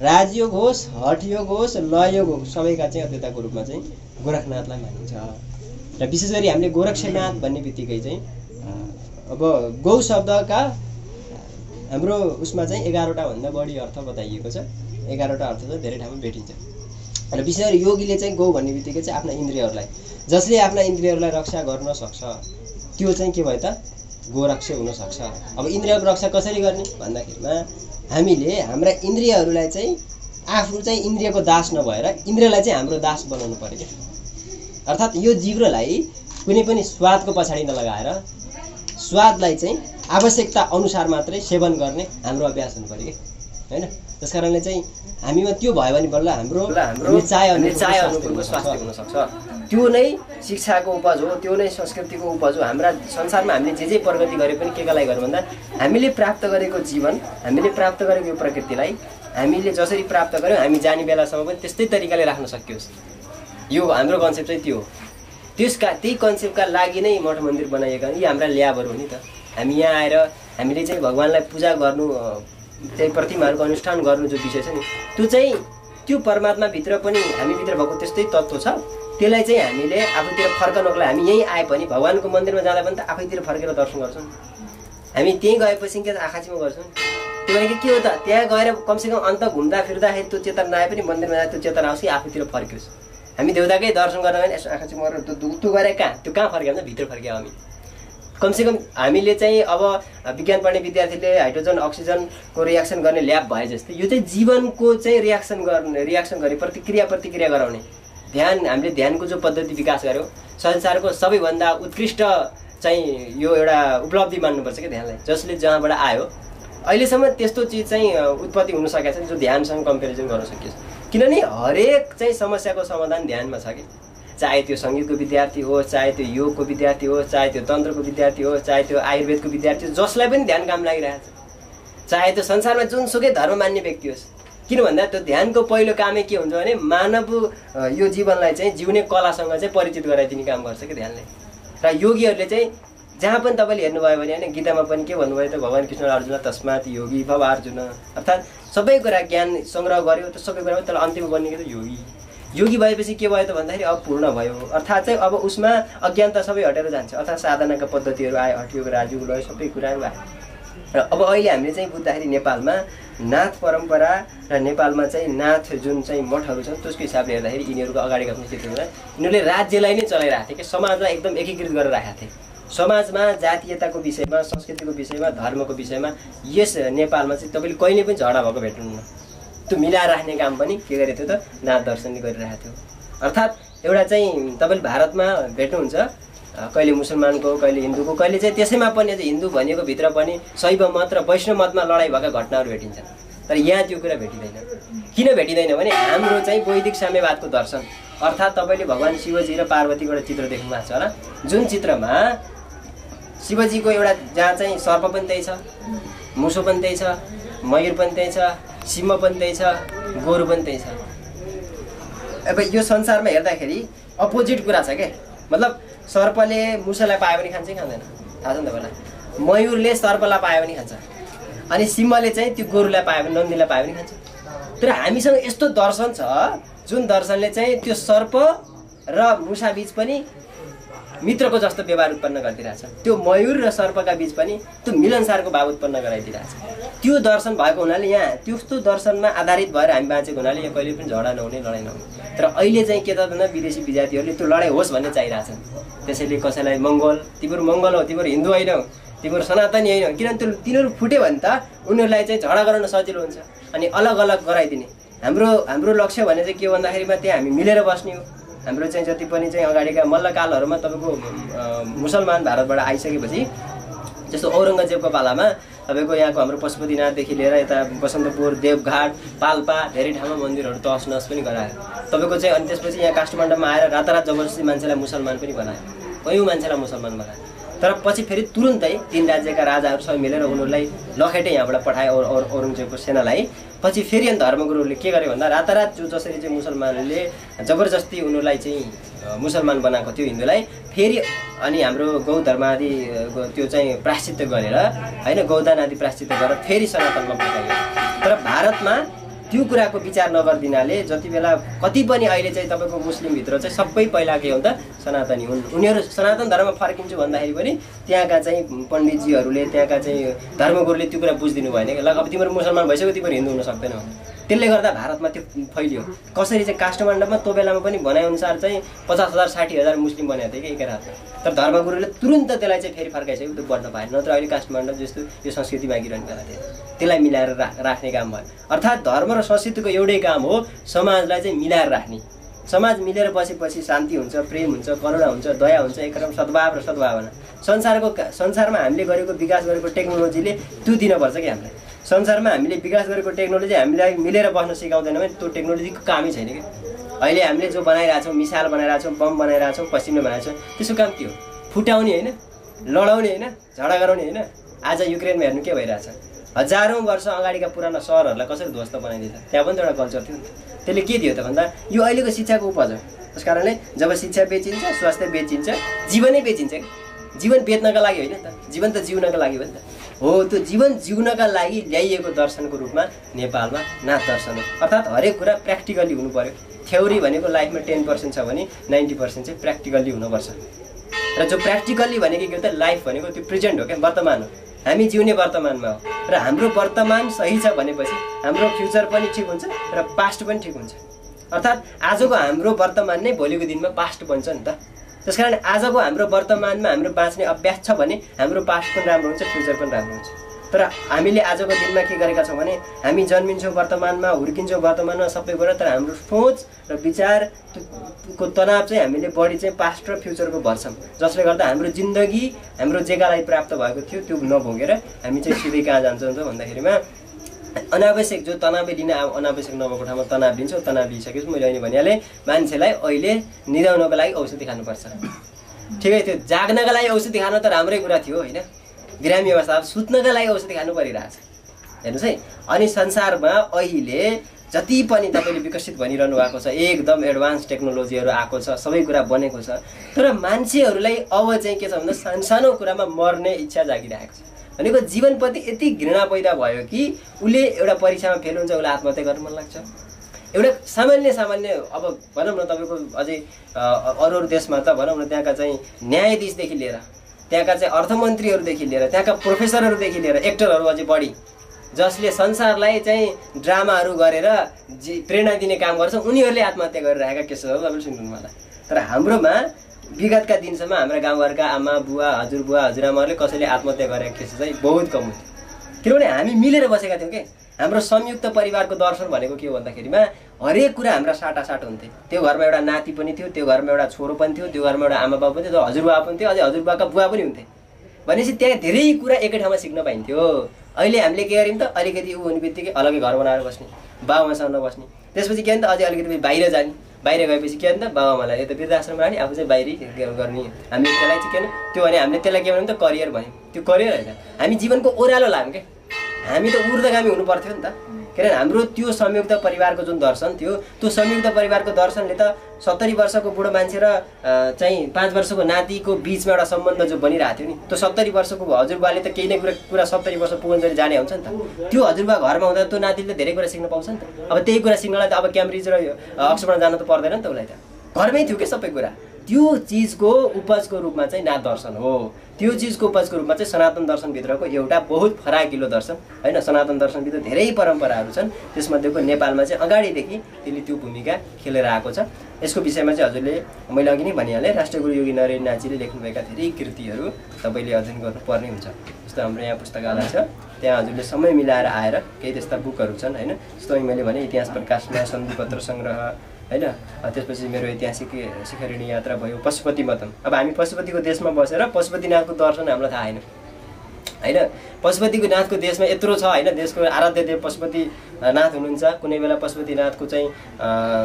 राजयोग होस् हठयोग होस् लयोग होस् सबैका चाहिँ अध्यताको रूपमा चाहिँ गोरखनाथलाई मानिन्छ। र विशेष गरी हामीले गोरक्षनाथ भन्ने बित्तिकै चाहिँ अब गौ शब्दका हाम्रो उसमा चाहिँ एघारवटा भन्दा बढी अर्थ बताइएको छ। एघारवटा अर्थ चाहिँ धेरै ठाउँमा भेटिन्छ। र विशेष गरी योगीले चाहिँ गौ भन्ने बित्तिकै चाहिँ आफ्ना इन्द्रियहरूलाई जसले आफ्ना इन्द्रियहरूलाई रक्षा गर्न सक्छ त्यो चाहिँ के भयो त? गोरक्ष हुनसक्छ। अब इन्द्रियको रक्षा कसरी गर्ने? भन्दाखेरिमा हामीले हाम्रा इन्द्रियहरूलाई चाहिँ आफू चाहिँ इन्द्रियको दास नभएर इन्द्रियलाई चाहिँ हाम्रो दास बनाउनु पऱ्यो क्या। अर्थात् यो जिब्रोलाई कुनै पनि स्वादको पछाडि नलगाएर स्वादलाई चाहिँ आवश्यकता अनुसार मात्रै सेवन गर्ने हाम्रो अभ्यास हुनु पऱ्यो कि होइन? त्यस कारणले चाहिँ हामीमा त्यो भयो भने बल्ल हाम्रो अनुकूलको स्वास्थ्य हुनसक्छ। त्यो नै शिक्षाको उपज हो त्यो नै संस्कृतिको उपज हो। हाम्रा संसारमा हामीले जे जे प्रगति गरे पनि के का लागि गर्यो भन्दा हामीले प्राप्त गरेको जीवन हामीले प्राप्त गरेको यो प्रकृतिलाई हामीले जसरी प्राप्त गऱ्यौँ हामी जाने बेलासम्म पनि त्यस्तै तरिकाले राख्न सकियोस्। यो हाम्रो कन्सेप्ट चाहिँ त्यो हो। त्यसका त्यही कन्सेप्टका लागि नै मठ मन्दिर बनाइएका यी हाम्रा ल्याबहरू हो नि त। हामी यहाँ आएर हामीले चाहिँ भगवान्लाई पूजा गर्नु त्यही प्रतिमाहरूको अनुष्ठान गर्नु जो विषय छ नि त्यो चाहिँ त्यो परमात्माभित्र पनि हामीभित्र भएको त्यस्तै तत्त्व छ। त्यसलाई चाहिँ हामीले आफूतिर फर्कनको लागि हामी यहीँ आए पनि भगवान्को मन्दिरमा जाँदा पनि त आफैतिर फर्केर दर्शन गर्छौँ। हामी त्यहीँ गएपछि के आँखाचीमा गर्छौँ। त्यो भनेको के हो त त्यहाँ गएर कमसेकम अन्त घुम्दा फिर्दाखेरि त्यो चेतना नआए पनि मन्दिरमा जाँदा त्यो चेतना आओस् कि आफूतिर फर्कियोस् हामी देउताकै दर्शन गर्न भने यसो आँखाची मरेर त्यो त्यो गएर कहाँ? त्यो कहाँ फर्क्यो भने भित्र फर्क्यो हामी। कमसेकम हामीले चाहिँ अब विज्ञान पढ्ने विद्यार्थीले हाइड्रोजन अक्सिजनको रियाक्सन गर्ने ल्याब भए जस्तै यो चाहिँ जीवनको चाहिँ रियाक्सन गर्ने रियाक्सन गर्ने प्रतिक्रिया प्रतिक्रिया गराउने। ध्यान हामीले ध्यानको जो पद्धति विकास गऱ्यौँ संसारको सबैभन्दा उत्कृष्ट चाहिँ यो एउटा उपलब्धि मान्नुपर्छ क्या ध्यानलाई जसले जहाँबाट आयो। अहिलेसम्म त्यस्तो चिज चाहिँ उत्पत्ति हुन सकेको छैन जो ध्यानसँग कम्पेरिजन गर्न सकियोस् किनभने हरेक चाहिँ समस्याको समाधान ध्यानमा छ कि। चाहे त्यो सङ्गीतको विद्यार्थी होस् चाहे त्यो योगको विद्यार्थी होस् चाहे त्यो तन्त्रको विद्यार्थी होस् चाहे त्यो आयुर्वेदको विद्यार्थी होस् जसलाई पनि ध्यान काम लागिरहेको छ चाहे त्यो संसारमा जुनसुकै धर्म मान्ने व्यक्ति होस्। किन भन्दा त्यो ध्यानको पहिलो कामै के हुन्छ भने मानव यो जीवनलाई चाहिँ जिउने कलासँग चाहिँ परिचित गराइदिने काम गर्छ कि ध्यानले। र योगीहरूले चाहिँ जहाँ पनि तपाईँले हेर्नुभयो भने होइन गीतामा पनि के भन्नुभयो त भगवान् कृष्ण अर्जुन तस्मात योगी भव अर्जुन। अर्थात् सबै कुरा ज्ञान सङ्ग्रह गर्यो त्यो सबै कुरा त्यसलाई अन्तिम बनिएको त योगी। योगी भएपछि के भयो त भन्दाखेरि अब पूर्ण भयो। अर्थात् चाहिँ अब उसमा अज्ञानता सबै हटेर जान्छ। अर्थात् साधनाका पद्धतिहरू आयो हटियोग राजयोग लय सबै कुराहरू आयो र अब अहिले हामीले चाहिँ बुझ्दाखेरि नेपालमा नाथ परम्परा र नेपालमा चाहिँ नाथ जुन चाहिँ मठहरू छन् त्यसको हिसाबले हेर्दाखेरि यिनीहरूको अगाडिका भने यिनीहरूले राज्यलाई नै चलाइरहेको थिए। कि समाजलाई एकदम एकीकृत गरेर राखेका थिए। समाजमा जातीयताको विषयमा संस्कृतिको विषयमा धर्मको विषयमा यस नेपालमा चाहिँ तपाईँले कहिले पनि झगडा भएको भेट्नुहुन्न। त्यो मिलाएर राख्ने काम पनि के गरेको थियो त? नाथ दर्शनले गरिरहेको थियो। अर्थात् एउटा चाहिँ तपाईँले भारतमा भेट्नुहुन्छ कहिले मुसलमानको कहिले हिन्दूको कहिले चाहिँ त्यसैमा पनि हिन्दू भनेको भित्र पनि शैव मत र वैष्णव मतमा लडाइँ भएका घटनाहरू भेटिन्छन् तर यहाँ त्यो कुरा भेटिँदैन। किन भेटिँदैन भने हाम्रो चाहिँ वैदिक साम्यवादको दर्शन। अर्थात् तपाईँले भगवान् शिवजी र पार्वतीको एउटा चित्र देख्नु भएको छ होला। जुन चित्रमा शिवजीको एउटा जहाँ चाहिँ सर्प पनि त्यही छ मुसो पनि त्यही छ मयूर पनि त्यही छ सिंह पनि त्यही छ गोरु पनि त्यही छ। अब यो संसारमा हेर्दाखेरि अपोजिट कुरा छ क्या मतलब सर्पले मुसालाई पायो भने खान्छ कि खाँदैन? थाहा छ नि तपाईँलाई? मयूरले सर्पलाई पायो भने खान्छ। अनि सिंहले चाहिँ त्यो गोरुलाई पायो भने नन्दीलाई पायो भने खान्छ। तर हामीसँग यस्तो दर्शन छ जुन दर्शनले चाहिँ त्यो सर्प र मुसा बिच पनि मित्रको जस्तो व्यवहार उत्पन्न गरिदिरहेछ त्यो मयूर र सर्पका बिच पनि त्यो मिलनसारको भाव उत्पन्न गराइदिरहेछ त्यो दर्शन भएको हुनाले यहाँ त्यस्तो दर्शनमा आधारित भएर हामी बाँचेको हुनाले यहाँ कहिले पनि झगडा नहुने लडाइँ नहुने। तर अहिले चाहिँ के त भन्दा विदेशी विद्यार्थीहरूले त्यो लडाइँ होस् भन्ने चाहिरहेछन्। त्यसैले कसैलाई मङ्गोल तिमीहरू मङ्गोल हो तिमीहरू हिन्दू होइनौ तिमीहरू सनातनी होइन किनभने त्यो तिनीहरू फुट्यो भने त उनीहरूलाई चाहिँ झगडा गराउन सजिलो हुन्छ अनि अलग अलग गराइदिने। हाम्रो हाम्रो लक्ष्य भने चाहिँ के भन्दाखेरिमा त्यहाँ हामी मिलेर बस्ने हो। हाम्रो चाहिँ जति पनि चाहिँ अगाडिका मल्लकालहरूमा तपाईँको मुसलमान भारतबाट आइसकेपछि जस्तो औरङ्गजेबको पालामा तपाईँको यहाँको हाम्रो पशुपतिनाथदेखि लिएर यता बसन्तपुर देवघाट पाल्पा धेरै ठाउँमा मन्दिरहरू तहस नहस पनि गरायो। तपाईँको चाहिँ अनि त्यसपछि यहाँ काठमाडौँमा आएर रातारात जबरजस्ती मान्छेलाई मुसलमान पनि बनायो। कयौँ मान्छेलाई मुसलमान बनायो? तर पछि फेरि तुरुन्तै तिन राज्यका राजाहरू सबै मिलेर उनीहरूलाई लखेटै यहाँबाट पठायो औ- औरङ्गजेबको सेनालाई। पछि फेरि अनि धर्मगुरुहरूले के गर्यो भन्दा रातारात जो जसरी चाहिँ मुसलमानले जबरजस्ती उनीहरूलाई चाहिँ मुसलमान बनाएको थियो हिन्दूलाई फेरि अनि हाम्रो गौ धर्म आदि अ, त्यो चाहिँ प्राश्चित्य गरेर होइन गौदान आदि प्राश्चित्य गरेर फेरि सनातनमा फर्काइयो तर भारतमा त्यो कुराको विचार नगरिदिनाले जति बेला कति पनि अहिले चाहिँ तपाईँको मुस्लिमभित्र चाहिँ सबै पहिला के हो त सनातनी हुन्। उनीहरू सनातन धर्ममा फर्किन्छु भन्दाखेरि पनि त्यहाँका चाहिँ पण्डितजीहरूले त्यहाँका चाहिँ धर्मगुरुले त्यो कुरा बुझिदिनु भएन ल अब तिमीहरू मुसलमान भइसक्यो तिमीहरू हिन्दू हुन सक्दैनौ। त्यसले गर्दा भारतमा त्यो फैलियो। कसरी चाहिँ काठमाडौँमा त्यो बेलामा पनि भनाइअनुसार चाहिँ पचास हजार साठी हजार मुस्लिम बनेको थियो कि एकै रातमा। तर धर्मगुरुले तुरन्त त्यसलाई चाहिँ फेरि फर्काइसक्यो त्यो बढ्न पाएन। नत्र अहिले काठमाडौँ जस्तो यो संस्कृति मागिरहने बेला थियो। त्यसलाई मिलाएर रा राख्ने काम भयो। अर्थात् धर्म र संस्कृतिको एउटै काम हो समाजलाई चाहिँ मिलाएर राख्ने। समाज मिलेर बसेपछि शान्ति हुन्छ प्रेम हुन्छ करुणा हुन्छ दया हुन्छ एकदम सद्भाव र सद्भावना। संसारको संसारमा हामीले गरेको विकास गरेको टेक्नोलोजीले त्यो दिनुपर्छ कि हामीलाई। संसारमा हामीले विकास गरेको टेक्नोलोजी हामीलाई मिलेर बस्न सिकाउँदैन भने त्यो टेक्नोलोजीको कामै छैन कि अहिले हामीले जो बनाइरहेछौँ मिसाइल बनाइरहेछौँ बम बनाइरहेछौँ पश्चिमले बनाइरहेछौँ त्यसको काम के हो? फुटाउने होइन लडाउने होइन झगडा गराउने होइन। आज युक्रेनमा हेर्नु के भइरहेछ? हजारौँ वर्ष अगाडिका पुराना सहरहरूलाई कसरी ध्वस्त बनाइदिन्छ त्यहाँ पनि त एउटा कल्चर थियो नि त्यसले के दियो त भन्दा यो अहिलेको शिक्षाको उपज हो। त्यस कारणले जब शिक्षा बेचिन्छ स्वास्थ्य बेचिन्छ जीवनै बेचिन्छ जीवन बेच्नका लागि होइन त। जीवन त जिउनका लागि हो नि त। हो त्यो जीवन जिउनका लागि ल्याइएको दर्शनको रूपमा नेपालमा नाच दर्शन हो। अर्थात् हरेक कुरा प्र्याक्टिकल्ली हुनु पऱ्यो थ्योरी भनेको लाइफमा टेन पर्सेन्ट छ भने नाइन्टी पर्सेन्ट चाहिँ प्र्याक्टिकल्ली हुनुपर्छ। र जो प्र्याक्टिकल्ली भनेको के हो त लाइफ भनेको त्यो प्रेजेन्ट हो क्या वर्तमान हो। हामी जिउने वर्तमानमा हो। र हाम्रो वर्तमान सही छ भनेपछि हाम्रो फ्युचर पनि ठिक हुन्छ र पास्ट पनि ठिक हुन्छ। अर्थात् आजको हाम्रो वर्तमान नै भोलिको दिनमा पास्ट बन्छ नि त। त्यस कारण आजको हाम्रो वर्तमानमा हाम्रो बाँच्ने अभ्यास छ भने हाम्रो पास्ट पनि राम्रो हुन्छ फ्युचर पनि राम्रो हुन्छ। तर हामीले आजको दिनमा के गरेका छौँ भने हामी जन्मिन्छौँ वर्तमानमा हुर्किन्छौँ वर्तमानमा सबै कुरा तर हाम्रो सोच र विचार को तनाव चाहिँ हामीले बढी चाहिँ पास्ट र फ्युचरको भर्छौँ। जसले गर्दा हाम्रो जिन्दगी हाम्रो जेगालाई प्राप्त भएको थियो त्यो नभोगेर हामी चाहिँ सिधै कहाँ जान्छौँ भन्दाखेरिमा अनावश्यक जो तनावै लिन अनावश्यक नभएको ठाउँमा तनाव लिन्छ तनाव लिइसकेपछि मैले अहिले भनिहालेँ मान्छेलाई अहिले निदाउनको लागि औषधि खानुपर्छ। ठिकै थियो जाग्नका लागि औषधि खान त राम्रै कुरा थियो होइन? बिरामी अवस्था अब सुत्नका लागि औषधि खानु परिरहेछ। हेर्नुहोस् है अनि संसारमा अहिले जति पनि तपाईँले विकसित भनिरहनु भएको छ एकदम एडभान्स टेक्नोलोजीहरू आएको छ सबै कुरा बनेको छ तर मान्छेहरूलाई अब चाहिँ के छ भन्दा सानसानो कुरामा मर्ने इच्छा जागिरहेको छ। भनेको जीवनप्रति यति घृणा पैदा भयो कि उसले एउटा परीक्षामा फेल हुन्छ उसलाई आत्महत्या गर्न मन लाग्छ। एउटा सामान्य सामान्य अब भनौँ न तपाईँको अझै अरू अरू देशमा त भनौँ न त्यहाँका चाहिँ न्यायाधीशदेखि लिएर त्यहाँका चाहिँ अर्थमन्त्रीहरूदेखि लिएर त्यहाँका प्रोफेसरहरूदेखि लिएर एक्टरहरू अझै बढी जसले संसारलाई चाहिँ ड्रामाहरू गरेर जी प्रेरणा दिने काम गर्छ उनीहरूले आत्महत्या गरिरहेका केसहरू तपाईँले सुन्नु होला। तर हाम्रोमा विगतका दिनसम्म हाम्रा गाउँघरका आमा बुवा हजुरबुवा हजुरआमाहरूले कसैले आत्महत्या गरेका केस चाहिँ बहुत कम हुन्थ्यो। किनभने हामी मिलेर बसेका थियौँ कि? हाम्रो संयुक्त परिवारको दर्शन भनेको के हो भन्दाखेरिमा हरेक कुरा हाम्रा साटासाट हुन्थे। त्यो घरमा एउटा नाति पनि थियो त्यो घरमा एउटा छोरो पनि थियो त्यो घरमा एउटा आमा बाबु पनि थियो हजुरबा पनि थियो अझै हजुरबाका बुवा पनि हुन्थे। भनेपछि त्यहाँ धेरै कुरा एकै ठाउँमा सिक्न पाइन्थ्यो। अहिले हामीले के गर्यौँ त? अलिकति ऊ हुने बित्तिकै अलग्गै घर बनाएर बस्ने बाबामासँग नबस्ने। त्यसपछि के त? अझै अलिकति बाहिर जाने। बाहिर गएपछि के भने त बाबामालाई यता वृद्धाश्रम राख्ने आफू चाहिँ बाहिरी गर्ने हामी त्यसलाई चाहिँ के त्यो भने हामीले त्यसलाई के भन्यौँ त करियर भन्यौँ। त्यो करियर होइन। हामी जीवनको ओह्रालो लाग्यौँ क्या हामी त ऊर्ध्वगामी हुनु पर्थ्यो नि त। किनभने हाम्रो त्यो संयुक्त परिवारको जुन दर्शन थियो त्यो संयुक्त परिवारको दर्शनले त सत्तरी वर्षको बुढो मान्छे र चाहिँ पाँच वर्षको नातिको बिचमा एउटा सम्बन्ध जो बनिरहेको थियो नि त्यो सत्तरी वर्षको हजुरबाले त केही न कुरा कुरा सत्तरी वर्ष पुगन्जरी जाने हुन्छ नि त। त्यो हजुरबा घरमा हुँदा त्यो नातिले त धेरै कुरा सिक्न पाउँछ नि त। अब त्यही कुरा सिक्नलाई त अब क्याम्ब्रिज र यो, अ, अक्सफोर्डमा जानु त पर्दैन नि त उसलाई त। घरमै थियो क्या सबै कुरा? त्यो चिजको उपजको रूपमा चाहिँ नाथ दर्शन हो। त्यो चिजको उपजको रूपमा चाहिँ सनातन दर्शनभित्रको एउटा बहुत फराकिलो दर्शन होइन? सनातन दर्शनभित्र धेरै परम्पराहरू छन्। त्यसमध्येको नेपालमा चाहिँ अगाडिदेखि त्यसले त्यो भूमिका खेलेर आएको छ। यसको विषयमा चाहिँ हजुरले मैले अघि नै भनिहालेँ राष्ट्रिय गुरु योगी नरेन्द्र नाथजीले लेख्नुभएका धेरै कृतिहरू तपाईँले अध्ययन गर्नुपर्ने हुन्छ। जस्तो हाम्रो यहाँ पुस्तकालय छ त्यहाँ हजुरले समय मिलाएर आएर केही त्यस्ता बुकहरू छन् होइन? जस्तो मैले भने इतिहास प्रकाशमा सन्धिपत्र सङ्ग्रह होइन? त्यसपछि मेरो ऐतिहासिक शिखरिणी यात्रा भयो पशुपति मतम। अब हामी पशुपतिको देशमा बसेर पशुपतिनाथको दर्शन हामीलाई थाहा छैन होइन? पशुपतिको नाथको देशमा यत्रो छ होइन? देशको आराध्य देव पशुपति नाथ हुनुहुन्छ। कुनै बेला पशुपतिनाथको चाहिँ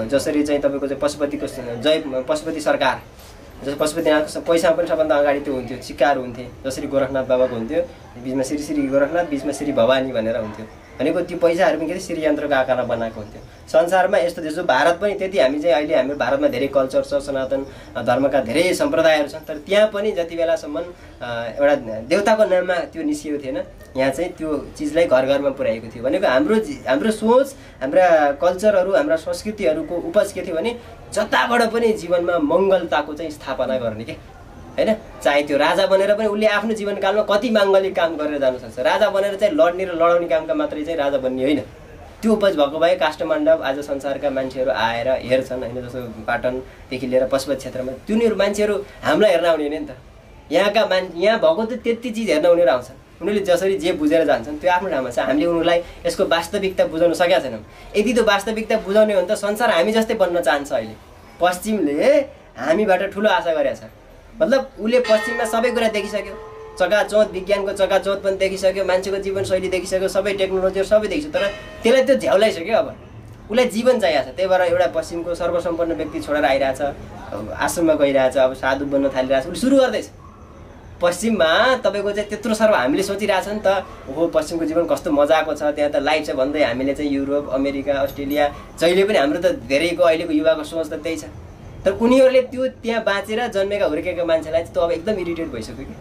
जसरी चाहिँ तपाईँको चाहिँ पशुपतिको जय पशुपति सरकार। जस्तो पशुपतिनाथको स- पैसामा पनि सबभन्दा अगाडि त्यो हुन्थ्यो सिक्काहरू हुन्थे। जसरी गोरखनाथ बाबाको हुन्थ्यो बिचमा श्री श्री गोरखनाथ बिचमा श्री भवानी भनेर हुन्थ्यो। भनेको त्यो पैसाहरू पनि के अरे श्रीयन्त्रको आकारमा बनाएको हुन्थ्यो। संसारमा यस्तो हो भारत पनि त्यति हामी चाहिँ अहिले हाम्रो भारतमा धेरै कल्चर छ सनातन धर्मका धेरै सम्प्रदायहरू छन् तर त्यहाँ पनि जति बेलासम्म एउटा देउताको नाममा त्यो निस्किएको थिएन। यहाँ चाहिँ त्यो चिजलाई घर घरमा पुर्याएको थियो। भनेको हाम्रो हाम्रो सोच हाम्रा कल्चरहरू हाम्रा संस्कृतिहरूको उपज के थियो भने जताबाट पनि जीवनमा मङ्गलताको चाहिँ स्थापना गर्ने के? होइन? चाहे त्यो राजा बनेर पनि उसले आफ्नो जीवनकालमा कति माङ्गलिक काम गरेर जान सक्छ राजा बनेर चाहिँ लड्ने र लडाउने कामका मात्रै चाहिँ राजा बन्ने होइन। त्यो उपज भएको भए काष्ठमण्डप आज संसारका मान्छेहरू आएर हेर्छन् होइन जस्तो पाटनदेखि लिएर पशुपत क्षेत्रमा। तिनीहरू मान्छेहरू हामीलाई हेर्न आउने नि त। यहाँका मान यहाँ भएको त त्यति चिज हेर्न उनीहरू आउँछन्। उनीहरूले जसरी जे बुझेर जान्छन् त्यो आफ्नो ठाउँमा छ। हामीले उनीहरूलाई यसको वास्तविकता बुझाउन सकेका छैनौँ। यदि त्यो वास्तविकता बुझाउने हो भने त संसार हामी जस्तै बन्न चाहन्छ अहिले। पश्चिमले हामीबाट ठुलो आशा गरेको छ मतलब उसले पश्चिममा सबै कुरा देखिसक्यो। चकाचौँध विज्ञानको चकाचौँध पनि देखिसक्यो मान्छेको जीवनशैली देखिसक्यो सबै टेक्नोलोजीहरू सबै देखिसक्यो। तर त्यसलाई त्यो झ्याउलाइसक्यो अब। उसलाई जीवन चाहिएको छ। त्यही भएर एउटा पश्चिमको सर्वसम्पन्न व्यक्ति छोडेर आइरहेछ आश्रममा गइरहेछ अब साधु बन्न थालिरहेछ। उसले सुरु गर्दैछ। पश्चिममा तपाईँको चाहिँ त्यत्रो साह्रो हामीले सोचिरहेछ नि त ओहो पश्चिमको जीवन कस्तो मजाको छ। त्यहाँ त लाइफ छ भन्दै हामीले चाहिँ युरोप अमेरिका अस्ट्रेलिया जहिले पनि हाम्रो त धेरैको अहिलेको युवाको सोच त त्यही छ। तर उनीहरूले त्यो त्यहाँ बाँचेर जन्मेका हुर्केका मान्छेलाई चाहिँ त्यो अब एकदम इरिटेट भइसक्यो कि?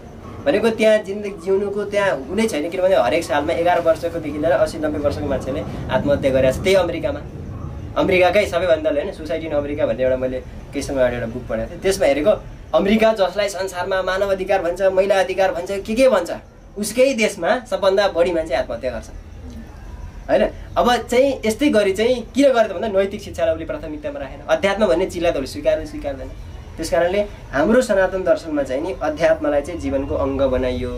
भनेको त्यहाँ जिन्दगी जिउनुको त्यहाँ कुनै छैन किनभने हरेक सालमा एघार वर्षकोदेखि लिएर अस्सी नब्बे वर्षको मान्छेले आत्महत्या गरेको छ। त्यही अमेरिकामा। अमेरिकाकै सबैभन्दा होइन सोसाइटी इन अमेरिका भन्ने एउटा मैले केही समय अगाडि एउटा बुक पढेको थिएँ। त्यसमा हेरेको अमेरिका जसलाई संसारमा मानव अधिकार भन्छ महिला अधिकार भन्छ के के भन्छ उसकै देशमा सबभन्दा बढी मान्छे आत्महत्या गर्छ। होइन? अब चाहिँ यस्तै गरी चाहिँ किन गरेर भन्दा नैतिक शिक्षालाई उसले प्राथमिकतामा राखेन। अध्यात्म भन्ने चिजलाई त स्वीकार्दै स्वीकार्दैन। त्यस कारणले हाम्रो सनातन दर्शनमा चाहिँ नि अध्यात्मलाई चाहिँ जीवनको अङ्ग बनाइयो।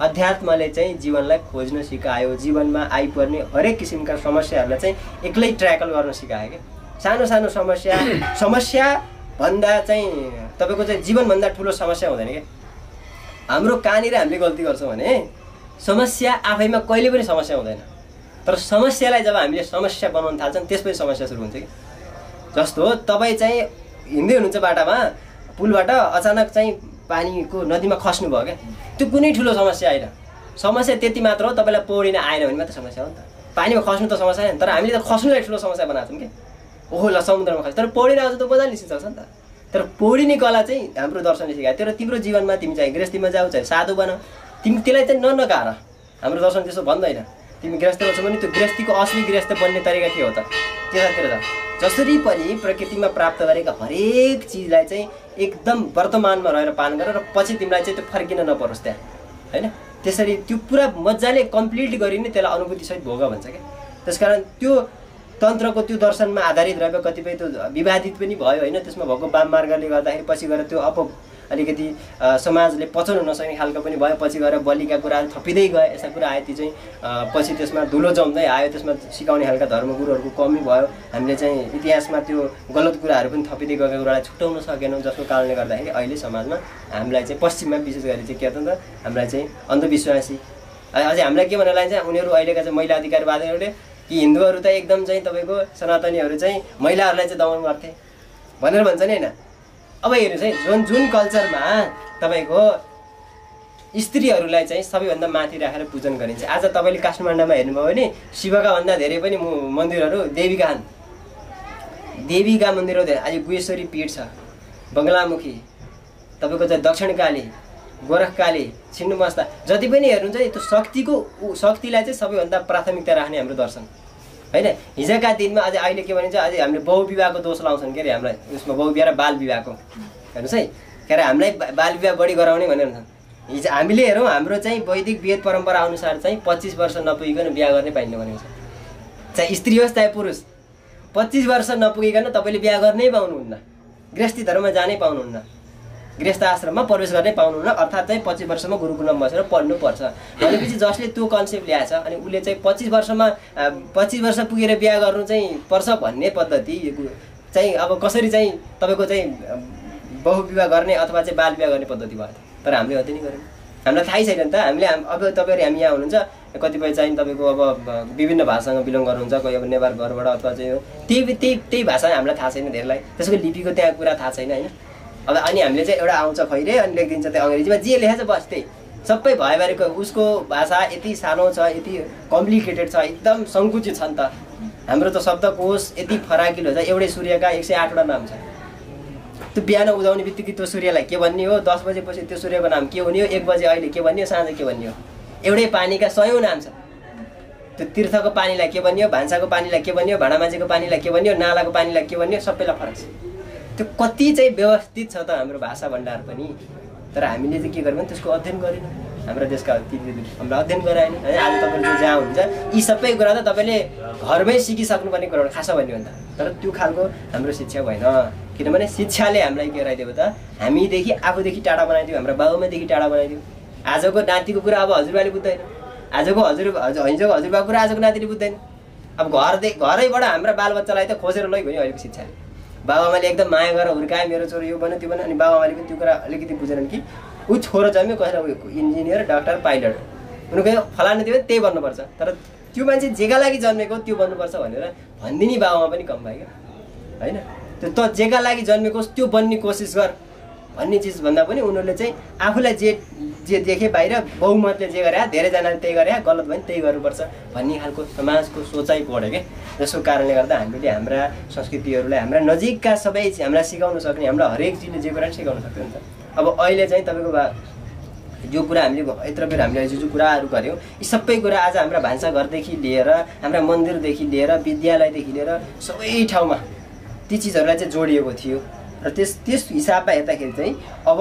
अध्यात्मले चाहिँ जीवनलाई खोज्न सिकायो। जीवनमा आइपर्ने हरेक किसिमका समस्याहरूलाई चाहिँ एक्लै ट्र्याकल गर्न सिकायो क्या। सानो सानो समस्या समस्या भन्दा चाहिँ तपाईँको चाहिँ जीवनभन्दा ठुलो समस्या हुँदैन क्या। हाम्रो कहाँनिर हामीले गल्ती गर्छौँ भने समस्या आफैमा कहिले पनि समस्या हुँदैन। तर समस्यालाई जब हामीले समस्या बनाउन थाल्छौँ त्यसपछि समस्या सुरु हुन्छ कि? जस्तो तपाईँ चाहिँ हिँड्दै हुनुहुन्छ बाटामा पुलबाट अचानक चाहिँ पानीको नदीमा खस्नु भयो क्या त्यो कुनै ठुलो समस्या होइन। समस्या त्यति मात्र हो तपाईँलाई पौडिन आएन भने मात्रै समस्या हो नि त। पानीमा खस्नु त समस्या होइन तर हामीले त खस्नुलाई ठुलो समस्या बनाएको छौँ कि। ओहो ल समुद्रमा खस्छ तर पौडिन आउँछ त मजाले निस्किन सक्छ नि त। तर पौडिने कला चाहिँ हाम्रो दर्शनले सिकायो। तर तिम्रो जीवनमा तिमी चाहिँ गृहस्थीमा जाऊ चाहे साधु बन। तिमी त्यसलाई चाहिँ ननकार हाम्रो दर्शन त्यसो भन्दैन। तिमी गृहस्थमा छौ भने त्यो गृहस्थीको असली गृहस्थ बन्ने तरिका के हो त? त्यतातिर जा जसरी पनि प्रकृतिमा प्राप्त गरेका हरेक चिजलाई चाहिँ एकदम वर्तमानमा रहेर पालन गर र पछि तिमीलाई चाहिँ त्यो फर्किन नपरोस् त्यहाँ। होइन? त्यसरी त्यो पुरा मजाले कम्प्लिट गरी नै त्यसलाई अनुभूतिसहित भोग भन्छ क्या। त्यसकारण त्यो तन्त्रको त्यो दर्शनमा आधारित रहेको कतिपय त्यो विवादित पनि भयो होइन त्यसमा भएको वाम मार्गले गर्दाखेरि पछि गएर त्यो अप अलिकति समाजले पचाउन नसक्ने खालको पनि भयो। पछि गएर बलिका कुराहरू थपिँदै गए यस्ता कुरा आए ती चाहिँ पछि त्यसमा धुलो जम्दै आयो। त्यसमा सिकाउने खालका धर्मगुरुहरूको कमी भयो। हामीले चाहिँ इतिहासमा त्यो गलत कुराहरू पनि थपिँदै गएको कुरालाई छुट्याउन सकेनौँ। जसको कारणले गर्दाखेरि अहिले समाजमा हामीलाई चाहिँ पश्चिममा विशेष गरी चाहिँ के त हामीलाई चाहिँ अन्धविश्वासी अझै हामीलाई के भनेर लाइन्छ उनीहरू अहिलेका चाहिँ महिला अधिकारवादीहरूले कि हिन्दूहरू त एकदम चाहिँ तपाईँको सनातनीहरू चाहिँ महिलाहरूलाई चाहिँ दमन गर्थे। भनेर भन्छ नि होइन? अब हेर्नुहोस् है जुन जुन कल्चरमा तपाईँको स्त्रीहरूलाई चाहिँ सबैभन्दा माथि राखेर पूजन गरिन्छ। आज तपाईँले काठमाडौँमा हेर्नुभयो भने शिवका भन्दा धेरै पनि मन्दिरहरू देवीका छन्। देवीका मन्दिरहरू धेरै। आज गुहेश्वरी पीठ छ बङ्गलामुखी तपाईँको चाहिँ दक्षिणकाली गोरखकाली छिन्नमस्ता जति पनि हेर्नुहुन्छ त्यो शक्तिको शक्तिलाई चाहिँ सबैभन्दा प्राथमिकता राख्ने हाम्रो दर्शन। होइन हिजोका दिनमा अझै अहिले के भनिन्छ अझै हामीले बहुविवाहको दोष लाउँछन् के अरे हामीलाई उसमा बहुविवाह र बाल विवाहको हेर्नुहोस् है के अरे हामीलाई बा- बाल विवाह बढी गराउने भनेर हिजो हामीले हेरौँ हाम्रो चाहिँ वैदिक वेद परम्परा अनुसार चाहिँ पच्चिस वर्ष नपुगिकन बिहा गर्ने पाइने भनेको छ। चाहे स्त्री होस् चाहे पुरुष पच्चिस वर्ष नपुगिकन तपाईँले बिहा गर्नै पाउनुहुन्न। गृहस्थी धर्ममा जानै पाउनुहुन्न। गृहस्थ आश्रममा प्रवेश गर्नै पाउनुहुन्न अर्थात् चाहिँ पच्चिस वर्षमा गुरुकुलमा बसेर पढ्नुपर्छ। भनेपछि जसले त्यो कन्सेप्ट ल्याएछ अनि उसले चाहिँ पच्चिस वर्षमा पच्चिस वर्ष पुगेर बिहा गर्नु चाहिँ पर्छ भन्ने पद्धति चाहिँ अब कसरी चाहिँ तपाईँको चाहिँ बहुविवाह गर्ने अथवा चाहिँ बाल विवाह गर्ने पद्धति भयो। तर हामीले अति नै गरेन। हामीलाई थाहै छैन नि त। हामीले हाम- अब तपाईँहरू हामी यहाँ हुनुहुन्छ कतिपय चाहिँ तपाईँको अब विभिन्न भाषासँग बिलोङ गर्नुहुन्छ कोही अब नेपाल घरबाट अथवा चाहिँ त्यही त्यही त्यही भाषा हामीलाई थाहा छैन धेरैलाई। त्यसको लिपिको त्यहाँ कुरा थाहा छैन होइन। अब अनि हामीले चाहिँ एउटा आउँछ खैरे अनि लेखिदिन्छ त्यो अङ्ग्रेजीमा जे लेखेको छ बस त्यही। सबै भएबारेको उसको भाषा यति सानो छ यति कम्प्लिकेटेड छ एकदम सङ्कुचित छ नि त। हाम्रो त शब्दकोश यति फराकिलो छ एउटै सूर्यका एक सय आठवटा नाम छ। त्यो बिहान उदाउने बित्तिकै त्यो सूर्यलाई के भन्ने हो? दस बजेपछि त्यो सूर्यको नाम के हुने हो? एक बजे अहिले के भन्ने हो? साँझ के भन्ने हो? एउटै पानीका सयौँ नाम छ। त्यो तीर्थको पानीलाई के भन्ने हो? भान्साको पानीलाई के भन्ने हो? पानीलाई के भन्ने हो? नालाको पानीलाई के भन्ने हो? सबैलाई फरक छ। त्यो कति चाहिँ व्यवस्थित छ त हाम्रो भाषा भण्डार पनि तर हामीले चाहिँ के गर्यौँ भने त्यसको अध्ययन गरेनौँ। हाम्रो देशका हामीलाई अध्ययन गराएन। है आज तपाईँले जो जहाँ हुनुहुन्छ यी सबै कुरा त तपाईँले घरमै सिकिसक्नुपर्ने कुराहरू खास भन्यो भने त। तर त्यो खालको हाम्रो शिक्षा भएन। किनभने शिक्षाले हामीलाई के गराइदियो त हामीदेखि आफूदेखि टाढा बनाइदियो हाम्रो बाबुमादेखि टाढा बनाइदियो। आजको नातिको कुरा अब हजुरबाले बुझ्दैन। आजको हजुर हिजोको हजुरबाको कुरा आजको नातिले बुझ्दैन। अब घरदेखि घरैबाट हाम्रा बालबच्चालाई त खोजेर लैगयो नि अहिलेको शिक्षाले। बाबाआमाले एकदम माया गरेर हुर्कायो मेरो छोरो यो बन्यो त्यो बन्यो अनि बाबाआमाले पनि त्यो कुरा अलिकति बुझेनन् कि ऊ छोरो जन्म्यो कसैलाई इन्जिनियर डाक्टर पाइलट। उनीहरूको फलानु त्यो त्यही भन्नुपर्छ। तर त्यो मान्छे जेका लागि जन्मेको त्यो बन्नुपर्छ भनेर भनिदिने बाबामा पनि कम भयो क्या? होइन? त जेका लागि जन्मेको त्यो बन्ने कोसिस गर। भन्ने चिज भन्दा पनि उनीहरूले चाहिँ आफूलाई जे जे देखे बाहिर बहुमतले जे गरे धेरैजनाले त्यही गरे गलत भने त्यही गर्नुपर्छ भन्ने खालको समाजको सोचाइ पढ्यो क्या। जसको कारणले गर्दा हामीले हाम्रा संस्कृतिहरूलाई हाम्रा नजिकका सबै हामीलाई सिकाउन सक्ने हामीलाई हरेक चिजले जे कुरा सिकाउन सक्छ नि अब अहिले चाहिँ तपाईँको बा जो कुरा हामीले यत्र बेर हामीले जो जो कुराहरू गऱ्यौँ यी सबै कुरा आज हाम्रा भान्साघरदेखि लिएर हाम्रा मन्दिरदेखि लिएर विद्यालयदेखि लिएर सबै ठाउँमा ती चिजहरूलाई चाहिँ जोडिएको थियो। र त्यस त्यस हिसाबमा हेर्दाखेरि चाहिँ अब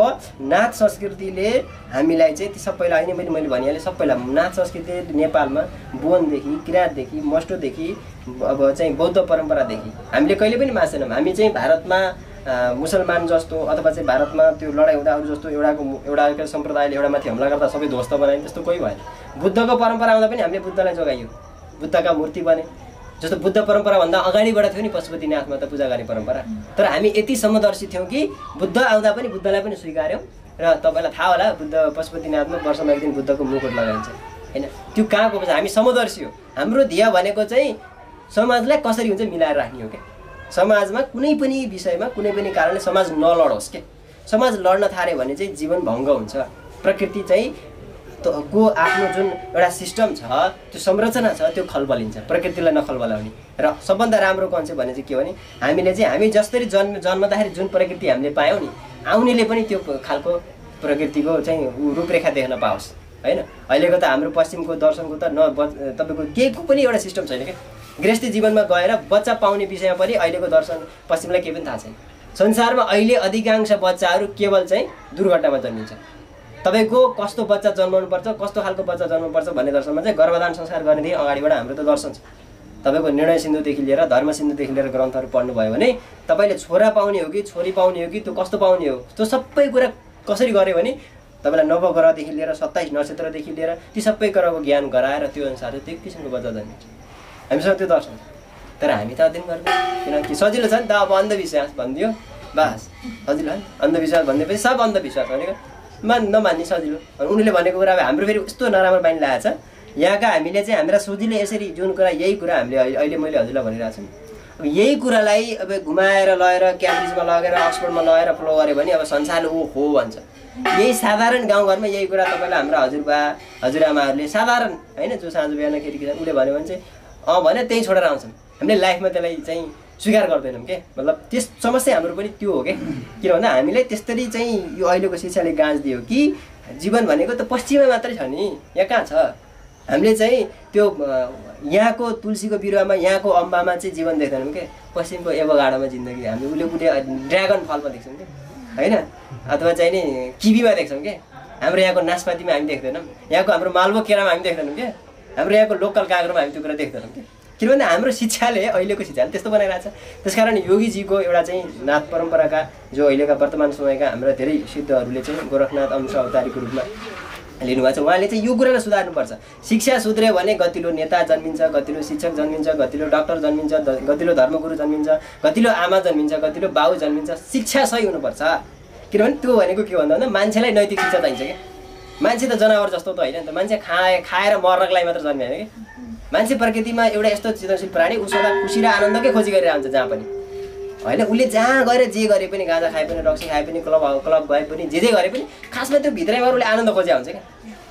नाच संस्कृतिले हामीलाई चाहिँ सबैलाई होइन मैले मैले भनिहालेँ सबैलाई नाच संस्कृति नेपालमा बोनदेखि किराँतदेखि मस्टोदेखि अब चाहिँ बौद्ध परम्परादेखि। हामीले कहिले पनि मासेनौँ हामी चाहिँ भारतमा मुसलमान जस्तो अथवा चाहिँ भारतमा त्यो लडाइँ हुँदा अरू जस्तो एउटाको एउटा सम्प्रदायले एउटा माथि हमला गर्दा सबै ध्वस्त बनायो त्यस्तो कोही भएन। बुद्धको परम्परा आउँदा पनि हामीले बुद्धलाई जोगाइयो। बुद्धका मूर्ति बने। जस्तो बुद्ध परम्पराभन्दा अगाडिबाट थियो नि पशुपतिनाथमा त पूजा गर्ने परम्परा। तर हामी यति समदर्शी थियौँ कि बुद्ध आउँदा पनि बुद्धलाई पनि स्वीकार्यौँ र तपाईँलाई थाहा होला बुद्ध पशुपतिनाथमा वर्षमा एक दिन बुद्धको मुकुट लगाइन्छ। होइन? त्यो कहाँको हुन्छ हामी समदर्शी हो। हाम्रो ध्येय भनेको चाहिँ समाजलाई कसरी हुन्छ मिलाएर राख्ने हो क्या? समाजमा कुनै पनि विषयमा कुनै पनि कारणले समाज नलडोस् के समाज लड्न थाल्यो भने चाहिँ जीवन भङ्ग हुन्छ। प्रकृति चाहिँ को आफ्नो जुन एउटा सिस्टम छ त्यो संरचना छ त्यो खलबलिन्छ प्रकृतिलाई नखलबलाउने र सबभन्दा राम्रो कन्सेप्ट भने चाहिँ के भने हामीले चाहिँ हामी जसरी जन्म जन्मदाखेरि जुन प्रकृति हामीले पायौँ नि आउनेले पनि त्यो खालको प्रकृतिको चाहिँ रूपरेखा देख्न पाओस्। होइन? अहिलेको त हाम्रो पश्चिमको दर्शनको त न तपाईँको केहीको पनि एउटा सिस्टम छैन क्या गृहस्थी जीवनमा गएर बच्चा पाउने विषयमा पनि अहिलेको दर्शन पश्चिमलाई केही पनि थाहा छैन। संसारमा अहिले अधिकांश बच्चाहरू केवल चाहिँ दुर्घटनामा जन्मिन्छ। तपाईँको कस्तो बच्चा जन्माउनुपर्छ कस्तो खालको बच्चा जन्माउनुपर्छ भन्ने दर्शनमा चाहिँ गर्भधान संस्कार गर्नेदेखि अगाडिबाट हाम्रो त दर्शन छ। तपाईँको निर्णय सिन्धुदेखि लिएर धर्म सिन्धुदेखि लिएर ग्रन्थहरू पढ्नुभयो भने तपाईँले छोरा पाउने हो कि छोरी पाउने हो कि त्यो कस्तो पाउने हो त्यो सबै कुरा कसरी गऱ्यो भने तपाईँलाई नवग्रहदेखि लिएर सत्ताइस नक्षत्रदेखि लिएर ती सबै कुराको ज्ञान गराएर त्यो अनुसार त्यो किसिमको बच्चा जन्मिन्छ। हामीसँग त्यो दर्शन छ। तर हामी त अध्ययन गर्दैन किनकि सजिलो छ नि त अब अन्धविश्वास भनिदियो। बास सजिलो हो अन्धविश्वास भनिदिएपछि सब अन्धविश्वास भनेको मान नमान्ने सजिलो। उनीहरूले भनेको कुरा अब हाम्रो फेरि यस्तो नराम्रो बानी लागेको छ। यहाँका हामीले चाहिँ हाम्रा सोझिले यसरी जुन कुरा यही कुरा हामीले अहिले मैले हजुरलाई भनिरहेको छु। अब यही कुरालाई अब घुमाएर लगेर क्याम्ब्रिजमा लगेर अक्सफोर्डमा लगेर फ्लो गऱ्यो भने अब संसारले ओ हो भन्छ। यही साधारण गाउँघरमा यही कुरा तपाईँलाई हाम्रो हजुरबा हजुरआमाहरूले साधारण होइन जो साँझ बिहान केटी उसले भन्यो भने चाहिँ अँ भने त्यही छोडेर आउँछन्। हामीले लाइफमा त्यसलाई चाहिँ स्वीकार गर्दैनौँ के? मतलब त्यस समस्या हाम्रो पनि त्यो हो क्या किन भन्दा हामीलाई त्यस्तरी चाहिँ यो अहिलेको शिक्षाले गाँच दियो कि जीवन भनेको त पश्चिममा मात्रै छ नि। यहाँ कहाँ छ? हामीले चाहिँ त्यो यहाँको तुलसीको बिरुवामा यहाँको अम्बामा चाहिँ जीवन देख्दैनौँ क्या पश्चिमको एभोगाडोमा जिन्दगी। हामी उसले उसले ड्रागन फलमा देख्छौँ क्या होइन? अथवा चाहिँ नि किबीमा देख्छौँ क्या हाम्रो यहाँको नासपातीमा हामी देख्दैनौँ। यहाँको हाम्रो मालबो केरामा हामी देख्दैनौँ क्या हाम्रो यहाँको लोकल काँक्रोमा हामी त्यो कुरा देख्दैनौँ क्या किनभने हाम्रो शिक्षाले अहिलेको शिक्षाले त्यस्तो बनाइरहेको छ। त्यस कारण योगीजीको एउटा चाहिँ नाथ परम्पराका जो अहिलेका वर्तमान समयका हाम्रा धेरै सिद्धहरूले चाहिँ गोरखनाथ अंश अवतारीको रूपमा लिनुभएको छ। उहाँले चाहिँ यो कुरालाई सुधार्नुपर्छ। शिक्षा सुध्रियो भने गतिलो नेता जन्मिन्छ गतिलो शिक्षक जन्मिन्छ गतिलो डक्टर जन्मिन्छ गतिलो धर्मगुरु जन्मिन्छ गतिलो आमा जन्मिन्छ गतिलो बाउ जन्मिन्छ शिक्षा सही हुनुपर्छ। किनभने त्यो भनेको के भन्दा भन्दा मान्छेलाई नैतिक शिक्षा चाहिन्छ क्या। मान्छे त जनावर जस्तो त होइन नि त। मान्छे खाए खाएर मर्नको लागि मात्र जन्मियो होइन कि मान्छे प्रकृतिमा एउटा यस्तो चितनशील प्राणी उसलाई खुसी र आनन्दकै खोजी गरेर आउँछ जहाँ पनि। होइन उसले जहाँ गएर जे गरे पनि गाँजा खाए पनि रक्सी खाए पनि क्लब क्लब गए पनि जे जे गरे पनि खासमा त्यो भित्रैमा उसले आनन्द खोज्या हुन्छ क्या।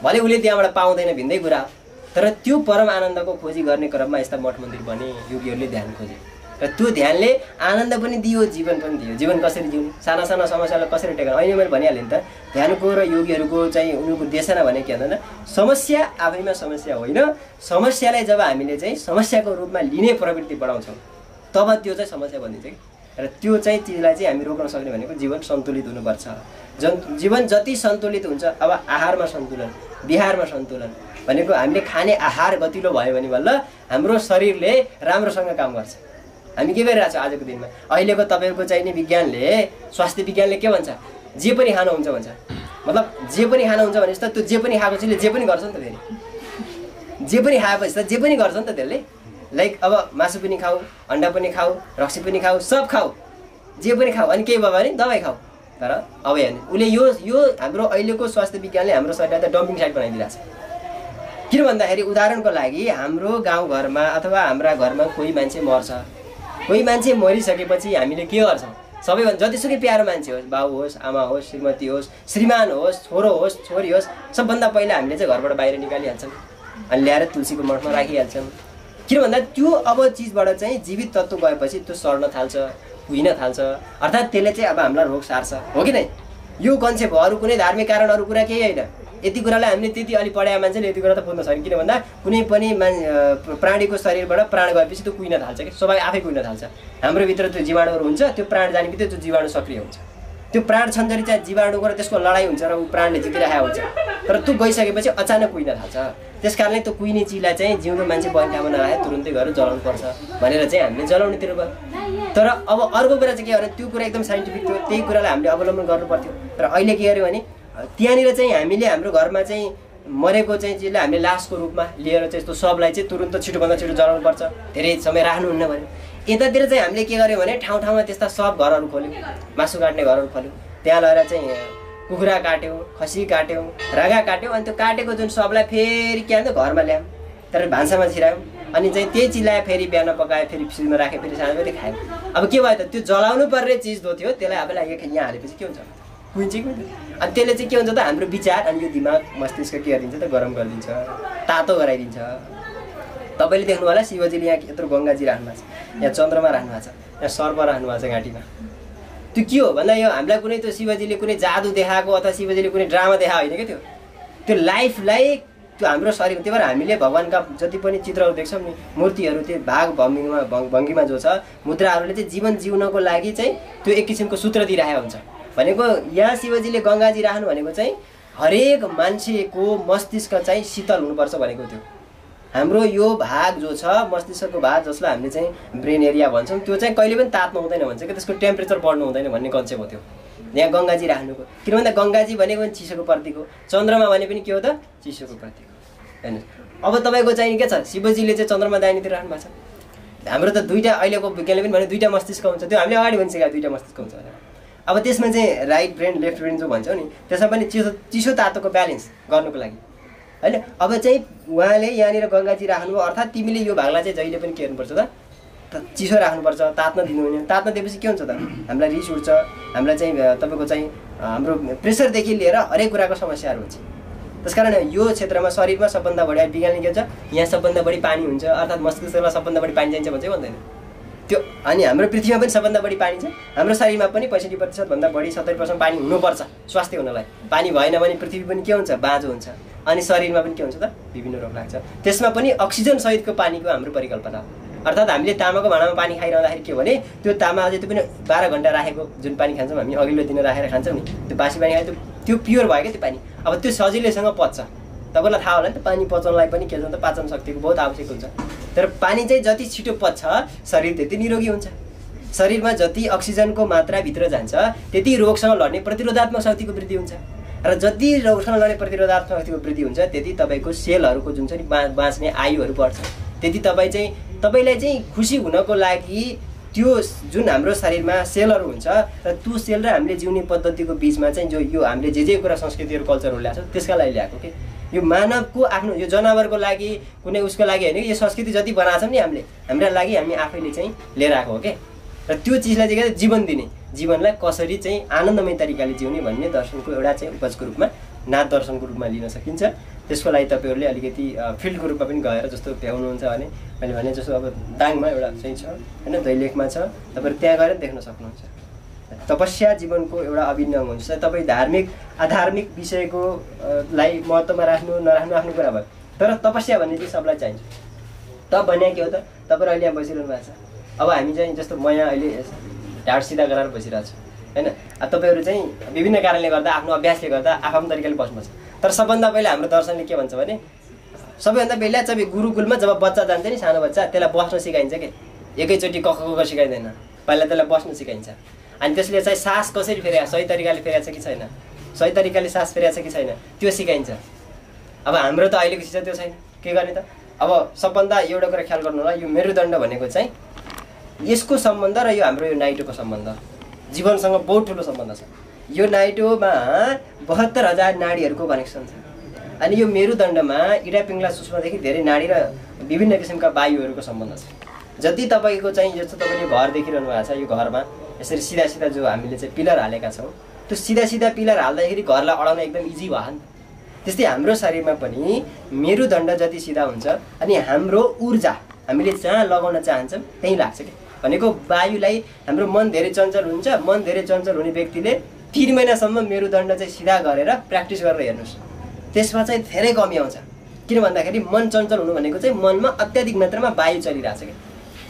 भले उसले त्यहाँबाट पाउँदैन भिन्दै कुरा हो तर त्यो परम आनन्दको खोजी गर्ने क्रममा यस्ता मठ मन्दिर बने योगीहरूले ध्यान खोजे। र त्यो ध्यानले आनन्द पनि दियो जीवन पनि दियो। जीवन कसरी जिउने साना साना समस्यालाई कसरी टेक्न? अहिले मैले भनिहालेँ नि त ध्यानको र योगीहरूको चाहिँ उनीहरूको देशना भने के भन्दैन? समस्या आफैमा समस्या होइन। समस्यालाई जब हामीले चाहिँ समस्याको रूपमा लिने प्रवृत्ति बढाउँछौँ तब त्यो चाहिँ समस्या बनिन्छ कि? र त्यो चाहिँ चिजलाई चाहिँ हामी रोक्न सक्ने भनेको जीवन सन्तुलित हुनुपर्छ। जन जीवन जति सन्तुलित हुन्छ अब आहारमा सन्तुलन बिहारमा सन्तुलन भनेको हामीले खाने आहार गतिलो भयो भने बल्ल हाम्रो शरीरले राम्रोसँग काम गर्छ। हामी के गरिरहेको छौँ आजको दिनमा? अहिलेको तपाईँको चाहिँ नि विज्ञानले स्वास्थ्य विज्ञानले के भन्छ? जे पनि खानुहुन्छ भन्छ। मतलब जे पनि खानुहुन्छ भनेपछि त त्यो जे पनि खाएको चिजले जे पनि गर्छ नि त फेरि। जे पनि खाएपछि त जे पनि गर्छ नि त त्यसले। लाइक अब मासु पनि खाऊ अन्डा पनि खाऊ रक्सी पनि खाऊ सब खाऊ। जे पनि खाऊ अनि केही भयो भने दबाई खाऊ। तर अब हेर्ने उसले यो यो हाम्रो अहिलेको स्वास्थ्य विज्ञानले हाम्रो शरीरलाई त डम्पिङ साइड बनाइदिरहेको छ किन भन्दाखेरि उदाहरणको लागि हाम्रो गाउँघरमा अथवा हाम्रा घरमा कोही मान्छे मर्छ। कोही मान्छे मरिसकेपछि हामीले के गर्छौँ? सबैभन्दा जतिसुकै प्यारो मान्छे होस् बाउ होस् आमा होस् श्रीमती होस् श्रीमान होस् छोरो होस् छोरी होस् सबभन्दा पहिला हामीले चाहिँ घरबाट बाहिर निकालिहाल्छौँ। अनि ल्याएर तुलसीको मठमा राखिहाल्छौँ। किन भन्दा त्यो अब चिजबाट चाहिँ जीवित तत्त्व गएपछि त्यो सर्न थाल्छ कुहिन थाल्छ। अर्थात् त्यसले चाहिँ अब हामीलाई रोग सार्छ। हो कि नै? यो कन्सेप्ट हो। अरू कुनै धार्मिक कारण अरू कुरा केही होइन। यति कुरालाई हामीले त्यति अलिक पढाएको मान्छेले यति कुरा त बुझ्न सक्यो किन भन्दा कुनै पनि मान प्राणीको शरीरबाट प्राण गएपछि त्यो कुहिन थाल्छ कि स्वाभाविक आफै कुहिन थाल्छ। हाम्रो भित्र त्यो जीवाणुहरू हुन्छ त्यो प्राण जाने बित्तिकै त्यो जीवाणु सक्रिय हुन्छ। त्यो प्राण छन्जरी चाहिँ जीवाणुको र त्यसको लडाइँ हुन्छ र ऊ प्राणले जितिरहेको हुन्छ। तर त्यो गइसकेपछि अचानक कुहिन थाल्छ। त्यस कारणले त्यो कुहिने चिजलाई चाहिँ जिउँदो मान्छे बन ठाउँमा नआए तुरुन्तै गएर जलाउनु पर्छ भनेर चाहिँ हामीले जलाउनेतिर गयो तर अब अर्को कुरा चाहिँ के भने त्यो कुरा एकदम साइन्टिफिक थियो त्यही कुरालाई हामीले अवलम्बन गर्नु पर्थ्यो। तर अहिले के गर्यो भने त्यहाँनिर चाहिँ हामीले हाम्रो घरमा चाहिँ मरेको चाहिँ चिजलाई हामीले लासको रूपमा लिएर चाहिँ यस्तो सबलाई चाहिँ तुरुन्त छिटोभन्दा छिटो जलाउनु पर्छ। धेरै समय राख्नुहुन्न भने यतातिर चाहिँ हामीले के गर्यो भने ठाउँ ठाउँमा त्यस्ता सब घरहरू खोल्यौँ। मासु काट्ने घरहरू खोल्यौँ। त्यहाँ लगेर चाहिँ कुखुरा काट्यौँ खसी काट्यौँ रागा काट्यौँ अनि त्यो काटेको जुन सबलाई फेरि के भन्छ घरमा ल्यायौँ तर भान्सामा छिरायौँ। अनि चाहिँ त्यही चिल्लायो फेरि बिहान पकायो फेरि फ्रिजमा राख्यो फेरि साँझ फेरि खायो। अब के भयो त त्यो जलाउनु पर्ने चिज जो थियो त्यसलाई अब यहाँ हालेपछि के हुन्छ? कुहिन्छ कि कुहिन्छ अनि त्यसले चाहिँ के हुन्छ त? हाम्रो विचार अनि यो दिमाग मस्तिष्क के गरिदिन्छ त? गरम गरिदिन्छ तातो गराइदिन्छ। तपाईँले देख्नु होला शिवजीले यहाँ यत्रो गङ्गाजी राख्नु भएको छ। यहाँ चन्द्रमा राख्नु भएको छ। यहाँ सर्प राख्नु भएको छ घाँटीमा। त्यो के हो? भन्दा यो हामीलाई कुनै त्यो शिवजीले कुनै जादु देखाएको अथवा शिवजीले कुनै ड्रामा देखाएको होइन क्या त्यो? त्यो लाइफलाई त्यो हाम्रो शरीर त्यही भएर हामीले भगवान्का जति पनि चित्रहरू देख्छौँ नि मूर्तिहरू त्यो भाग भङ्गीमा भङ्ग- भङ्गीमा जो छ मुद्राहरूले चाहिँ जीवन जिउनको लागि चाहिँ त्यो एक किसिमको सूत्र दिइरहेको हुन्छ। भनेको यहाँ शिवजीले गङ्गाजी राख्नु भनेको चाहिँ हरेक मान्छेको मस्तिष्क चाहिँ शीतल हुनुपर्छ भनेको थियो। हाम्रो यो भाग जो छ मस्तिष्कको भाग जसलाई हामीले चाहिँ ब्रेन एरिया भन्छौँ त्यो चाहिँ कहिले पनि तात्नु हुँदैन भन्छ कि त्यसको टेम्परेचर बढ्नु हुँदैन भन्ने कन्सेप्ट हो त्यो। यहाँ गङ्गाजी राख्नुको किन भन्दा गङ्गाजी भनेको पनि चिसोको प्रतीक हो। चन्द्रमा भने पनि के हो त? चिसोको प्रतीक हो। हेर्नुहोस्। अब तपाईँको चाहिँ के छ? शिवजीले चाहिँ चन्द्रमा दाहिनेतिर राख्नु भएको छ। हाम्रो त दुइटा अहिलेको विज्ञानले पनि भने दुइटा मस्तिष्क हुन्छ। त्यो हामीले अगाडि भनिसकेको दुइटा मस्तिष्क हुन्छ अब त्यसमा चाहिँ राइट ब्रेन लेफ्ट ब्रेन जो भन्छौँ नि त्यसमा पनि चिसो चिसो तातोको ब्यालेन्स गर्नुको लागि। होइन? अब चाहिँ उहाँले यहाँनिर गङ्गाजी राख्नुभयो अर्थात् तिमीले यो भागलाई चाहिँ जहिले पनि के गर्नुपर्छ त चिसो राख्नुपर्छ तात्न दिनु हुने तात्न दिएपछि के हुन्छ त? हामीलाई रिस उठ्छ हामीलाई चाहिँ तपाईँको चाहिँ हाम्रो प्रेसरदेखि लिएर हरेक कुराको समस्याहरू हुन्छ। त्यस कारण यो क्षेत्रमा शरीरमा सबभन्दा बढी विज्ञानले के भन्छ यहाँ सबभन्दा बढी पानी हुन्छ अर्थात् मस्तिष्कमा सबभन्दा बढी पानी चाहिन्छ भन्छ भन्दैन? त्यो अनि हाम्रो पृथ्वीमा पनि सबभन्दा बढी पानी छ। हाम्रो शरीरमा पनि पैँसठी प्रतिशतभन्दा बढी सत्तरी पर्सेन्ट पानी हुनुपर्छ स्वास्थ्य हुनलाई। पानी भएन भने पृथ्वी पनि के हुन्छ? बाँझो हुन्छ। अनि शरीरमा पनि के हुन्छ त? विभिन्न रोग लाग्छ। त्यसमा पनि अक्सिजन सहितको पानीको हाम्रो परिकल्पना हो। अर्थात् हामीले तामाको भाँडामा पानी खाइरहँदाखेरि के भने त्यो तामा त्यो पनि बाह्र घन्टा राखेको जुन पानी खान्छौँ हामी अघिल्लो दिन राखेर खान्छौँ नि त्यो बासी पानी खायो त्यो त्यो प्योर भयो क्या त्यो पानी। अब त्यो सजिलैसँग पच्छ। तपाईँलाई थाहा होला नि त पानी पचाउनलाई पनि के त पाचन शक्तिको बहुत आवश्यक हुन्छ। तर पानी चाहिँ जति छिटो पच्छ शरीर त्यति निरोगी हुन्छ। शरीरमा जति अक्सिजनको मात्रा भित्र जान्छ त्यति रोगसँग लड्ने प्रतिरोधात्मक शक्तिको वृद्धि हुन्छ। र जति रोगसँग लड्ने प्रतिरोधात्मक शक्तिको वृद्धि हुन्छ त्यति तपाईँको सेलहरूको जुन छ नि बा बाँच्ने आयुहरू बढ्छ। त्यति तपाईँ चाहिँ तपाईँलाई चाहिँ खुसी हुनको लागि त्यो जुन हाम्रो शरीरमा सेलहरू हुन्छ र त्यो सेल र हामीले जिउने पद्धतिको बिचमा चाहिँ जो यो हामीले जे जे कुरा संस्कृतिहरू कल्चरहरू ल्याएको छ त्यसका लागि ल्याएको के यो मानवको आफ्नो यो जनावरको लागि कुनै उसको लागि होइन यो संस्कृति जति बनाएको नि हामीले हाम्रा लागि हामी आफैले चाहिँ लिएर आएको हो क्या र त्यो चिजलाई चाहिँ जीवन दिने। जीवनलाई कसरी चाहिँ आनन्दमय तरिकाले जिउने भन्ने दर्शनको एउटा चाहिँ उपजको रूपमा नाथ दर्शनको रूपमा लिन सकिन्छ। त्यसको लागि तपाईँहरूले अलिकति फिल्डको रूपमा पनि गएर जस्तो भ्याउनुहुन्छ भने मैले भने जस्तो अब दाङमा एउटा चाहिँ छ होइन दैलेखमा छ। तपाईँहरू त्यहाँ गएर देख्न सक्नुहुन्छ। तपस्या जीवनको एउटा अभिन्न हुन्छ। तपाईँ धार्मिक आधार्मिक विषयको लाई महत्त्वमा राख्नु नराख्नु आफ्नो कुरा भयो। तर तपस्या भन्ने चाहिँ सबलाई चाहिन्छ। तप भने के हो त? तपाईँहरू अहिले यहाँ बसिरहनु भएको छ। अब हामी चाहिँ जस्तो म यहाँ अहिले ढाड सिधा गराएर बसिरहेको छु। होइन? तपाईँहरू चाहिँ विभिन्न कारणले गर्दा आफ्नो अभ्यासले गर्दा आफ्नो तरिकाले बस्नुपर्छ तर सबभन्दा पहिला हाम्रो दर्शनले के भन्छ भने सबैभन्दा पहिला चाहिँ गुरुकुलमा जब बच्चा जान्छ नि सानो बच्चा त्यसलाई बस्न सिकाइन्छ कि? एकैचोटि कख कख सिकाइँदैन। पहिला त्यसलाई बस्न सिकाइन्छ। अनि त्यसले चाहिँ सास कसरी फेरि सही तरिकाले फेरेको छ कि छैन? सही तरिकाले सास फेरेको छ कि छैन? त्यो सिकाइन्छ। अब हाम्रो त अहिलेको शिक्षा त्यो छैन। के गर्ने त? अब सबभन्दा एउटा कुरा ख्याल गर्नु होला यो मेरुदण्ड भनेको चाहिँ यसको सम्बन्ध र यो हाम्रो यो नाइटोको सम्बन्ध। जीवनसँग बहुत ठुलो सम्बन्ध छ। यो नाइटोमा बहत्तर हजार नाडीहरूको कनेक्सन छ। अनि यो मेरुदण्डमा इडा पिङ्गला सुषमादेखि धेरै नाडी र विभिन्न किसिमका वायुहरूको सम्बन्ध छ। जति तपाईँको चाहिँ जस्तो तपाईँले घर देखिरहनु भएको छ यो घरमा यसरी सिधा सिधा जो हामीले चाहिँ पिलर हालेका छौँ त्यो सिधा सिधा पिलर हाल्दाखेरि घरलाई अडाउन एकदम इजी भयो नि त्यस्तै हाम्रो शरीरमा पनि मेरुदण्ड जति सिधा हुन्छ अनि हाम्रो ऊर्जा हामीले जहाँ लगाउन चाहन्छौँ त्यहीँ लाग्छ कि? भनेको वायुलाई हाम्रो मन धेरै चञ्चल हुन्छ मन धेरै चञ्चल हुने व्यक्तिले तिन महिनासम्म मेरुदण्ड चाहिँ सिधा गरेर प्र्याक्टिस गरेर हेर्नुहोस्। त्यसमा चाहिँ धेरै कमी आउँछ। किन भन्दाखेरि मन चञ्चल हुनु भनेको चाहिँ मनमा अत्याधिक मात्रामा वायु चलिरहेछ कि?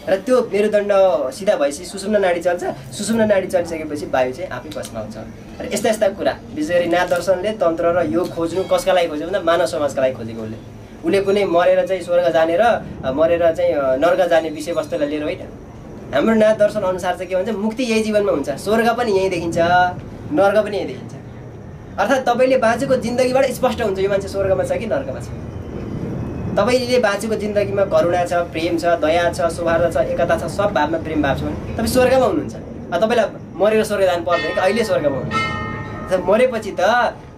र त्यो मेरुदण्ड सिधा भएपछि सुषुम्न नाडी चल्छ। सुषुम्न नाडी चलिसकेपछि वायु चाहिँ आफै बस्न आउँछ। र यस्ता यस्ता कुरा विशेष गरी नाथ दर्शनले तन्त्र र योग खोज्नु कसका लागि खोज्यो भन्दा मानव समाजका लागि खोजेको उसले। उसले कुनै मरेर चाहिँ स्वर्ग जाने र मरेर चाहिँ अ, नर्क जाने विषयवस्तुलाई लिएर होइन। हाम्रो नाथ दर्शन अनुसार चाहिँ के भन्छ मुक्ति यही जीवनमा हुन्छ। स्वर्ग पनि यहीँ देखिन्छ नर्क पनि यहीँ देखिन्छ। अर्थात् तपाईँले बाँचेको जिन्दगीबाट स्पष्ट हुन्छ यो मान्छे स्वर्गमा छ कि नर्कमा छ। तपाईँले बाँचेको जिन्दगीमा करुणा छ प्रेम छ दया छ सौहार्द छ एकता छ सब भावमा प्रेम भाव छ भने तपाईँ स्वर्गमा हुनुहुन्छ। तपाईँलाई मरेर स्वर्ग जानु पर्दैन कि अहिले स्वर्गमा हुनुहुन्छ। मरेपछि त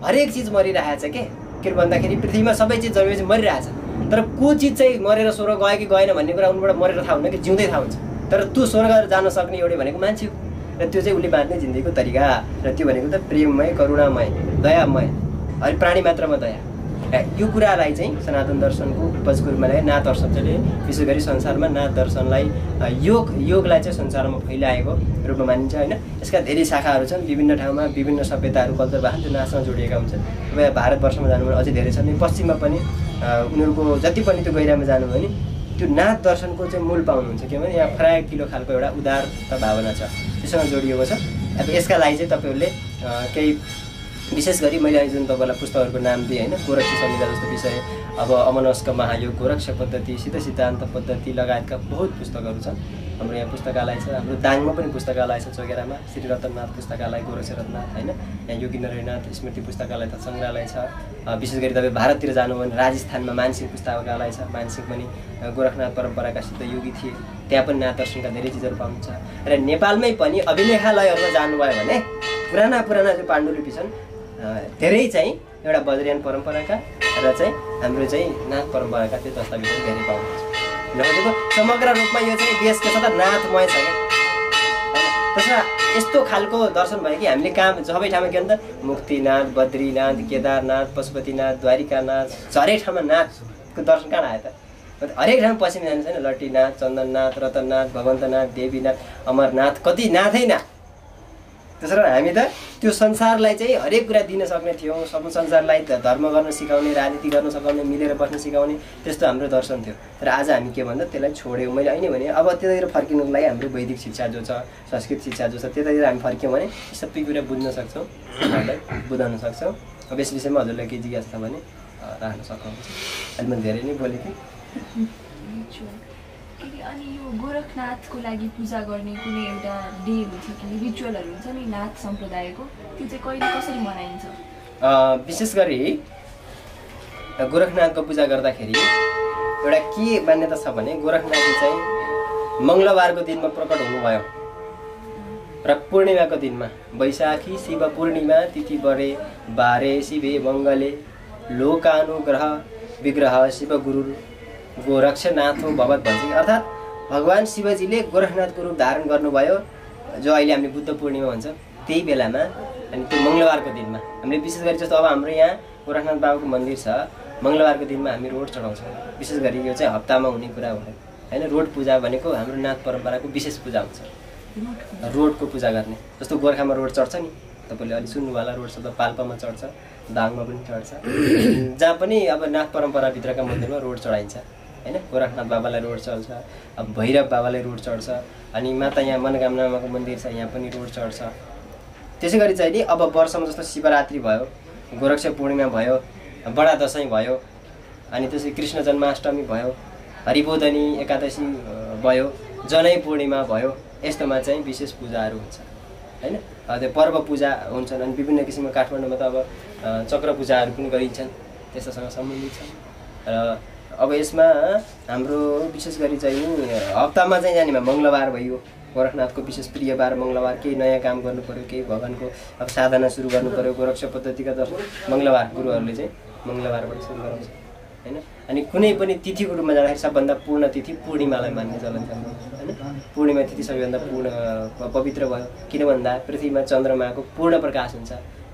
हरेक चिज छ के? के भन्दाखेरि पृथ्वीमा सबै चिज जमेपछि मरिरहेछ। तर को चिज चाहिँ मरेर स्वर्ग गयो कि गएन भन्ने कुरा उनबाट मरेर थाहा हुन्न कि जिउँदै थाहा हुन्छ। तर त्यो स्वर्ग जान सक्ने एउटै भनेको मान्छे हो। र त्यो चाहिँ उसले बाँच्ने जिन्दगीको तरिका। र त्यो भनेको त प्रेममय करुणामय दयामय अनि प्राणी मात्रमा दया। यो कुरालाई चाहिँ सनातन दर्शनको उपजको रूपमा ल्याए नाथ दर्शन चाहिँ विशेष गरी संसारमा नाथ दर्शनलाई योग योगलाई चाहिँ संसारमा फैलाएको रूपमा मानिन्छ होइन? यसका धेरै शाखाहरू छन् विभिन्न ठाउँमा विभिन्न सभ्यताहरू कल्चर त्यो नाचसँग जोडिएका हुन्छन्। अब भारतवर्षमा जानु भने अझै धेरै छन्। पश्चिममा पनि उनीहरूको जति पनि त्यो गहिरामा जानुभयो भने त्यो नाथ दर्शनको चाहिँ मूल पाउनुहुन्छ। किनभने यहाँ फ्राय किलो खालको एउटा उदारता भावना छ। त्योसँग जोडिएको छ। अब यसका लागि चाहिँ तपाईँहरूले केही विशेष गरी मैले अहिले जुन तपाईँलाई पुस्तकहरूको नाम दिएँ होइन गोरक्षी संहिता जस्तो विषय अब अमनस्क महायोग गोरक्ष पद्धति सिद्ध सिद्धान्त पद्धति लगायतका बहुत पुस्तकहरू छन्। हाम्रो यहाँ पुस्तकालय छ हाम्रो दाङमा पनि पुस्तकालय छ चोगेरामा श्री रतननाथ पुस्तकालय गोरक्ष रत्ननाथ होइन? यहाँ योगी स्मृति पुस्तकालय तथा सङ्ग्रहालय छ। विशेष गरी तपाईँ भारततिर जानुभयो भने राजस्थानमा मानसिंह पुस्तकालय छ। मानसिंह पनि गोरखनाथ परम्पराका सिद्ध योगी थिए। त्यहाँ पनि नाथ दर्शनका धेरै चिजहरू पाउनुहुन्छ। र नेपालमै पनि अभिलेखालयहरूमा जानुभयो भने पुराना पुराना जो पाण्डुलिपि छन् धेरै चाहिँ एउटा बज्रयान परम्पराका र चाहिँ हाम्रो चाहिँ नाथ परम्पराका त्यो दस्तावेजहरू धेरै पाउनुहुन्छ। नभनेको समग्र रूपमा यो चाहिँ देशको सदा नाथमय छ क्या? त्यसमा यस्तो खालको दर्शन भयो कि हामीले काम सबै ठाउँमा के भन्छ मुक्तिनाथ बद्रीनाथ केदारनाथ पशुपतिनाथ द्वारिकानाथ हरेक ठाउँमा नाथको दर्शन कहाँ आयो त? हरेक ठाउँमा पश्चिम जानु छैन। लट्टीनाथ चन्दननाथ रतननाथ भगवन्तनाथ देवीनाथ अमरनाथ कति नाथै नाथ त्यसो कारण हामी त त्यो संसारलाई चाहिँ हरेक कुरा दिन सक्ने थियौँ। सब संसारलाई धर्म गर्न सिकाउने राजनीति गर्न सिकाउने मिलेर बस्न सिकाउने त्यस्तो हाम्रो दर्शन थियो। तर आज हामी के भन्दा त्यसलाई छोड्यौँ। मैले अहिले भने अब त्यतातिर फर्किनुको लागि हाम्रो वैदिक शिक्षा जो छ संस्कृत शिक्षा जो छ त्यतातिर हामी फर्क्यौँ भने सबै कुरा बुझ्न सक्छौँ बुझाउन सक्छौँ। अब यस विषयमा हजुरलाई केही जिज्ञासा छ भने राख्न सक्नुहुन्छ। अहिले मैले धेरै नै बोलेँ कि फेरि अनि यो गोरखनाथको लागि पूजा गर्ने कुनै एउटा डे हुन्छ कि रिचुअलहरू हुन्छ नि नाथ सम्प्रदायको त्यो चाहिँ कहिले कसरी मनाइन्छ? विशेष गरी गोरखनाथको पूजा गर्दाखेरि एउटा के मान्यता छ भने गोरखनाथजी चाहिँ मङ्गलबारको दिनमा प्रकट हुनुभयो र पूर्णिमाको दिनमा वैशाखी शिव पूर्णिमा तिथि बढे बारे शिवे मङ्गले लोकानुग्रह विग्रह शिव गुरु गोरक्षनाथो भगवत भन्छ अर्थात् भगवान् शिवजीले गोरखनाथको रूप धारण गर्नुभयो जो अहिले हामीले बुद्ध पूर्णिमा भन्छ। त्यही बेलामा अनि त्यो मङ्गलबारको दिनमा। हामीले विशेष गरी जस्तो अब हाम्रो यहाँ गोरखनाथ बाबाको मन्दिर छ मङ्गलबारको दिनमा हामी रोड चढाउँछौँ। विशेष गरी यो चाहिँ हप्तामा हुने कुरा भयो होइन रोड पूजा भनेको हाम्रो नाथ परम्पराको विशेष पूजा हुन्छ। रोडको पूजा गर्ने। जस्तो गोर्खामा रोड चढ्छ नि तपाईँले अलिक सुन्नु होला रोड शब्द पाल्पामा चढ्छ दाङमा पनि चढ्छ। जहाँ पनि अब नाथ परम्पराभित्रका मन्दिरमा रोड चढाइन्छ। होइन? गोरखनाथ बाबालाई रोड चल्छ अब भैरव बाबालाई रोड चढ्छ अनि माता यहाँ मनोकामनामाको मन्दिर छ यहाँ पनि रोड चढ्छ। त्यसै गरी चाहिँ नि अब वर्षमा जस्तो शिवरात्रि भयो गोरक्ष पूर्णिमा भयो बडा दसैँ भयो अनि त्यसै कृष्ण जन्माष्टमी भयो हरिबोधनी एकादशी भयो जनै पूर्णिमा भयो यस्तोमा चाहिँ विशेष पूजाहरू हुन्छ होइन? त्यो पर्व पूजा हुन्छन् अनि विभिन्न किसिमको काठमाडौँमा त अब चक्र पूजाहरू पनि गरिन्छन् त्यस्तोसँग सम्बन्धित छ। र अब यसमा हाम्रो विशेष गरी चाहिँ हप्तामा चाहिँ जानेमा मङ्गलबार भयो। गोरखनाथको विशेष प्रिय बार मङ्गलबार केही नयाँ काम गर्नु पऱ्यो केही भगवान्को अब साधना सुरु गर्नु पऱ्यो गोरक्ष पद्धतिका त मङ्गलबार गुरुहरूले चाहिँ मङ्गलबारबाट सुरु गराउँछ होइन? अनि कुनै पनि तिथिको रूपमा जाँदाखेरि सबभन्दा पूर्ण तिथि पूर्णिमालाई मान्ने चलन छ। होइन? पूर्णिमा तिथि सबैभन्दा पूर्ण पवित्र भयो। किन भन्दा पृथ्वीमा चन्द्रमाको पूर्ण प्रकाश हुन्छ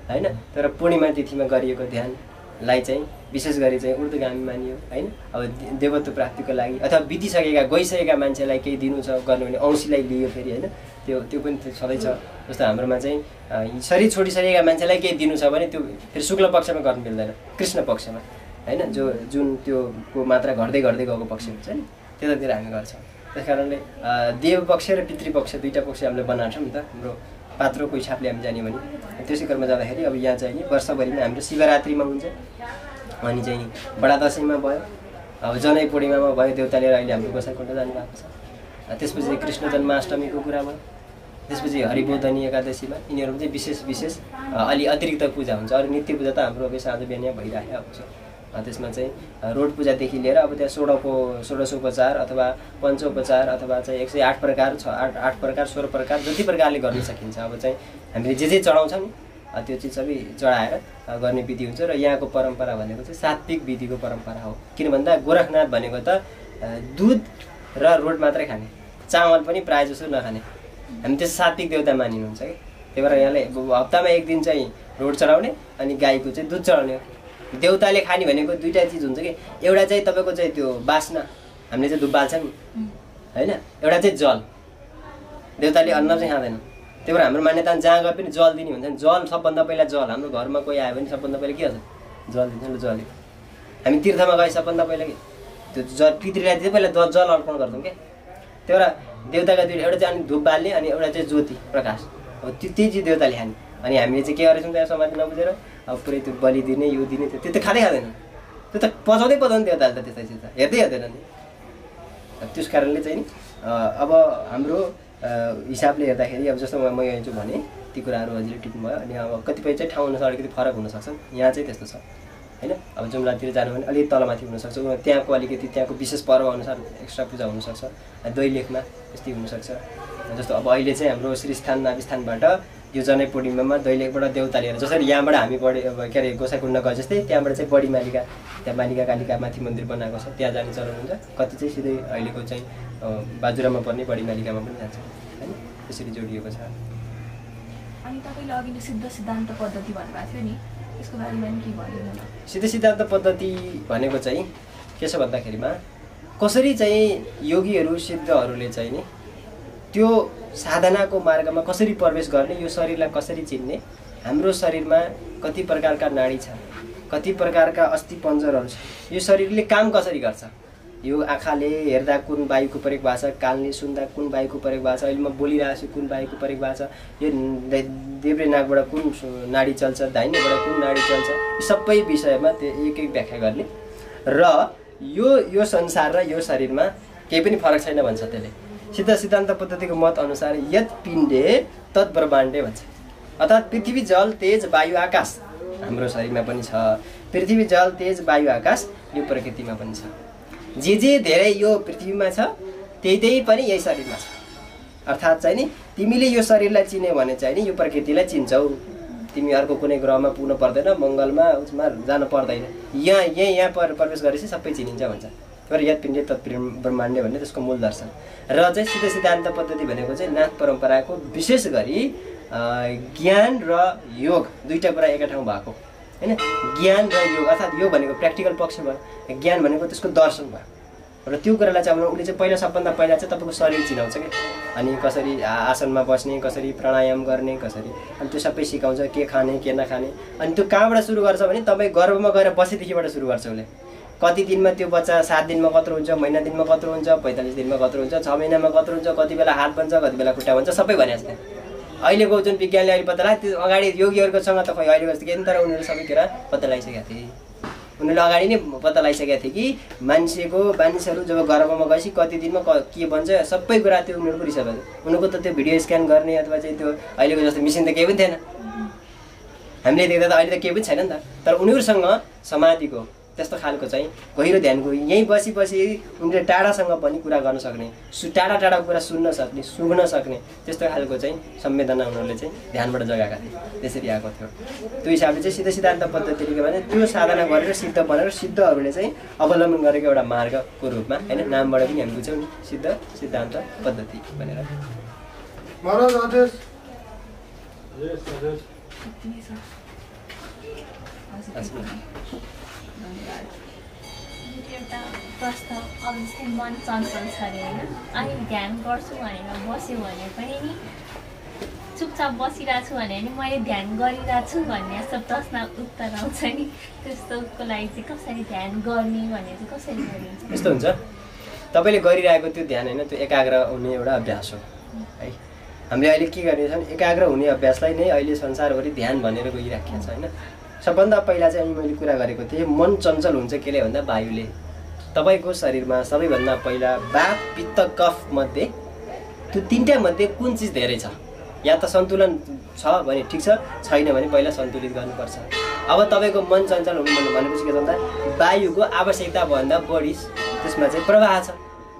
होइन? तर पूर्णिमा तिथिमा गरिएको ध्यानलाई चाहिँ विशेष गरी चाहिँ ऊर्ध्वगामी मानियो होइन? अब देवत्व प्राप्तिको लागि अथवा बितिसकेका गइसकेका मान्छेलाई केही दिनु छ गर्नु भने औँसीलाई लियो फेरि होइन? त्यो त्यो पनि छँदैछ जस्तो हाम्रोमा चाहिँ शरीर छोडिसकेका मान्छेलाई केही दिनु छ भने त्यो फेरि शुक्ल पक्षमा गर्नु मिल्दैन कृष्ण पक्षमा होइन? जो जुन त्यो को मात्रा घट्दै घट्दै गएको पक्ष हुन्छ नि त्यतातिर हामी गर्छौँ। त्यस कारणले देव पक्ष र पितृपक्ष दुईवटा पक्ष हामीले बनाएको छौँ नि त हाम्रो पात्रोको हिसाबले हामी जाने भने त्यसै क्रममा जाँदाखेरि अब यहाँ चाहिँ नि वर्षभरिमा हाम्रो शिवरात्रिमा हुन्छ। अनि चाहिँ बडा दसैँमा भयो। अब जनै पूर्णिमामा भयो देउता लिएर अहिले हाम्रो गोसाइकोट जानुभएको छ। त्यसपछि कृष्ण जन्माष्टमीको कुरा भयो। त्यसपछि हरिबोधनी एकादशीमा यिनीहरू चाहिँ विशेष विशेष अलि अतिरिक्त पूजा हुन्छ। अरू नित्य पूजा त हाम्रो अब साँझ बिहान यहाँ भइरहेको छ। अ, त्यसमा चाहिँ रोड पूजादेखि लिएर अब त्यहाँ सोह्रको षोडशोपचार अथवा पञ्चोपचार अथवा चाहिँ एक सय आठ प्रकार छ आठ आठ प्रकार सोह्र प्रकार जति प्रकारले गर्न सकिन्छ। अब चाहिँ हामीले जे जे चढाउँछौँ त्यो चिज सबै चढाएर गर्ने विधि हुन्छ र यहाँको परम्परा भनेको चाहिँ सात्विक विधिको परम्परा हो। किन भन्दा गोरखनाथ भनेको त दुध र रोड मात्रै खाने चामल पनि प्रायः जसो नखाने। हामी त्यो सात्विक देवता मानिनुहुन्छ कि? त्यही भएर यहाँले हप्तामा एक दिन चाहिँ रोड चढाउने अनि गाईको चाहिँ दुध चढाउने देउताले खाने भनेको दुइटा चिज हुन्छ कि एउटा चाहिँ तपाईँको चाहिँ त्यो बास्ना हामीले चाहिँ धुप बाल्छ। नि होइन? एउटा चाहिँ जल। देउताले अन्न चाहिँ खाँदैन। त्यही भएर हाम्रो मान्यता जहाँ गए पनि जल दिने हुन्छ। नि जल सबभन्दा पहिला जल। हाम्रो घरमा कोही आयो भने सबभन्दा पहिला के हुन्छ जल दिन्छ नि जल हामी तीर्थमा गए सबभन्दा पहिला के? त्यो जल पितृलाई चाहिँ पहिला जल अर्पण गर्छौँ क्या त्यही भएर देउताका दुईवटा एउटा चाहिँ अनि धुप बाल्ने अनि एउटा चाहिँ ज्योति प्रकाश। अब त्यो त्यही चाहिँ देउताले खाने। अनि हामीले चाहिँ के गरेछौँ त्यहाँ समाधि नबुझेर? अब पुरै त्यो बलि दिने यो दिने त्यो त्यो त खाँदै खाँदैन। त्यो त पचाउँदै पचाउँदैन देउताले त त्यस्तै चिज हेर्दै हेर्दैन नि। त्यस कारणले चाहिँ अब हाम्रो हिसाबले हेर्दाखेरि अब जस्तो म- यहाँ भने ती कुराहरू हजुरले टिप्नुभयो अनि अब कतिपय चाहिँ ठाउँ अनुसार अलिकति फरक हुनसक्छ। यहाँ चाहिँ त्यस्तो छ। होइन? अब जुम्लातिर जानु भने अलिक तलमाथि हुनसक्छ। त्यहाँको अलिकति त्यहाँको विशेष पर्व अनुसार एक्स्ट्रा पूजा हुनसक्छ। दैलेखमा त्यस्तै हुनसक्छ। जस्तो अब अहिले चाहिँ हाम्रो श्रीस्थान नाभिस्थानबाट यो जनै पूर्णिमामा दैलेखबाट देउता लिएर जसरी यहाँबाट हामी बढी अब के अरे गोसाइकुण्ड गए जस्तै त्यहाँबाट चाहिँ बडी मालिका त्यहाँ मालिका कालिका माथि मन्दिर बनाएको छ त्यहाँ जाने चलन हुन्छ। कति चाहिँ सिधै अहिलेको चाहिँ बाजुरामा पर्ने बडी मालिकामा पनि जान्छ होइन? त्यसरी जोडिएको छ। अनि तपाईँले अघि सिद्ध सिद्धान्त पद्धति भन्नुभएको थियो नि त्यसको बारेमा के सिधै सिद्धान्त पद्धति भनेको चाहिँ के छ भन्दाखेरिमा कसरी चाहिँ योगीहरू सिद्धहरूले चाहिँ नि त्यो साधनाको मार्गमा कसरी प्रवेश गर्ने यो शरीरलाई कसरी चिन्ने हाम्रो शरीरमा कति प्रकारका नाडी छ कति प्रकारका अस्थि पञ्जरहरू छ यो शरीरले काम कसरी गर्छ? यो आँखाले हेर्दा कुन वायुको प्रयोग भएको छ कानले सुन्दा कुन वायुको प्रयोग भएको छ अहिले म बोलिरहेको छु कुन वायुको प्रयोग भएको छ यो देब्रे नाकबाट कुन नाडी चल्छ दाहिनेबाट कुन नाडी चल्छ यी सबै विषयमा त्यो एक एक व्याख्या गर्ने। र यो यो संसार र यो शरीरमा केही पनि फरक छैन भन्छ त्यसले। सिद्ध सिद्धान्त पद्धतिको मत अनुसार यत पिण्डे तत् ब्रह्माण्डे भन्छ। अर्थात् पृथ्वी जल तेज वायु आकाश हाम्रो शरीरमा पनि छ। पृथ्वी जल तेज वायु आकाश यो प्रकृतिमा पनि छ। जे जे धेरै यो पृथ्वीमा छ त्यही त्यही पनि यही शरीरमा छ। अर्थात् चाहिँ नि तिमीले यो शरीरलाई चिन्यौ भने चाहिँ नि यो प्रकृतिलाई चिन्छौ। तिमी अर्को कुनै ग्रहमा पुग्नु पर्दैन मङ्गलमा उसमा जानु पर्दैन। यहाँ यहीँ यहाँ पर प्रवेश गरेपछि सबै चिनिन्छ भन्छ। तर पिण्डे तत् ब्रह्माण्ड भन्ने त्यसको मूल दर्शन। र चाहिँ सिद्ध सिद्धान्त पद्धति भनेको चाहिँ नाथ परम्पराको विशेष गरी ज्ञान र योग दुईवटा कुरा एकै ठाउँ भएको। होइन? ज्ञान र योग अर्थात् योग भनेको प्र्याक्टिकल पक्ष भयो ज्ञान भनेको त्यसको दर्शन भयो। र त्यो कुरालाई चाहिँ अब उसले चाहिँ पहिला सबभन्दा पहिला चाहिँ तपाईँको शरीर चिनाउँछ कि? अनि कसरी आसनमा बस्ने कसरी प्राणायाम गर्ने कसरी अनि त्यो सबै सिकाउँछ के खाने के नखाने। अनि त्यो कहाँबाट सुरु गर्छ भने तपाईँ गर्भमा गएर बसेदेखिबाट सुरु गर्छ उसले। कति दिनमा त्यो बच्चा सात दिनमा कत्रो हुन्छ महिना दिनमा कत्रो हुन्छ पैँतालिस दिनमा कत्रो हुन्छ छ महिनामा कत्रो हुन्छ कति बेला हात बन्छ कति बेला खुट्टा बन्छ सबै भनेको छ अहिलेको जुन विज्ञानले अहिले पत्ता लगायो त्यो अगाडि योगीहरूकोसँग त खै अहिलेको जस्तो केही तर उनीहरू सबै कुरा पत्ता लगाइसकेका थिए। उनीहरूले अगाडि नै पत्ता लगाइसकेका थिए कि मान्छेको मानिसहरू जब गर्भमा गएपछि कति दिनमा क के भन्छ सबै कुरा त्यो उनीहरूको रिसर्च भयो। उनीहरूको त त्यो भिडियो स्क्यान गर्ने अथवा चाहिँ त्यो अहिलेको जस्तो मिसिन त केही पनि थिएन। हामीले देख्दा त अहिले त केही पनि छैन नि त। तर उनीहरूसँग समाधिको त्यस्तो खालको चाहिँ गहिरो ध्यानको यहीँ बसी बसी उनीहरूले टाढासँग पनि कुरा गर्न सक्ने सु टाढा टाढाको कुरा सुन्न सक्ने सुँघ्न सक्ने त्यस्तो खालको चाहिँ संवेदना उनीहरूले चाहिँ ध्यानबाट जगाएका थिए। त्यसरी आएको थियो। त्यो हिसाबले चाहिँ सिद्ध सिद्धान्त पद्धतिले के भने त्यो साधना गरेर सिद्ध बनेर सिद्धहरूले चाहिँ अवलम्बन गरेको एउटा मार्गको रूपमा होइन नामबाट पनि हामी बुझ्छौँ नि सिद्ध सिद्धान्त पद्धति भनेर। महाराज आदेश। प्रश्न अब जस्तै मन चञ्चल छ अरे होइन? अनि ध्यान गर्छु भनेर बस्यो भने पनि चुपचाप बसिरहेको छु भने नि मैले ध्यान गरिरहेको छु भन्ने जस्तो प्रश्न उत्तर आउँछ नि। त्यस्तोको लागि चाहिँ कसरी ध्यान गर्ने भन्ने चाहिँ कसरी गरिन्छ? यस्तो हुन्छ। तपाईँले गरिरहेको त्यो ध्यान होइन त्यो एकाग्र हुने एउटा अभ्यास हो। है हामीले अहिले के गर्ने छन् एकाग्र हुने अभ्यासलाई नै अहिले संसारभरि ध्यान भनेर गइराखेको छ होइन। सबभन्दा पहिला चाहिँ अनि मैले कुरा गरेको थिएँ मन चञ्चल हुन्छ केले भन्दा वायुले। तपाईँको शरीरमा सबैभन्दा पहिला बात पित्त कफ मध्ये त्यो तिनवटा मध्ये कुन चिज धेरै छ? या त सन्तुलन छ भने ठिक छ छैन भने पहिला सन्तुलित गर्नुपर्छ। अब तपाईँको मन चञ्चल हुनु भनेपछि के भन्दा वायुको आवश्यकताभन्दा बढी त्यसमा चाहिँ प्रवाह छ।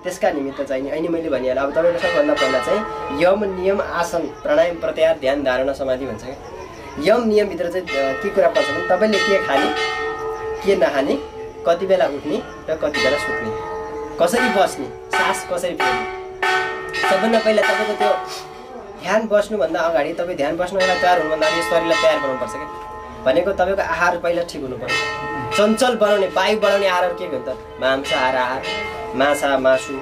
त्यसका निमित्त चाहिँ नि अहिले मैले भनिहालेँ अब तपाईँको सबभन्दा पहिला चाहिँ यम नियम आसन प्राणायाम प्रत्याहार ध्यान धारणा समाधि भन्छ क्या। यम नियमभित्र चाहिँ के कुरा पर्छ भने तपाईँले के खाने के नखाने कति बेला उठ्ने र कति बेला सुत्ने? कसरी बस्ने सास कसरी फेर्ने? सबभन्दा पहिला तपाईँको त्यो ध्यान बस्नुभन्दा अगाडि तपाईँ ध्यान बस्नुलाई तयार हुनुभन्दा अगाडि शरीरलाई तयार बनाउनुपर्छ क्या। भनेको तपाईँको आहार पहिला ठिक हुनुपर्छ। चञ्चल बनाउने वायु बढाउने आहारहरू के हुन्छ? त मांसाहार आहार। माछा मासु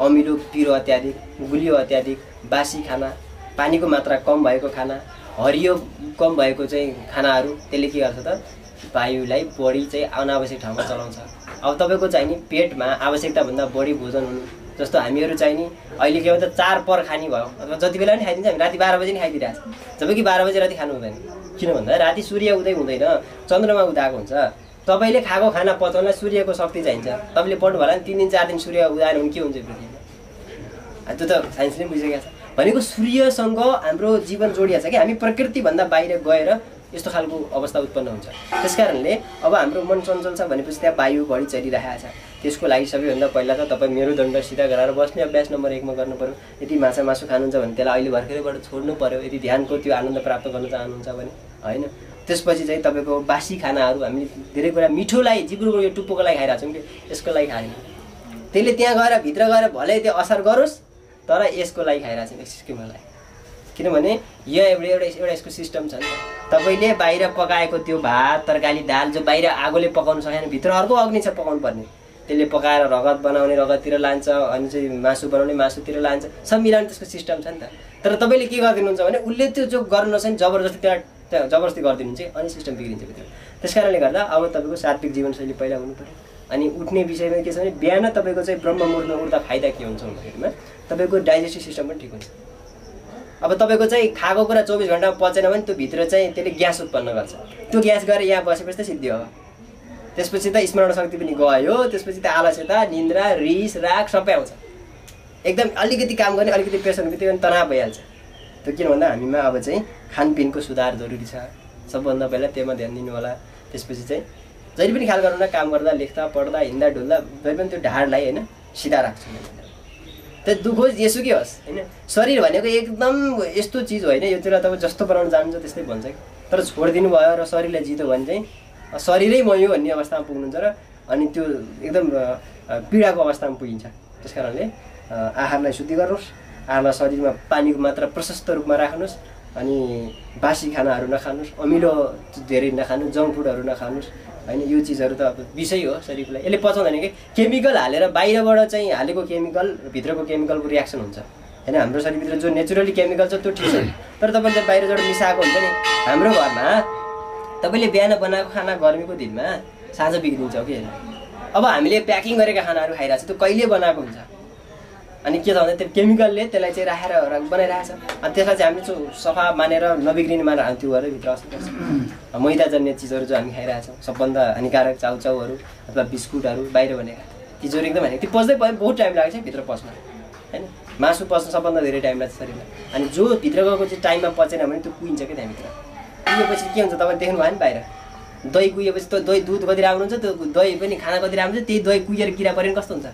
अमिलो पिरो अत्याधिक गुलियो अत्याधिक बासी खाना पानीको मात्रा कम भएको खाना हरियो कम भएको चाहिँ खानाहरू त्यसले के गर्छ त? वायुलाई बढी चाहिँ अनावश्यक ठाउँमा चलाउँछ। अब तपाईँको चाहिँ नि पेटमा आवश्यकताभन्दा बढी भोजन हुनु जस्तो हामीहरू चाहिँ नि अहिले के भन्छ चार पर खाने भयो। अथवा जति बेला पनि खाइदिन्छ हामी राति बाह्र बजी नै खाइदिइरहेको छ। जब कि बाह्र बजी राति खानु हुँदैन। किन भन्दा राति सूर्य उदय हुँदैन चन्द्रमा उदाएको हुन्छ। तपाईँले खाएको खाना पचाउन सूर्यको शक्ति चाहिन्छ। तपाईँले पढ्नु होला नि तिन दिन चार दिन सूर्य उदाएन भने के हुन्छ पृथ्वीमा? त्यो त साइन्सले बुझिसकेको छ। भनेको सूर्यसँग हाम्रो जीवन जोडिएको छ कि? हामी प्रकृतिभन्दा बाहिर गएर यस्तो खालको अवस्था उत्पन्न हुन्छ। त्यस कारणले अब हाम्रो मन चञ्चल छ भनेपछि त्यहाँ वायु बढी चलिरहेको छ। त्यसको लागि सबैभन्दा पहिला त तपाईँ मेरुदण्ड सिधा गराएर बस्ने अभ्यास नम्बर एकमा गर्नु पऱ्यो यदि माछा मासु खानुहुन्छ भने त्यसलाई अहिले भर्खरैबाट छोड्नु पऱ्यो यदि ध्यानको त्यो आनन्द प्राप्त गर्न चाहनुहुन्छ भने होइन? त्यसपछि चाहिँ तपाईँको बासी खानाहरू हामीले धेरै कुरा मिठोलाई जिब्रोको यो टुप्पोको लागि खाइरहेको छौँ कि यसको लागि खाएन त्यसले त्यहाँ गएर भित्र गएर भलै त्यो असर गरोस्। तर यसको लागि खाइरहेको छौँ स्किमको लागि किनभने यो एउटा एउटा एउटा यसको सिस्टम छ नि। तपाईँले बाहिर पकाएको त्यो भात तरकारी दाल जो बाहिर आगोले पकाउनु सकेन भित्र अर्को अग्नि छ पकाउनु पर्ने त्यसले पकाएर रगत बनाउने रगततिर लान्छ अनि चाहिँ मासु बनाउने मासुतिर लान्छ। सब मिलाउने त्यसको सिस्टम छ नि त। तर तपाईँले के गरिदिनुहुन्छ भने उसले त्यो जो गर्नु नसक्ने जबरजस्ती त्यहाँ त्यहाँ जबरजस्ती गरिदिनुहुन्छ अनि सिस्टम बिग्रिन्छ भित्र। त्यस कारणले गर्दा अब तपाईँको सात्विक जीवनशैली पहिला हुनु पऱ्यो अनि उठ्ने विषयमा के छ भने बिहान तपाईँको चाहिँ ब्रह्म मुहुर्तमा उठ्दा फाइदा के हुन्छ भन्दाखेरिमा तपाईँको डाइजेस्टिभ सिस्टम पनि ठिक हुन्छ। अब तपाईँको चाहिँ खाएको कुरा चौबिस घन्टामा पचेन भने त्यो भित्र चाहिँ त्यसले ग्यास उत्पन्न गर्छ। त्यो ग्यास गरेर यहाँ बसेपछि त सिद्धि हो। त्यसपछि त स्मरण शक्ति पनि गयो त्यसपछि त आलस्यता निन्द्रा रिस राग सबै आउँछ। एकदम अलिकति काम गर्ने अलिकति प्रेसर बित्तिकै तनाव भइहाल्छ। त्यो किन भन्दा हामीमा अब चाहिँ खानपिनको सुधार जरुरी छ। सबभन्दा पहिला त्योमा ध्यान दिनु होला त्यसपछि चाहिँ जहिले पनि ख्याल गर्नु काम गर्दा लेख्दा पढ्दा हिँड्दा डुल्दा जहिले पनि त्यो ढाडलाई होइन सिधा राख्छु। त्यो दुःख होस् जेसुकै होस् होइन। शरीर भनेको एकदम यस्तो चिज होइन योतिर तपाईँ जस्तो बनाउन जानुहुन्छ त्यस्तै भन्छ कि तर छोडिदिनु भयो र शरीरलाई जित्यो भने चाहिँ शरीरै म यो भन्ने अवस्थामा पुग्नुहुन्छ र अनि त्यो एकदम पीडाको अवस्थामा पुगिन्छ त्यस कारणले आहारलाई शुद्धि गर्नुहोस् आहारमा शरीरमा पानीको मात्रा प्रशस्त रूपमा राख्नुहोस् अनि बासी खानाहरू नखानुहोस् अमिलो धेरै नखानु जङ्क फुडहरू नखानुहोस् होइन यो चिजहरू त अब विषय हो शरीरलाई। यसले पचाउँदैन कि? केमिकल हालेर बाहिरबाट चाहिँ हालेको केमिकल भित्रको केमिकलको रियाक्सन हुन्छ। होइन हाम्रो शरीरभित्र जो नेचुरली केमिकल छ त्यो ठिक छ। तर तपाईँले बाहिरबाट मिसाएको हुन्छ नि। हाम्रो घरमा तपाईँले बिहान बनाएको खाना गर्मीको दिनमा साँझ बिग्रिन्छ कि होइन अब हामीले प्याकिङ गरेका खानाहरू खाइरहेको छ त्यो कहिले बनाएको हुन्छ? अनि के छ भने त्यो केमिकलले त्यसलाई चाहिँ राखेर बनाइरहेको छ अनि त्यसलाई चाहिँ चाहिँ सफा मानेर नबिग्रिने मानेर हामी त्यो गरेर भित्र गर्छ मैदाजन्य चिजहरू जो हामी खाइरहेछौँ सबभन्दा हानिकारक चाउचाउहरू अथवा बिस्कुटहरू बाहिर बनेका चिजहरू एकदम हानि त्यो पच्दै भयो बहुत टाइम लाग्छ भित्र पस्न होइन? मासु पस्न सबभन्दा धेरै टाइम लाग्छ शरीरमा। अनि जो भित्र गएको चाहिँ टाइममा पचेन भने त्यो कुहिन्छ क्या त्यहाँभित्र। कुहिएपछि के हुन्छ तपाईँ देख्नु भयो नि बाहिर? दही कुहिएपछि त दही दुध कति राम्रो हुन्छ त्यो दही पनि खाना कति राम्रो हुन्छ त्यही दही कुहिएर किरा पऱ्यो भने कस्तो हुन्छ?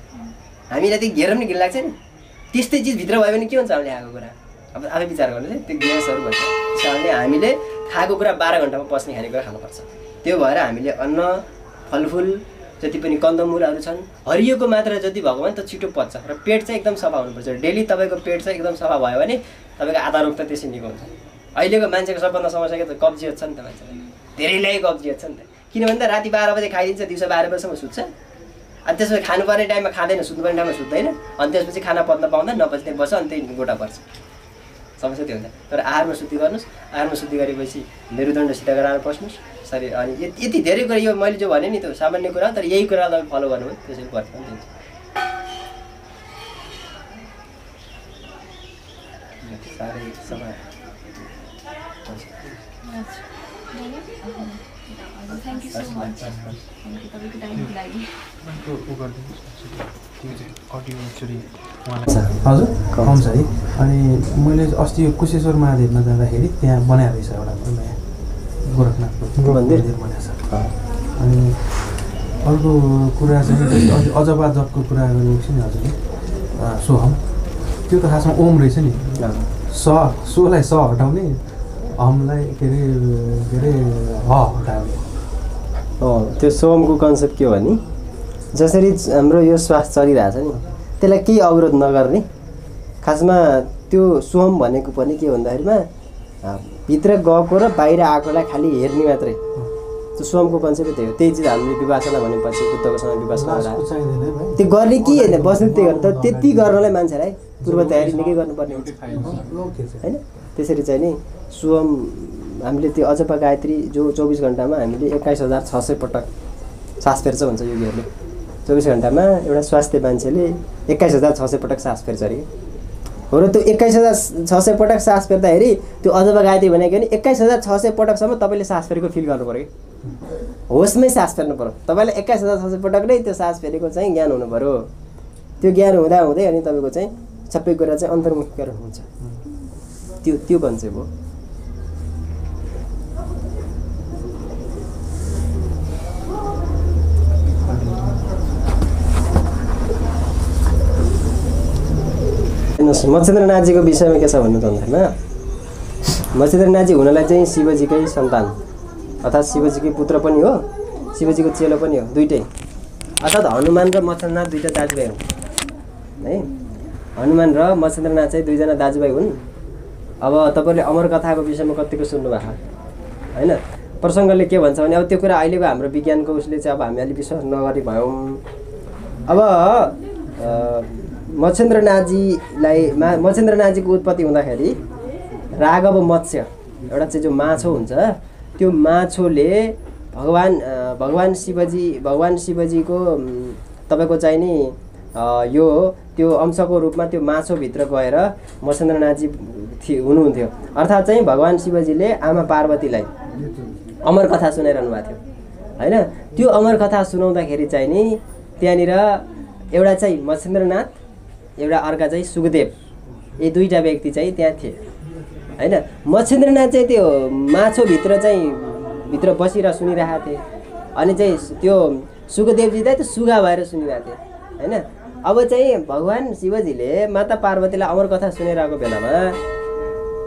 हामीलाई त्यो घेर पनि घिन लाग्छ नि। त्यस्तै चिज भित्र भयो भने के हुन्छ हामीले खाएको कुरा? अब आफै विचार गर्नु चाहिँ त्यो ग्यासहरू भन्छ। कारणले हामीले खाएको कुरा बाह्र घन्टामा पस्ने खानेकुरा खानुपर्छ। त्यो भएर हामीले अन्न फलफुल जति पनि कन्दमुलहरू छन् हरियोको मात्रा जति भएको भने त छिटो पच्छ र पेट चाहिँ एकदम सफा हुनुपर्छ। डेली तपाईँको पेट चाहिँ एकदम सफा भयो भने तपाईँको आधा रोग त त्यसै निको हुन्छ। अहिलेको मान्छेको सबभन्दा समस्या के त कब्जियत छ नि त मान्छेलाई। धेरैलाई कब्जियत छ नि त। किनभने त राति बाह्र बजे खाइदिन्छ दिउँसो बाह्र बजीसम्म सुत्छ। अनि त्यसपछि खानुपर्ने टाइममा खाँदैन सुत्नुपर्ने टाइममा सुत्दैन। अनि त्यसपछि खाना पत्न पाउँदैन त्यहाँ बस्छ अनि त्यही गोटा पर्छ समस्या त्यो हुन्छ। तर आहारमा शुद्धि गर्नुहोस्। आहारमा शुद्धि गरेपछि मेरुदण्ड सिधा गराएर बस्नुहोस् शरीर अनि यति धेरै कुरा यो मैले जो भने नि त्यो सामान्य कुरा तर यही कुरा तपाईँ फलो गर्नुभयो त्यसरी पर्छ नि साह्रै सफा thank you so much thank you तपाईँको टाइमको लागि उ गरिदिनुहोस् त्यो चाहिँ अडियो एक्चुली उहाँलाई हजुर आउँछ है। अनि मैले अस्ति यो कुशेश्वर महादेवमा जाँदाखेरि त्यहाँ बनाएको रहेछ एउटा नयाँ गोरखनाथको मन्दिर? बनाएको छ। अनि अर्को कुरा चाहिँ अजबा जबको कुरा गरेको छ नि हजुरले। सोहम। त्यो त खासमा ओम रहेछ नि। स सोलाई स हटाउने हमलाई के अरे के अरे ह हटाउने। त्यो सोमको कन्सेप्ट के हो भने जसरी हाम्रो यो श्वास चलिरहेछ नि त्यसलाई केही अवरोध नगर्ने। खासमा त्यो सोम भनेको पनि के भन्दाखेरिमा भित्र गएको र बाहिर आएकोलाई खालि हेर्ने मात्रै। त्यो सोमको कन्सेप्ट त्यही हो। त्यही चिज हामीले विपासना भनेपछि बुद्धको समय विपासना लास्टको गरायो चाहिँदैन है भाइ। त्यो गर्ने के होइन बस्नु त्यही गर्नु तर त्यति गर्नलाई मान्छेलाई पूर्व तयारी निकै गर्नुपर्ने हुन्छ। होइन? त्यसरी चाहिँ नि सुवम हामीले त्यो अजपा गायत्री जो चौबिस घन्टामा हामीले एक्काइस हजार छ सय पटक सास फेर्छ भन्छ योगीहरूले। चौबिस घन्टामा एउटा स्वास्थ्य मान्छेले एक्काइस हजार छ सय पटक सास फेर्छ अरे। हो र त्यो एक्काइस हजार छ सय पटक सास फेर्दाखेरि त्यो अजपा गायत्री भनेको नि एक्काइस हजार छ सय पटकसम्म तपाईँले सास फेरेको फिल गर्नु पऱ्यो होसमै सास फेर्नु पऱ्यो तपाईँलाई एक्काइस हजार छ सय पटक नै त्यो सास फेरेको चाहिँ ज्ञान हुनु पऱ्यो त्यो ज्ञान हुँदा हुँदै अनि तपाईँको चाहिँ सबै कुरा चाहिँ अन्तर्मुखीकरण हुन्छ। त्यो त्यो कन्सेप्ट हो हेर्नुहोस् मच्छेन्द्रनाथजीको विषयमा के छ भन्नु त भन्दैमा मच्छेन्द्रनाथजी हुनलाई चाहिँ शिवजीकै सन्तान अर्थात् शिवजीकै पुत्र पनि हो शिवजीको चेलो पनि हो दुइटै। अर्थात् हनुमान र मच्छेन्द्रनाथ दुइटा दाजुभाइ हुन् है? हनुमान र मच्छेन्द्रनाथ चाहिँ दुईजना दाजुभाइ हुन्। अब तपाईँले अमर कथाको विषयमा कतिको सुन्नुभएको? होइन? प्रसङ्गले के भन्छ भने अब त्यो कुरा अहिलेको हाम्रो विज्ञानको उसले चाहिँ अब हामी अलिक विश्वास नगरी भयौँ। अब मच्छेन्द्रनाथजीलाई मा मच्छेन्द्रनाथजीको उत्पत्ति हुँदाखेरि राघव मत्स्य एउटा चाहिँ जो माछो हुन्छ त्यो माछोले भगवान् भगवान् शिवजी भगवान् शिवजीको तपाईँको चाहिँ नि यो त्यो अंशको रूपमा त्यो माछोभित्र गएर मच्छेन्द्रनाथजी थि हुनुहुन्थ्यो। अर्थात् चाहिँ भगवान् शिवजीले आमा पार्वतीलाई अमर कथा सुनाइरहनु भएको थियो। होइन? त्यो अमर कथा सुनाउँदाखेरि चाहिँ नि त्यहाँनिर एउटा चाहिँ मच्छेन्द्रनाथ एउटा अर्का चाहिँ सुखदेव। यी दुईवटा व्यक्ति चाहिँ त्यहाँ थिए। होइन? मच्छेन्द्रनाथ चाहिँ त्यो माछोभित्र चाहिँ भित्र बसिरहेर सुनिरहेको थिए। अनि चाहिँ त्यो सुखदेवजी चाहिँ त्यो सुगा भएर सुनिरहेको थिए। होइन? अब चाहिँ भगवान् शिवजीले माता पार्वतीलाई अमर कथा सुनाइरहेको बेलामा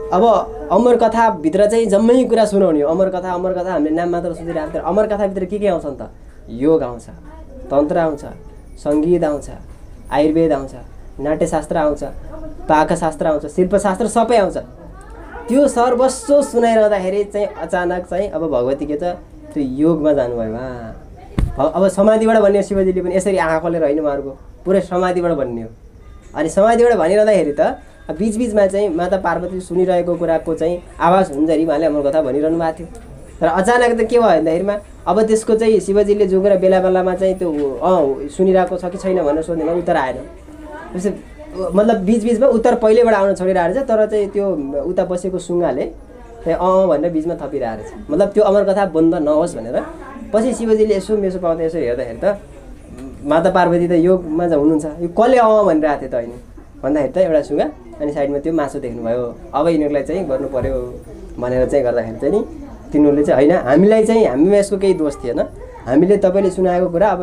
अब अमर कथाभित्र चाहिँ जम्मै कुरा सुनाउने अमर कथा अमर कथा हामीले नाम मात्र सुनिरहेको थियो अमर कथाभित्र के के आउँछ नि त? योग आउँछ तन्त्र आउँछ सङ्गीत आउँछ आयुर्वेद आउँछ। नाट्यशास्त्र आउँछ पाकशास्त्र आउँछ शिल्पशास्त्र सबै आउँछ। त्यो सर्वस्व सुनाइरहँदाखेरि चाहिँ अचानक चाहिँ अब भगवती के छ त्यो योगमा जानुभयो। वा। अब समाधिबाट भन्ने शिवजीले पनि यसरी आँखा खोलेर होइन उहाँहरूको पुरै समाधिबाट भन्ने अनि समाधिबाट भनिरहँदाखेरि त बिचबिचमा चाहिँ माता पार्वती सुनिरहेको कुराको चाहिँ आवाज हुन्जरी उहाँले हाम्रो कथा भनिरहनु भएको थियो। तर अचानक त के भयो भन्दाखेरिमा अब त्यसको चाहिँ शिवजीले जो कुरा बेला बेलामा चाहिँ त्यो अँ सुनिरहेको छ कि छैन भनेर सोध्नेमा उत्तर आएन। मतलब बिचबिचमा उत्तर पहिल्यैबाट आउन छोडिरहेको रहेछ तर चाहिँ त्यो उता बसेको सुङ्गाले अँ भनेर बिचमा थपिरहेको रहेछ। मतलब त्यो अमर कथा बन्द नहोस् भनेर। पछि शिवजीले यसो मेसो पाउँदा यसो हेर्दाखेरि त माता पार्वती त योगमा चाहिँ हुनुहुन्छ। यो कसले अँ भनिरहेको थियो त होइन भन्दाखेरि त एउटा सुगा अनि साइडमा त्यो मासु देख्नुभयो। अब यिनीहरूलाई चाहिँ गर्नु पऱ्यो भनेर चाहिँ गर्दाखेरि चाहिँ नि तिनीहरूले चाहिँ होइन हामीलाई चाहिँ हामीमा यसको केही दोष थिएन। हामीले तपाईँले सुनाएको कुरा अब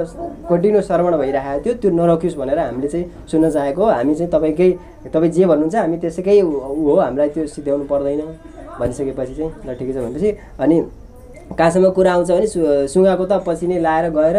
कन्टिन्यू श्रवण भइरहेको थियो त्यो नरोकियोस् भनेर हामीले चाहिँ सुन्न चाहेको हामी चाहिँ तपाईँकै तपाईँ जे भन्नुहुन्छ हामी त्यसैकै हो हामीलाई त्यो सिध्याउनु पर्दैन भनिसकेपछि चाहिँ। ल ठिकै छ भनेपछि अनि कहाँसम्म कुरा आउँछ भने सु सुँगाको त पछि नै लाएर गएर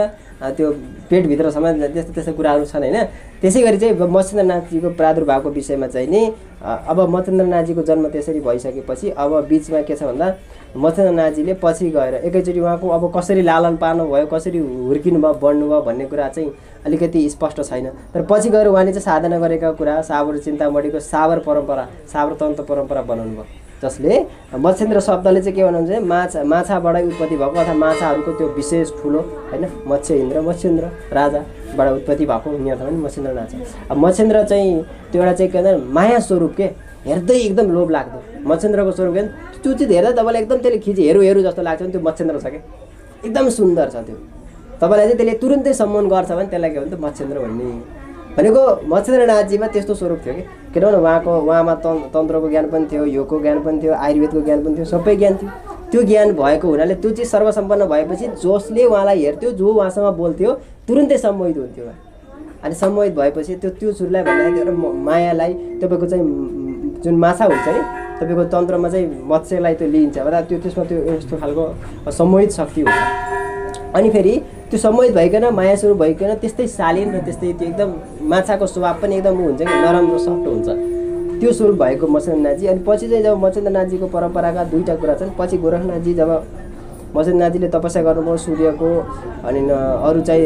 त्यो पेटभित्रसम्म त्यस्तो त्यस्तो कुराहरू छन् होइन? त्यसै गरी चाहिँ मच्छेन्द्रनाथजीको प्रादुर्भावको विषयमा चाहिँ नि अब मच्छेन्द्रनाथजीको जन्म त्यसरी भइसकेपछि अब बिचमा के छ भन्दा मच्छेन्द्रनाथजीले पछि गएर एकैचोटि उहाँको अब कसरी लालन पार्नु भयो कसरी हुर्किनु भयो बढ्नु भयो भन्ने कुरा चाहिँ अलिकति स्पष्ट छैन। तर पछि गएर उहाँले चाहिँ साधना गरेका कुरा साबर चिन्तामणिको साबर परम्परा साबर तन्त्र परम्परा बनाउनु भयो जसले मत्स्येन्द्र शब्दले चाहिँ के भन्नुहुन्छ भने माछा माछाबाटै उत्पत्ति भएको अथवा माछाहरूको त्यो विशेष ठुलो होइन मत्स्य इन्द्र मत्स्येन्द्र राजाबाट उत्पत्ति भएको हुने अथवा नि मत्स्येन्द्र नाच अब मत्स्येन्द्र चाहिँ त्यो एउटा चाहिँ के भन्दा माया स्वरूप के? हेर्दै एकदम लोभ लाग्दो। मत्स्येन्द्रको स्वरूप के? त्यो चिज हेर्दा तपाईँलाई एकदम त्यसले खिची हेरौँ हेरौँ जस्तो लाग्छ भने त्यो मत्स्येन्द्र छ क्या एकदम सुन्दर छ त्यो। तपाईँलाई चाहिँ त्यसले तुरुन्तै सम्मान गर्छ भने त्यसलाई के भन्छ मत्स्येन्द्र भन्ने भनेको मत्स्येन्द्रनाथजीमा त्यस्तो स्वरूप थियो कि? किनभने उहाँको उहाँमा तन् तन्त्रको ज्ञान पनि थियो योगको ज्ञान पनि थियो आयुर्वेदको ज्ञान पनि थियो सबै ज्ञान थियो। त्यो ज्ञान भएको हुनाले त्यो चिज सर्वसम्पन्न भएपछि जसले उहाँलाई हेर्थ्यो जो उहाँसँग बोल्थ्यो तुरुन्तै सम्मोहित हुन्थ्यो अनि सम्मोहित भएपछि त्यो त्यो सुरलाई भन्दाखेरि एउटा मायालाई तपाईँको चाहिँ जुन माछा हुन्छ नि तपाईँको तन्त्रमा चाहिँ मत्स्यलाई त्यो लिइन्छ। अथवा त्यो त्यसमा त्यो यस्तो खालको सम्मोहित शक्ति हुन्छ। अनि फेरि त्यो सम्मोहित भइकन माया स्वरूप भइकन त्यस्तै शालीन र त्यस्तै त्यो एकदम माछाको स्वभाव पनि एकदम हुन्छ कि नरम र सफ्ट हुन्छ। त्यो स्वरूप भएको मत्स्यनाथजी अनि पछि चाहिँ जब मत्स्यनाथजीको परम्पराका दुईवटा कुरा छन् पछि गोरखनाथजी जब मत्स्यनाथजीले तपस्या गर्नुभयो सूर्यको अनि अरू चाहिँ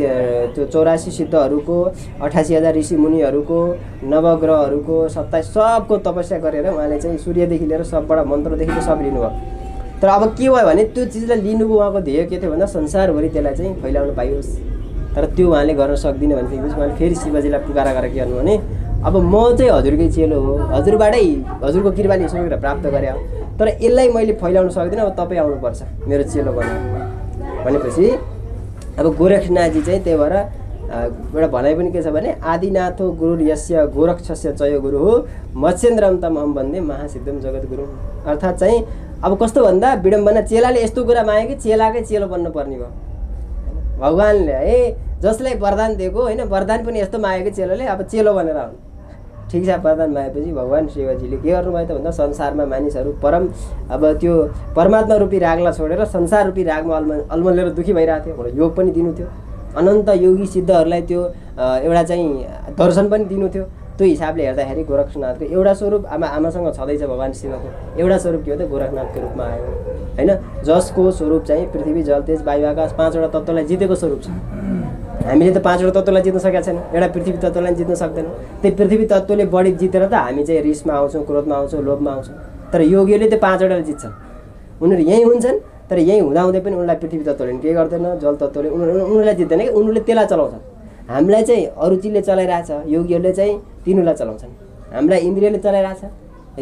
त्यो चौरासी सिद्धहरूको अठासी हजार ऋषि मुनिहरूको नवग्रहहरूको सत्ताइस सबको तपस्या गरेर उहाँले चाहिँ सूर्यदेखि लिएर सबबाट मन्त्रदेखि सब लिनुभयो। तर अब के भयो भने त्यो चिजलाई लिनुको उहाँको ध्येय के थियो भन्दा संसारभरि त्यसलाई चाहिँ फैलाउन पाइयोस्। तर त्यो उहाँले गर्न सक्दिनँ भनेपछि उहाँले फेरि शिवजीलाई पुकारा गरेर के गर्नु भने अब म चाहिँ हजुरकै चेलो हो। हजुरबाटै हजुरको कृपाले यसो कुरा प्राप्त गरे तर यसलाई मैले फैलाउन सक्दिनँ अब तपाईँ आउनुपर्छ मेरो चेलो बनाउनु भनेपछि अब गोरखनाथजी चाहिँ त्यही भएर एउटा भनाइ पनि के छ भने आदिनाथो गुरु यस्य गोरक्षस्य चय गुरु हो मत्स्येन्द्रम तम हम भन्ने महासिद्धम जगत गुरु अर्थात् चाहिँ अब कस्तो भन्दा विडम्बना चेलाले यस्तो कुरा माग्यो कि चेलाकै चेलो बन्नु पर्ने भयो। भगवान्ले है जसलाई वरदान दिएको होइन वरदान पनि यस्तो मागेको चेलोले अब चेलो बनेर आउनु। ठिक छ वरदान मागेपछि भगवान् शिवजीले के गर्नुभयो त भन्दा संसारमा मानिसहरू परम अब त्यो परमात्मा रूपी रागलाई छोडेर संसार रूपी रागमा अल्म अल्मलेर दुःखी भइरहेको थियो योग पनि दिनु थियो। अनन्त योगी सिद्धहरूलाई त्यो एउटा चाहिँ दर्शन पनि दिनु थियो। त्यो हिसाबले हेर्दाखेरि गोरखनाथको एउटा स्वरूप आमा आमासँग छँदैछ भगवान् शिवको एउटा स्वरूप के हो त? गोरखनाथको रूपमा आयो। होइन? जसको स्वरूप चाहिँ पृथ्वी जल तेज वायु आकाश पाँचवटा तत्त्वलाई जितेको स्वरूप छ। हामीले त पाँचवटा तत्त्वलाई जित्न सकेका छैनौँ। एउटा पृथ्वी तत्त्वलाई जित्न सक्दैनौँ। त्यही पृथ्वी तत्त्वले बढी जितेर त हामी चाहिँ रिसमा आउँछौँ क्रोधमा आउँछौँ लोभमा आउँछौँ। तर योगीहरूले त्यो पाँचवटाले जित्छन्। उनीहरू यहीँ हुन्छन् तर यहीँ हुँदाहुँदै पनि उनलाई पृथ्वी तत्त्वले केही गर्दैन जल तत्त्वले उनीहरू उनीहरूलाई जित्दैन कि उनीहरूले त्यसलाई चलाउँछन्। हामीलाई चाहिँ अरू चिजले चलाइरहेछ। योगीहरूले चाहिँ तिनीहरूलाई चलाउँछन्। हामीलाई इन्द्रियले चलाइरहेछ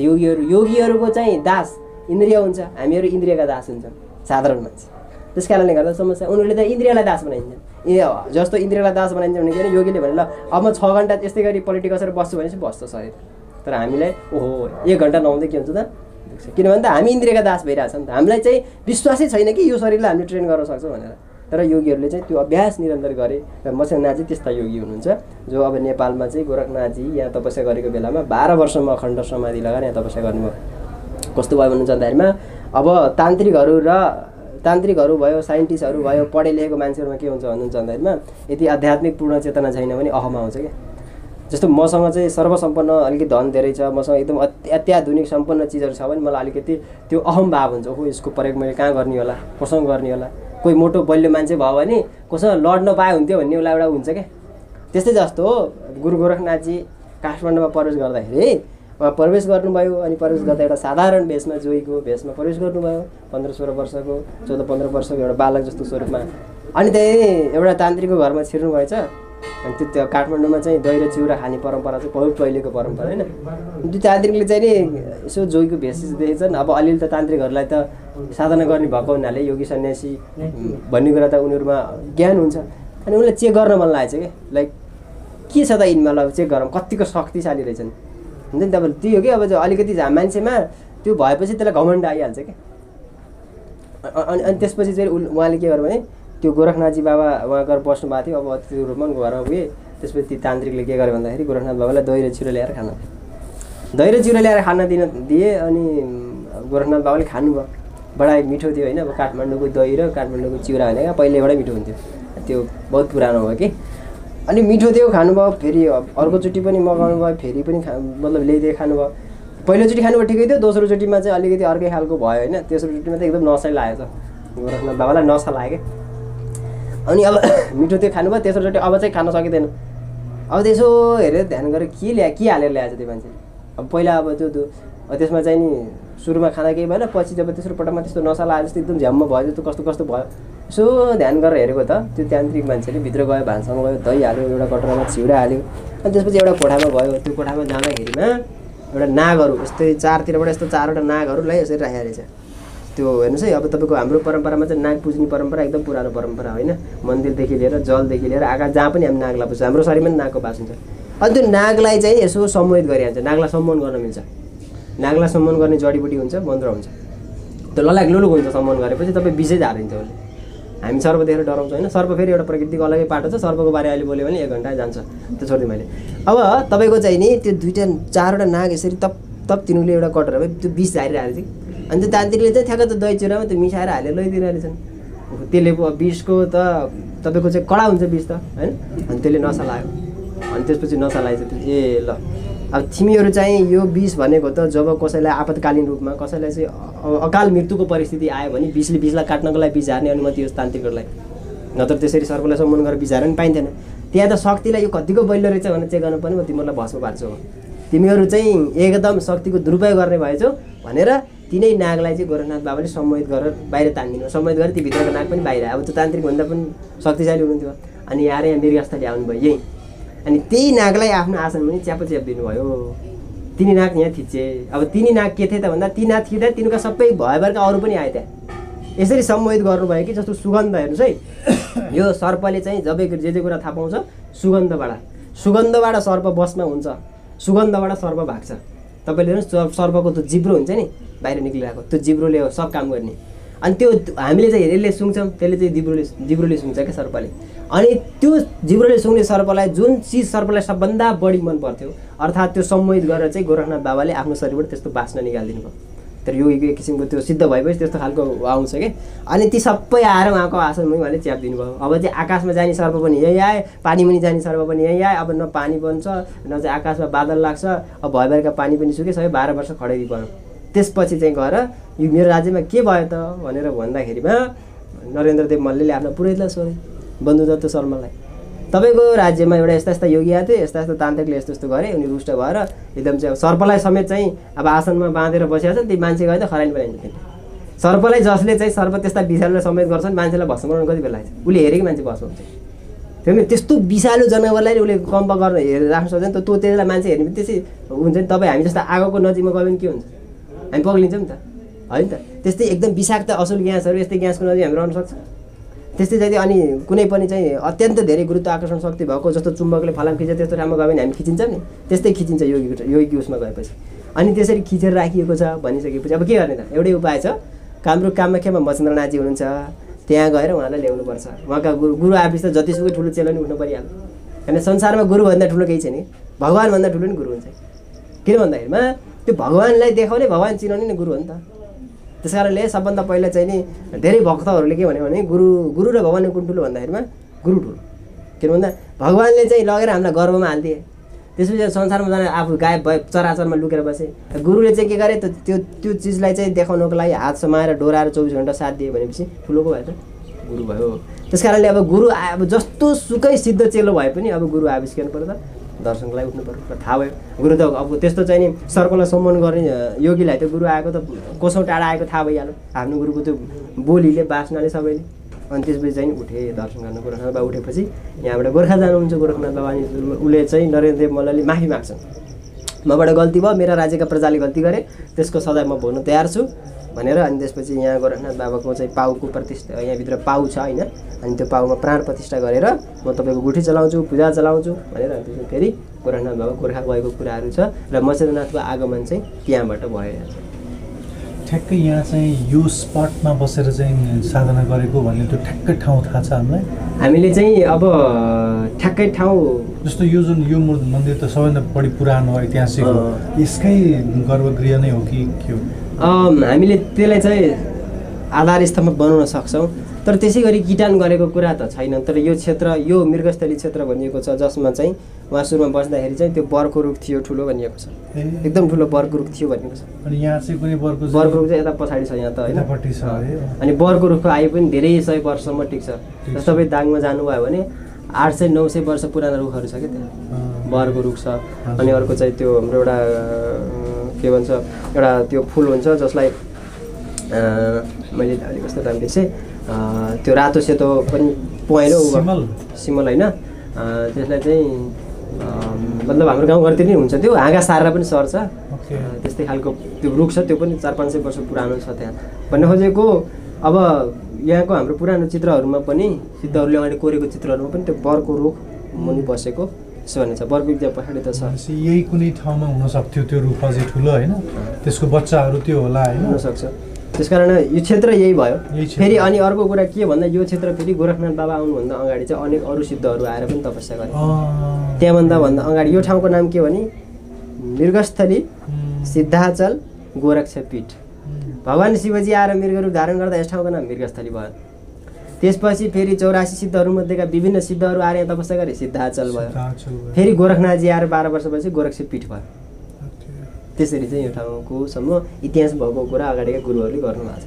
योगीहरू योगीहरूको चाहिँ दास इन्द्रिय हुन्छ। हामीहरू इन्द्रियका दास हुन्छौँ साधारण मान्छे। त्यस कारणले गर्दा समस्या उनीहरूले त इन्द्रियलाई दास बनाइन्छन् ए जस्तो इन्द्रियलाई दास बनाइन्छ भने के योगीले भने ल अब म छ घन्टा त्यस्तै गरी पलिटिक कसेर बस्छु भनेपछि बस्छ शरीर तर हामीलाई ओहो एक घन्टा नहुँदै के हुन्छ त? किनभने त हामी इन्द्रियका दास भइरहेछ नि त। हामीलाई चाहिँ विश्वासै छैन कि यो शरीरलाई हामीले ट्रेन गर्न सक्छौँ भनेर। तर योगीहरूले चाहिँ त्यो अभ्यास निरन्तर गरे र मत्स्यनाथजी त्यस्ता योगी हुनुहुन्छ जो अब नेपालमा चाहिँ गोरखनाथजी यहाँ तपस्या गरेको बेलामा बाह्र वर्षमा अखण्ड समाधि लगाएर यहाँ तपस्या गर्नुभयो। कस्तो भयो भन्नुहुन्छ भन्दाखेरिमा अब तान्त्रिकहरू र तान्त्रिकहरू भयो साइन्टिस्टहरू भयो पढे लेखेको मान्छेहरूमा के हुन्छ भन्नुहुन्छ भन्दाखेरिमा यदि आध्यात्मिक पूर्ण चेतना छैन भने अहम आउँछ क्या। जस्तो मसँग चाहिँ सर्वसम्पन्न अलिकति धन धेरै छ मसँग एकदम अत्य अत्याधुनिक सम्पन्न चिजहरू छ भने मलाई अलिकति त्यो अहम भाव हुन्छ ओहो यसको प्रयोग मैले कहाँ गर्ने होला कोसँग गर्ने होला। कोही मोटो बलियो मान्छे भयो भने कोसँग लड्न पाए हुन्थ्यो भन्ने एउटा एउटा हुन्छ क्या। त्यस्तै जस्तो हो। गुरु गोरखनाथजी काठमाडौँमा प्रवेश गर्दाखेरि उहाँ प्रवेश गर्नुभयो अनि प्रवेश गर्दा एउटा साधारण भेषमा जोइको भेषमा प्रवेश गर्नुभयो पन्ध्र सोह्र वर्षको चौध पन्ध्र वर्षको एउटा बालक जस्तो स्वरूपमा। अनि त्यही एउटा तान्त्रिकको घरमा छिर्नु भएछ अनि त्यो त्यो काठमाडौँमा चाहिँ दही र चिउरा खाने परम्परा चाहिँ बहुत पहिलेको परम्परा होइन। त्यो तान्त्रिकले चाहिँ नि यसो जोइको भेष देखेछन् अब अलिअलि त तान्त्रिकहरूलाई त साधना गर्ने भएको हुनाले योगी सन्यासी भन्ने कुरा त उनीहरूमा ज्ञान हुन्छ। अनि उनलाई चेक गर्न मन लागेको छ कि? लाइक के छ त यिनमा? ल चेक गरौँ। कतिको शक्तिशाली रहेछन्। हुन्छ नि तपाईँले त्यही हो कि? अब अलिकति मान्छेमा त्यो भएपछि त्यसलाई घमण्ड आइहाल्छ क्या अनि अनि त्यसपछि चाहिँ उहाँले के गर्यो भने त्यो गोरखनाथजी बाबा उहाँ गएर बस्नु भएको थियो अब अतिथि रूपमा घरमा पुगे त्यसपछि ती तान्त्रिकले के गर्यो भन्दाखेरि गोरखनाथ बाबालाई दही र चिरो ल्याएर खान। दही र चिरो ल्याएर खाना दिन दिए अनि गोरखनाथ बाबाले खानुभयो। बडा मिठो थियो होइन अब काठमाडौँको दही र काठमाडौँको चिउरा भनेको पहिल्यैबाटै मिठो हुन्थ्यो। त्यो बहुत पुरानो हो कि। अनि मिठो थियो खानुभयो फेरि अर्कोचोटि पनि मगाउनु भयो फेरि पनि खा मतलब ल्याइदिए खानुभयो। पहिलोचोटि खानुभयो ठिकै थियो दोस्रोचोटिमा चाहिँ अलिकति अर्कै खालको भयो होइन। तेस्रोचोटिमा त एकदम नसै लागेको छ गोरखनाथ बाबालाई नसा लाग्यो। अनि अब *coughs* मिठो त्यो खानुभयो तेस्रोचोटि अब चाहिँ खान सकिँदैन। अब त्यसो हेरेर ध्यान गरेर के ल्या के हालेर ल्याएछ त्यो मान्छे अब पहिला अब त्यो त्यसमा चाहिँ नि सुरुमा खाँदा केही भएन पछि जब तेस्रो पटकमा त्यस्तो नसा लाग्यो जस्तो एकदम झ्याम्म भयो जस्तो कस्तो कस्तो भयो। यसो ध्यान गरेर हेरेको त त्यो तान्त्रिक मान्छेले भित्र गयो भान्सामा गयो दही हाल्यो एउटा कटोरामा चिउरा हाल्यो अनि त्यसपछि एउटा कोठामा गयो। त्यो कोठामा जाँदाखेरिमा एउटा नागहरू यस्तै चारतिरबाट यस्तो चारवटा नागहरूलाई यसरी राखेको रहेछ त्यो हेर्नुहोस् है अब तपाईँको हाम्रो परम्परामा चाहिँ नाग पुज्ने परम्परा एकदम पुरानो परम्परा होइन? मन्दिरदेखि लिएर जलदेखि लिएर आकाश जहाँ पनि हामी नागलाई पुज्छ। हाम्रो शरीरमा पनि नागको बास हुन्छ। अनि त्यो नागलाई चाहिँ यसो सम्मोहित गरिहाल्छ। नागलाई सम्मान गर्न मिल्छ। नागलाई सम्मान गर्ने जडीबुटी हुन्छ मन्त्र हुन्छ। त्यो ललाक लुलुक हुन्छ सम्मान गरेपछि तपाईँ विषय झारिन्छ उसले। हामी सर्प देखेर डराउँछ होइन? सर्प फेरि एउटा प्रकृतिको अलगै पाटो छ। सर्पको बारे अहिले बोल्यो भने एक घन्टा जान्छ। त्यो छोडिदिएँ मैले। अब तपाईँको चाहिँ नि त्यो दुइटा चारवटा नाग यसरी तप तप तिनीहरूले एउटा कटोरामा त्यो विष झारिरहेको थियो। अनि त्यो तान्त्रिकले चाहिँ ठ्याक्क त्यो दही चिउरामा त्यो मिसाएर हालेर लैदिइरहेछन् त्यसले पो विषको त तपाईँको चाहिँ कडा हुन्छ विष त होइन? अनि त्यसले नसा लाग्यो। अनि त्यसपछि नसा त्यो ए ल। अब तिमीहरू चाहिँ यो विष भनेको त जब कसैलाई आपतकालीन रूपमा कसैलाई चाहिँ अकाल मृत्युको परिस्थिति आयो भने विषले विषलाई काट्नको लागि विष हार्ने अनुमति होस् तान्त्रिकहरूलाई। नत्र त्यसरी सर्पलाई सम्मान गरेर विष पनि पाइन्थेन त्यहाँ त शक्तिलाई यो कतिको बलियो रहेछ भनेर चेक गर्नु पनि म तिमीहरूलाई भस्म पार्छु। तिमीहरू चाहिँ एकदम शक्तिको दुरुपयोग गर्ने भएछौ भनेर तिनै नागलाई चाहिँ गोरखनाथ बाबाले सम्मोहित गरेर बाहिर तानिदिनु सम्मोहित गरेर ती भित्रको नाग पनि बाहिर अब त्यो तान्त्रिक भन्दा पनि शक्तिशाली हुनुहुन्थ्यो। अनि यहाँ यहाँ मृगस्थली आउनुभयो यहीँ। अनि त्यही नागलाई आफ्नो आसन पनि च्याप च्याप दिनुभयो। तिनी नाग यहाँ थिचे। अब तिनी नाग के थिए त भन्दा ती नाग थिच्दा तिनीका सबै भयभरका अरू पनि आए त्यहाँ। यसरी सम्मोहित गर्नुभयो कि जस्तो सुगन्ध हेर्नुहोस् है। *coughs* यो सर्पले चाहिँ जब जे जे कुरा थाहा पाउँछ सुगन्धबाट। सुगन्धबाट सर्प बसमा हुन्छ। सुगन्धबाट सर्प भाग्छ। तपाईँले हेर्नुहोस् सर्प- सर्पको त्यो जिब्रो हुन्छ नि बाहिर निक्लिरहेको। त्यो जिब्रोले सब काम गर्ने। अनि त्यो हामीले चाहिँ यसले सुँग्छौँ त्यसले चाहिँ जिब्रोले जिब्रोले सुँग्छ क्या सर्पले। अनि त्यो जिब्रोले सुँग्ने सर्पलाई जुन चिज सर्पलाई सबभन्दा बढी मन पर्थ्यो अर्थात् त्यो सम्मोहित गरेर चाहिँ गोरखनाथ बाबाले आफ्नो शरीरबाट त्यस्तो बाँच्न निकालिदिनु भयो तर योगीको एक किसिमको त्यो सिद्ध भएपछि त्यस्तो खालको आउँछ कि? अनि ती सबै आएर उहाँको आसन मुनि उहाँले च्याप दिनुभयो। अब चाहिँ आकाशमा जाने सर्प पनि यहीँ आए पानी मुनि जाने सर्प पनि यहीँ आए अब न पानी बन्छ न चाहिँ आकाशमा बादल लाग्छ अब भयभरका पानी पनि सुके सबै बाह्र वर्ष खडेरी पऱ्यो त्यसपछि चाहिँ गएर यो मेरो राज्यमा के भयो त भनेर भन्दाखेरिमा नरेन्द्रदेव मल्लले आफ्नो पुरोहितलाई सोधे बन्धुदत्त शर्मालाई। तपाईँको राज्यमा एउटा यस्ता यस्ता योगी आएको थियो यस्ता यस्ता तान्त्रिकले यस्तो यस्तो गरे उनी रुष्ट भएर एकदम चाहिँ सर्पलाई समेत चाहिँ अब आसनमा बाँधेर बसेको छ नि ती मान्छे गयो त खरानी बनाइन्छ सर्पलाई जसले चाहिँ सर्प त्यस्ता विषालुलाई समेत गर्छन् मान्छेलाई भस्म बनाउनु कति बेला लाग्छ उसले हेरेकै मान्छे भस्म हुन्छ। त्यो पनि त्यस्तो विषालु जनावरलाई नि उसले कम्प गर्न हेरेर राख्नु सक्दैन। त त्यो त्यसलाई मान्छे हेर्ने त्यसै हुन्छ नि तपाईँ हामी जस्तो आगोको नजिकमा गयो भने के हुन्छ? हामी पग्लिन्छौँ नि त। होइन त? त्यस्तै एकदम विषाक्त असुल ग्यासहरू यस्तै ग्यासको नजिक हामी रहन सक्छ। त्यस्तै चाहिँ अनि कुनै पनि चाहिँ अत्यन्त धेरै गुरुत्व आकर्षण शक्ति भएको जस्तो चुम्बकले फलाम खिच्छ त्यस्तो ठाउँमा गयो भने हामी खिचिन्छौँ नि। त्यस्तै खिचिन्छ योगीको योगीको उसमा गएपछि। अनि त्यसरी खिचेर राखिएको छ भनिसकेपछि अब के गर्ने त? एउटै उपाय छ। काम्रो कामाख्यामा मचन्द्रनाथजी हुनुहुन्छ। त्यहाँ गएर उहाँलाई ल्याउनुपर्छ। उहाँका गुरु गुरु आफिस त जतिसुकै ठुलो चेला नि उठ्नु परिहाल्यो होइन संसारमा गुरुभन्दा ठुलो केही छैन। भगवान्भन्दा ठुलो नि गुरु हुन्छ। किन भन्दाखेरिमा त्यो भगवान्लाई देखाउने भगवान् चिनाउने नि गुरु हो नि त। त्यस कारणले सबभन्दा पहिला चाहिँ नि धेरै भक्तहरूले के भन्यो भने गुरु गुरु र भगवान् कुन ठुलो भन्दाखेरिमा गुरु ठुलो। किन भन्दा भगवान्ले चाहिँ लगेर हामीलाई गर्वमा हालिदिए। त्यसपछि संसारमा जाने आफू गायब भए चराचरमा लुकेर बसे। गुरुले चाहिँ के गरे त त्यो त्यो चिजलाई चाहिँ देखाउनको लागि हात समाएर डोराएर चौबिस घन्टा साथ दियो भनेपछि ठुलो भयो त गुरु भयो। त्यस कारणले अब गुरु अब जस्तो सुकै सिद्ध चेलो भए पनि अब गुरु आविष्कार पऱ्यो लागि उठ्नु पऱ्यो थाहा भयो गुरु त अब त्यस्तो चाहिँ नि सर्कललाई सम्मान गर्ने योगीलाई त गुरु आएको त कोसौँ टाढा आएको थाहा भइहाल्यो। आफ्नो गुरुको त्यो बोलीले बाँच्नाले सबैले। अनि त्यसपछि चाहिँ उठे दर्शन गर्न गोरखनाथ बाबा उठेपछि यहाँबाट गोर्खा जानुहुन्छ गोरखनाथ बाबा अनि उसले चाहिँ नरेन्द्र देव मल्लले माफी माग्छन्। मबाट गल्ती भयो मेरा राज्यका प्रजाले गल्ती गरे त्यसको सजाय म भोग्न तयार छु। भनेर अनि त्यसपछि यहाँ गोरखनाथ बाबाको चाहिँ पाउको प्रतिष्ठा यहाँभित्र पाउ छ होइन। अनि त्यो पाउमा प्राण प्रतिष्ठा गरेर म तपाईँको गुठी चलाउँछु पूजा चलाउँछु भनेर अनि त्यसपछि फेरि गोरखनाथ बाबा गोर्खा गएको कुराहरू छ र मसेन्द्रनाथको आगमन चाहिँ त्यहाँबाट भइरहेको छ। ठ्याक्कै यहाँ चाहिँ यो स्पटमा बसेर चाहिँ साधना गरेको भन्ने त्यो ठ्याक्कै ठाउँ थाहा छ हामीलाई। हामीले चाहिँ अब ठ्याक्कै ठाउँ जस्तो यो जुन यो मन्दिर त सबैभन्दा बढी पुरानो ऐतिहासिक हो। यसकै गर्भगृह नै हो कि के हो? हामीले त्यसलाई चाहिँ आधार स्तम्भ बनाउन सक्छौँ। तर त्यसै गरी किटान गरेको कुरा त छैन। तर यो क्षेत्र यो मृगस्थली क्षेत्र भनिएको छ जसमा चाहिँ उहाँ सुरुमा बस्दाखेरि चाहिँ त्यो बर्को रुख थियो ठुलो भनिएको छ। एकदम ठुलो बर्को रुख थियो भनिएको छ। अनि यहाँ चाहिँ कुनै वर्गको बर्को रुख चाहिँ यता पछाडि छ यहाँ त होइन? अनि बर्को रुखको आयु पनि धेरै सय वर्षसम्म टिक्छ। जस्तो तपाईँ दाङमा जानुभयो भने आठ सय नौ सय वर्ष पुरानो रुखहरू छ क्या त्यहाँ बरको रुख छ। अनि अर्को चाहिँ त्यो हाम्रो एउटा के भन्छ एउटा त्यो फुल हुन्छ जसलाई मैले अहिले कस्तो नाम बिर्सेँ अँ, त्यो रातो सेतो पनि पहेँलो सिमल? सिमल होइन। त्यसलाई चाहिँ मतलब हाम्रो गाउँघरतिर नै हुन्छ त्यो हाँगा सारेर पनि सर्छ। त्यस्तै खालको त्यो रुख छ त्यो पनि चार पाँच सय वर्ष पुरानो छ त्यहाँ। भन्ने खोजेको अब यहाँको हाम्रो पुरानो चित्रहरूमा पनि सिद्धहरूले अगाडि कोरेको चित्रहरूमा पनि त्यो बरको रुख मुनि बसेको। यसो भन्ने छ बरको त्यहाँ पछाडि त छ। यही कुनै ठाउँमा हुनसक्थ्यो त्यो रुख अझै ठुलो होइन? त्यसको बच्चाहरू त्यो होला होइन? हुनसक्छ। त्यस कारण यो क्षेत्र यही भयो। फेरि अनि अर्को कुरा के भन्दा यो क्षेत्र फेरि गोरखनाथ बाबा आउनुभन्दा अगाडि चाहिँ अनेक अरू सिद्धहरू आएर पनि तपस्या गरे। त्यहाँभन्दा भन्दा अगाडि यो ठाउँको नाम के भने मृगस्थली सिद्धाचल गोरक्षपीठ। उम्, भगवान् शिवजी आएर मृगरूप धारण गर्दा यस ठाउँको नाम मृगस्थली भयो। त्यसपछि फेरि चौरासी सिद्धहरूमध्येका विभिन्न सिद्धहरू आएर यहाँ तपस्या गरे सिद्धाचल भयो। फेरि गोरखनाथजी आएर बाह्र वर्षपछि गोरक्षपीठ भयो। त्यसरी चाहिँ यो ठाउँकोसम्म इतिहास भएको कुरा अगाडिका गुरुहरूले गर्नुभएको छ।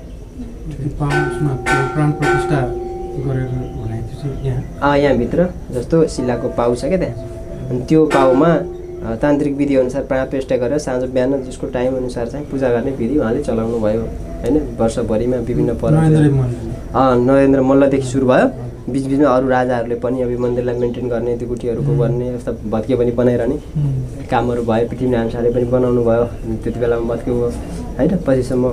यहाँभित्र जस्तो शिलाको पाउ छ क्या त्यहाँ। अनि त्यो पाउमा तान्त्रिक विधिअनुसार प्राण प्रतिष्ठा गरेर साँझ बिहान जसको टाइम अनुसार चाहिँ पूजा गर्ने विधि उहाँले चलाउनु भयो होइन वर्षभरिमा विभिन्न पर्व नरेन्द्र मल्लदेखि सुरु भयो। बिचबिचमा अरू राजाहरूले पनि अब यो मन्दिरलाई मेन्टेन गर्ने त्यो गुठीहरूको गर्ने यस्ता भत्के पनि बनाइरहने कामहरू भयो पृथ्वीनारायण शाहले पनि बनाउनु भयो। त्यति बेलामा भत्कियो होइन पछिसम्म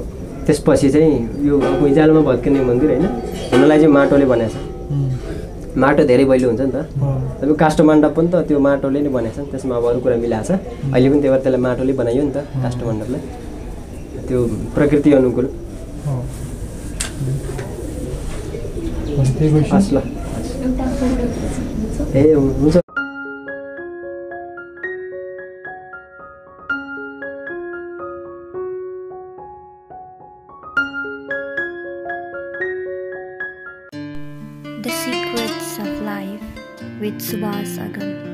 त्यसपछि चाहिँ यो भुइँचालोमा भत्किने मन्दिर होइन हुनलाई चाहिँ माटोले बनाएको छ। उम्, माटो धेरै बैलो हुन्छ नि त। अब काष्ठमण्डप पनि त त्यो माटोले नै बनाएको छ। नि त्यसमा अब अरू कुरा मिलाएको छ। अहिले पनि त्यही भएर त्यसलाई माटोले बनाइयो नि त काष्ठमण्डपलाई त्यो प्रकृति अनुकूल। अँ। अनि त्यही भएपछि हस् ल एउटा फोटो खिच्नुहुन्छ ए हुन्छ The Secrets of Life with Subhas Agam.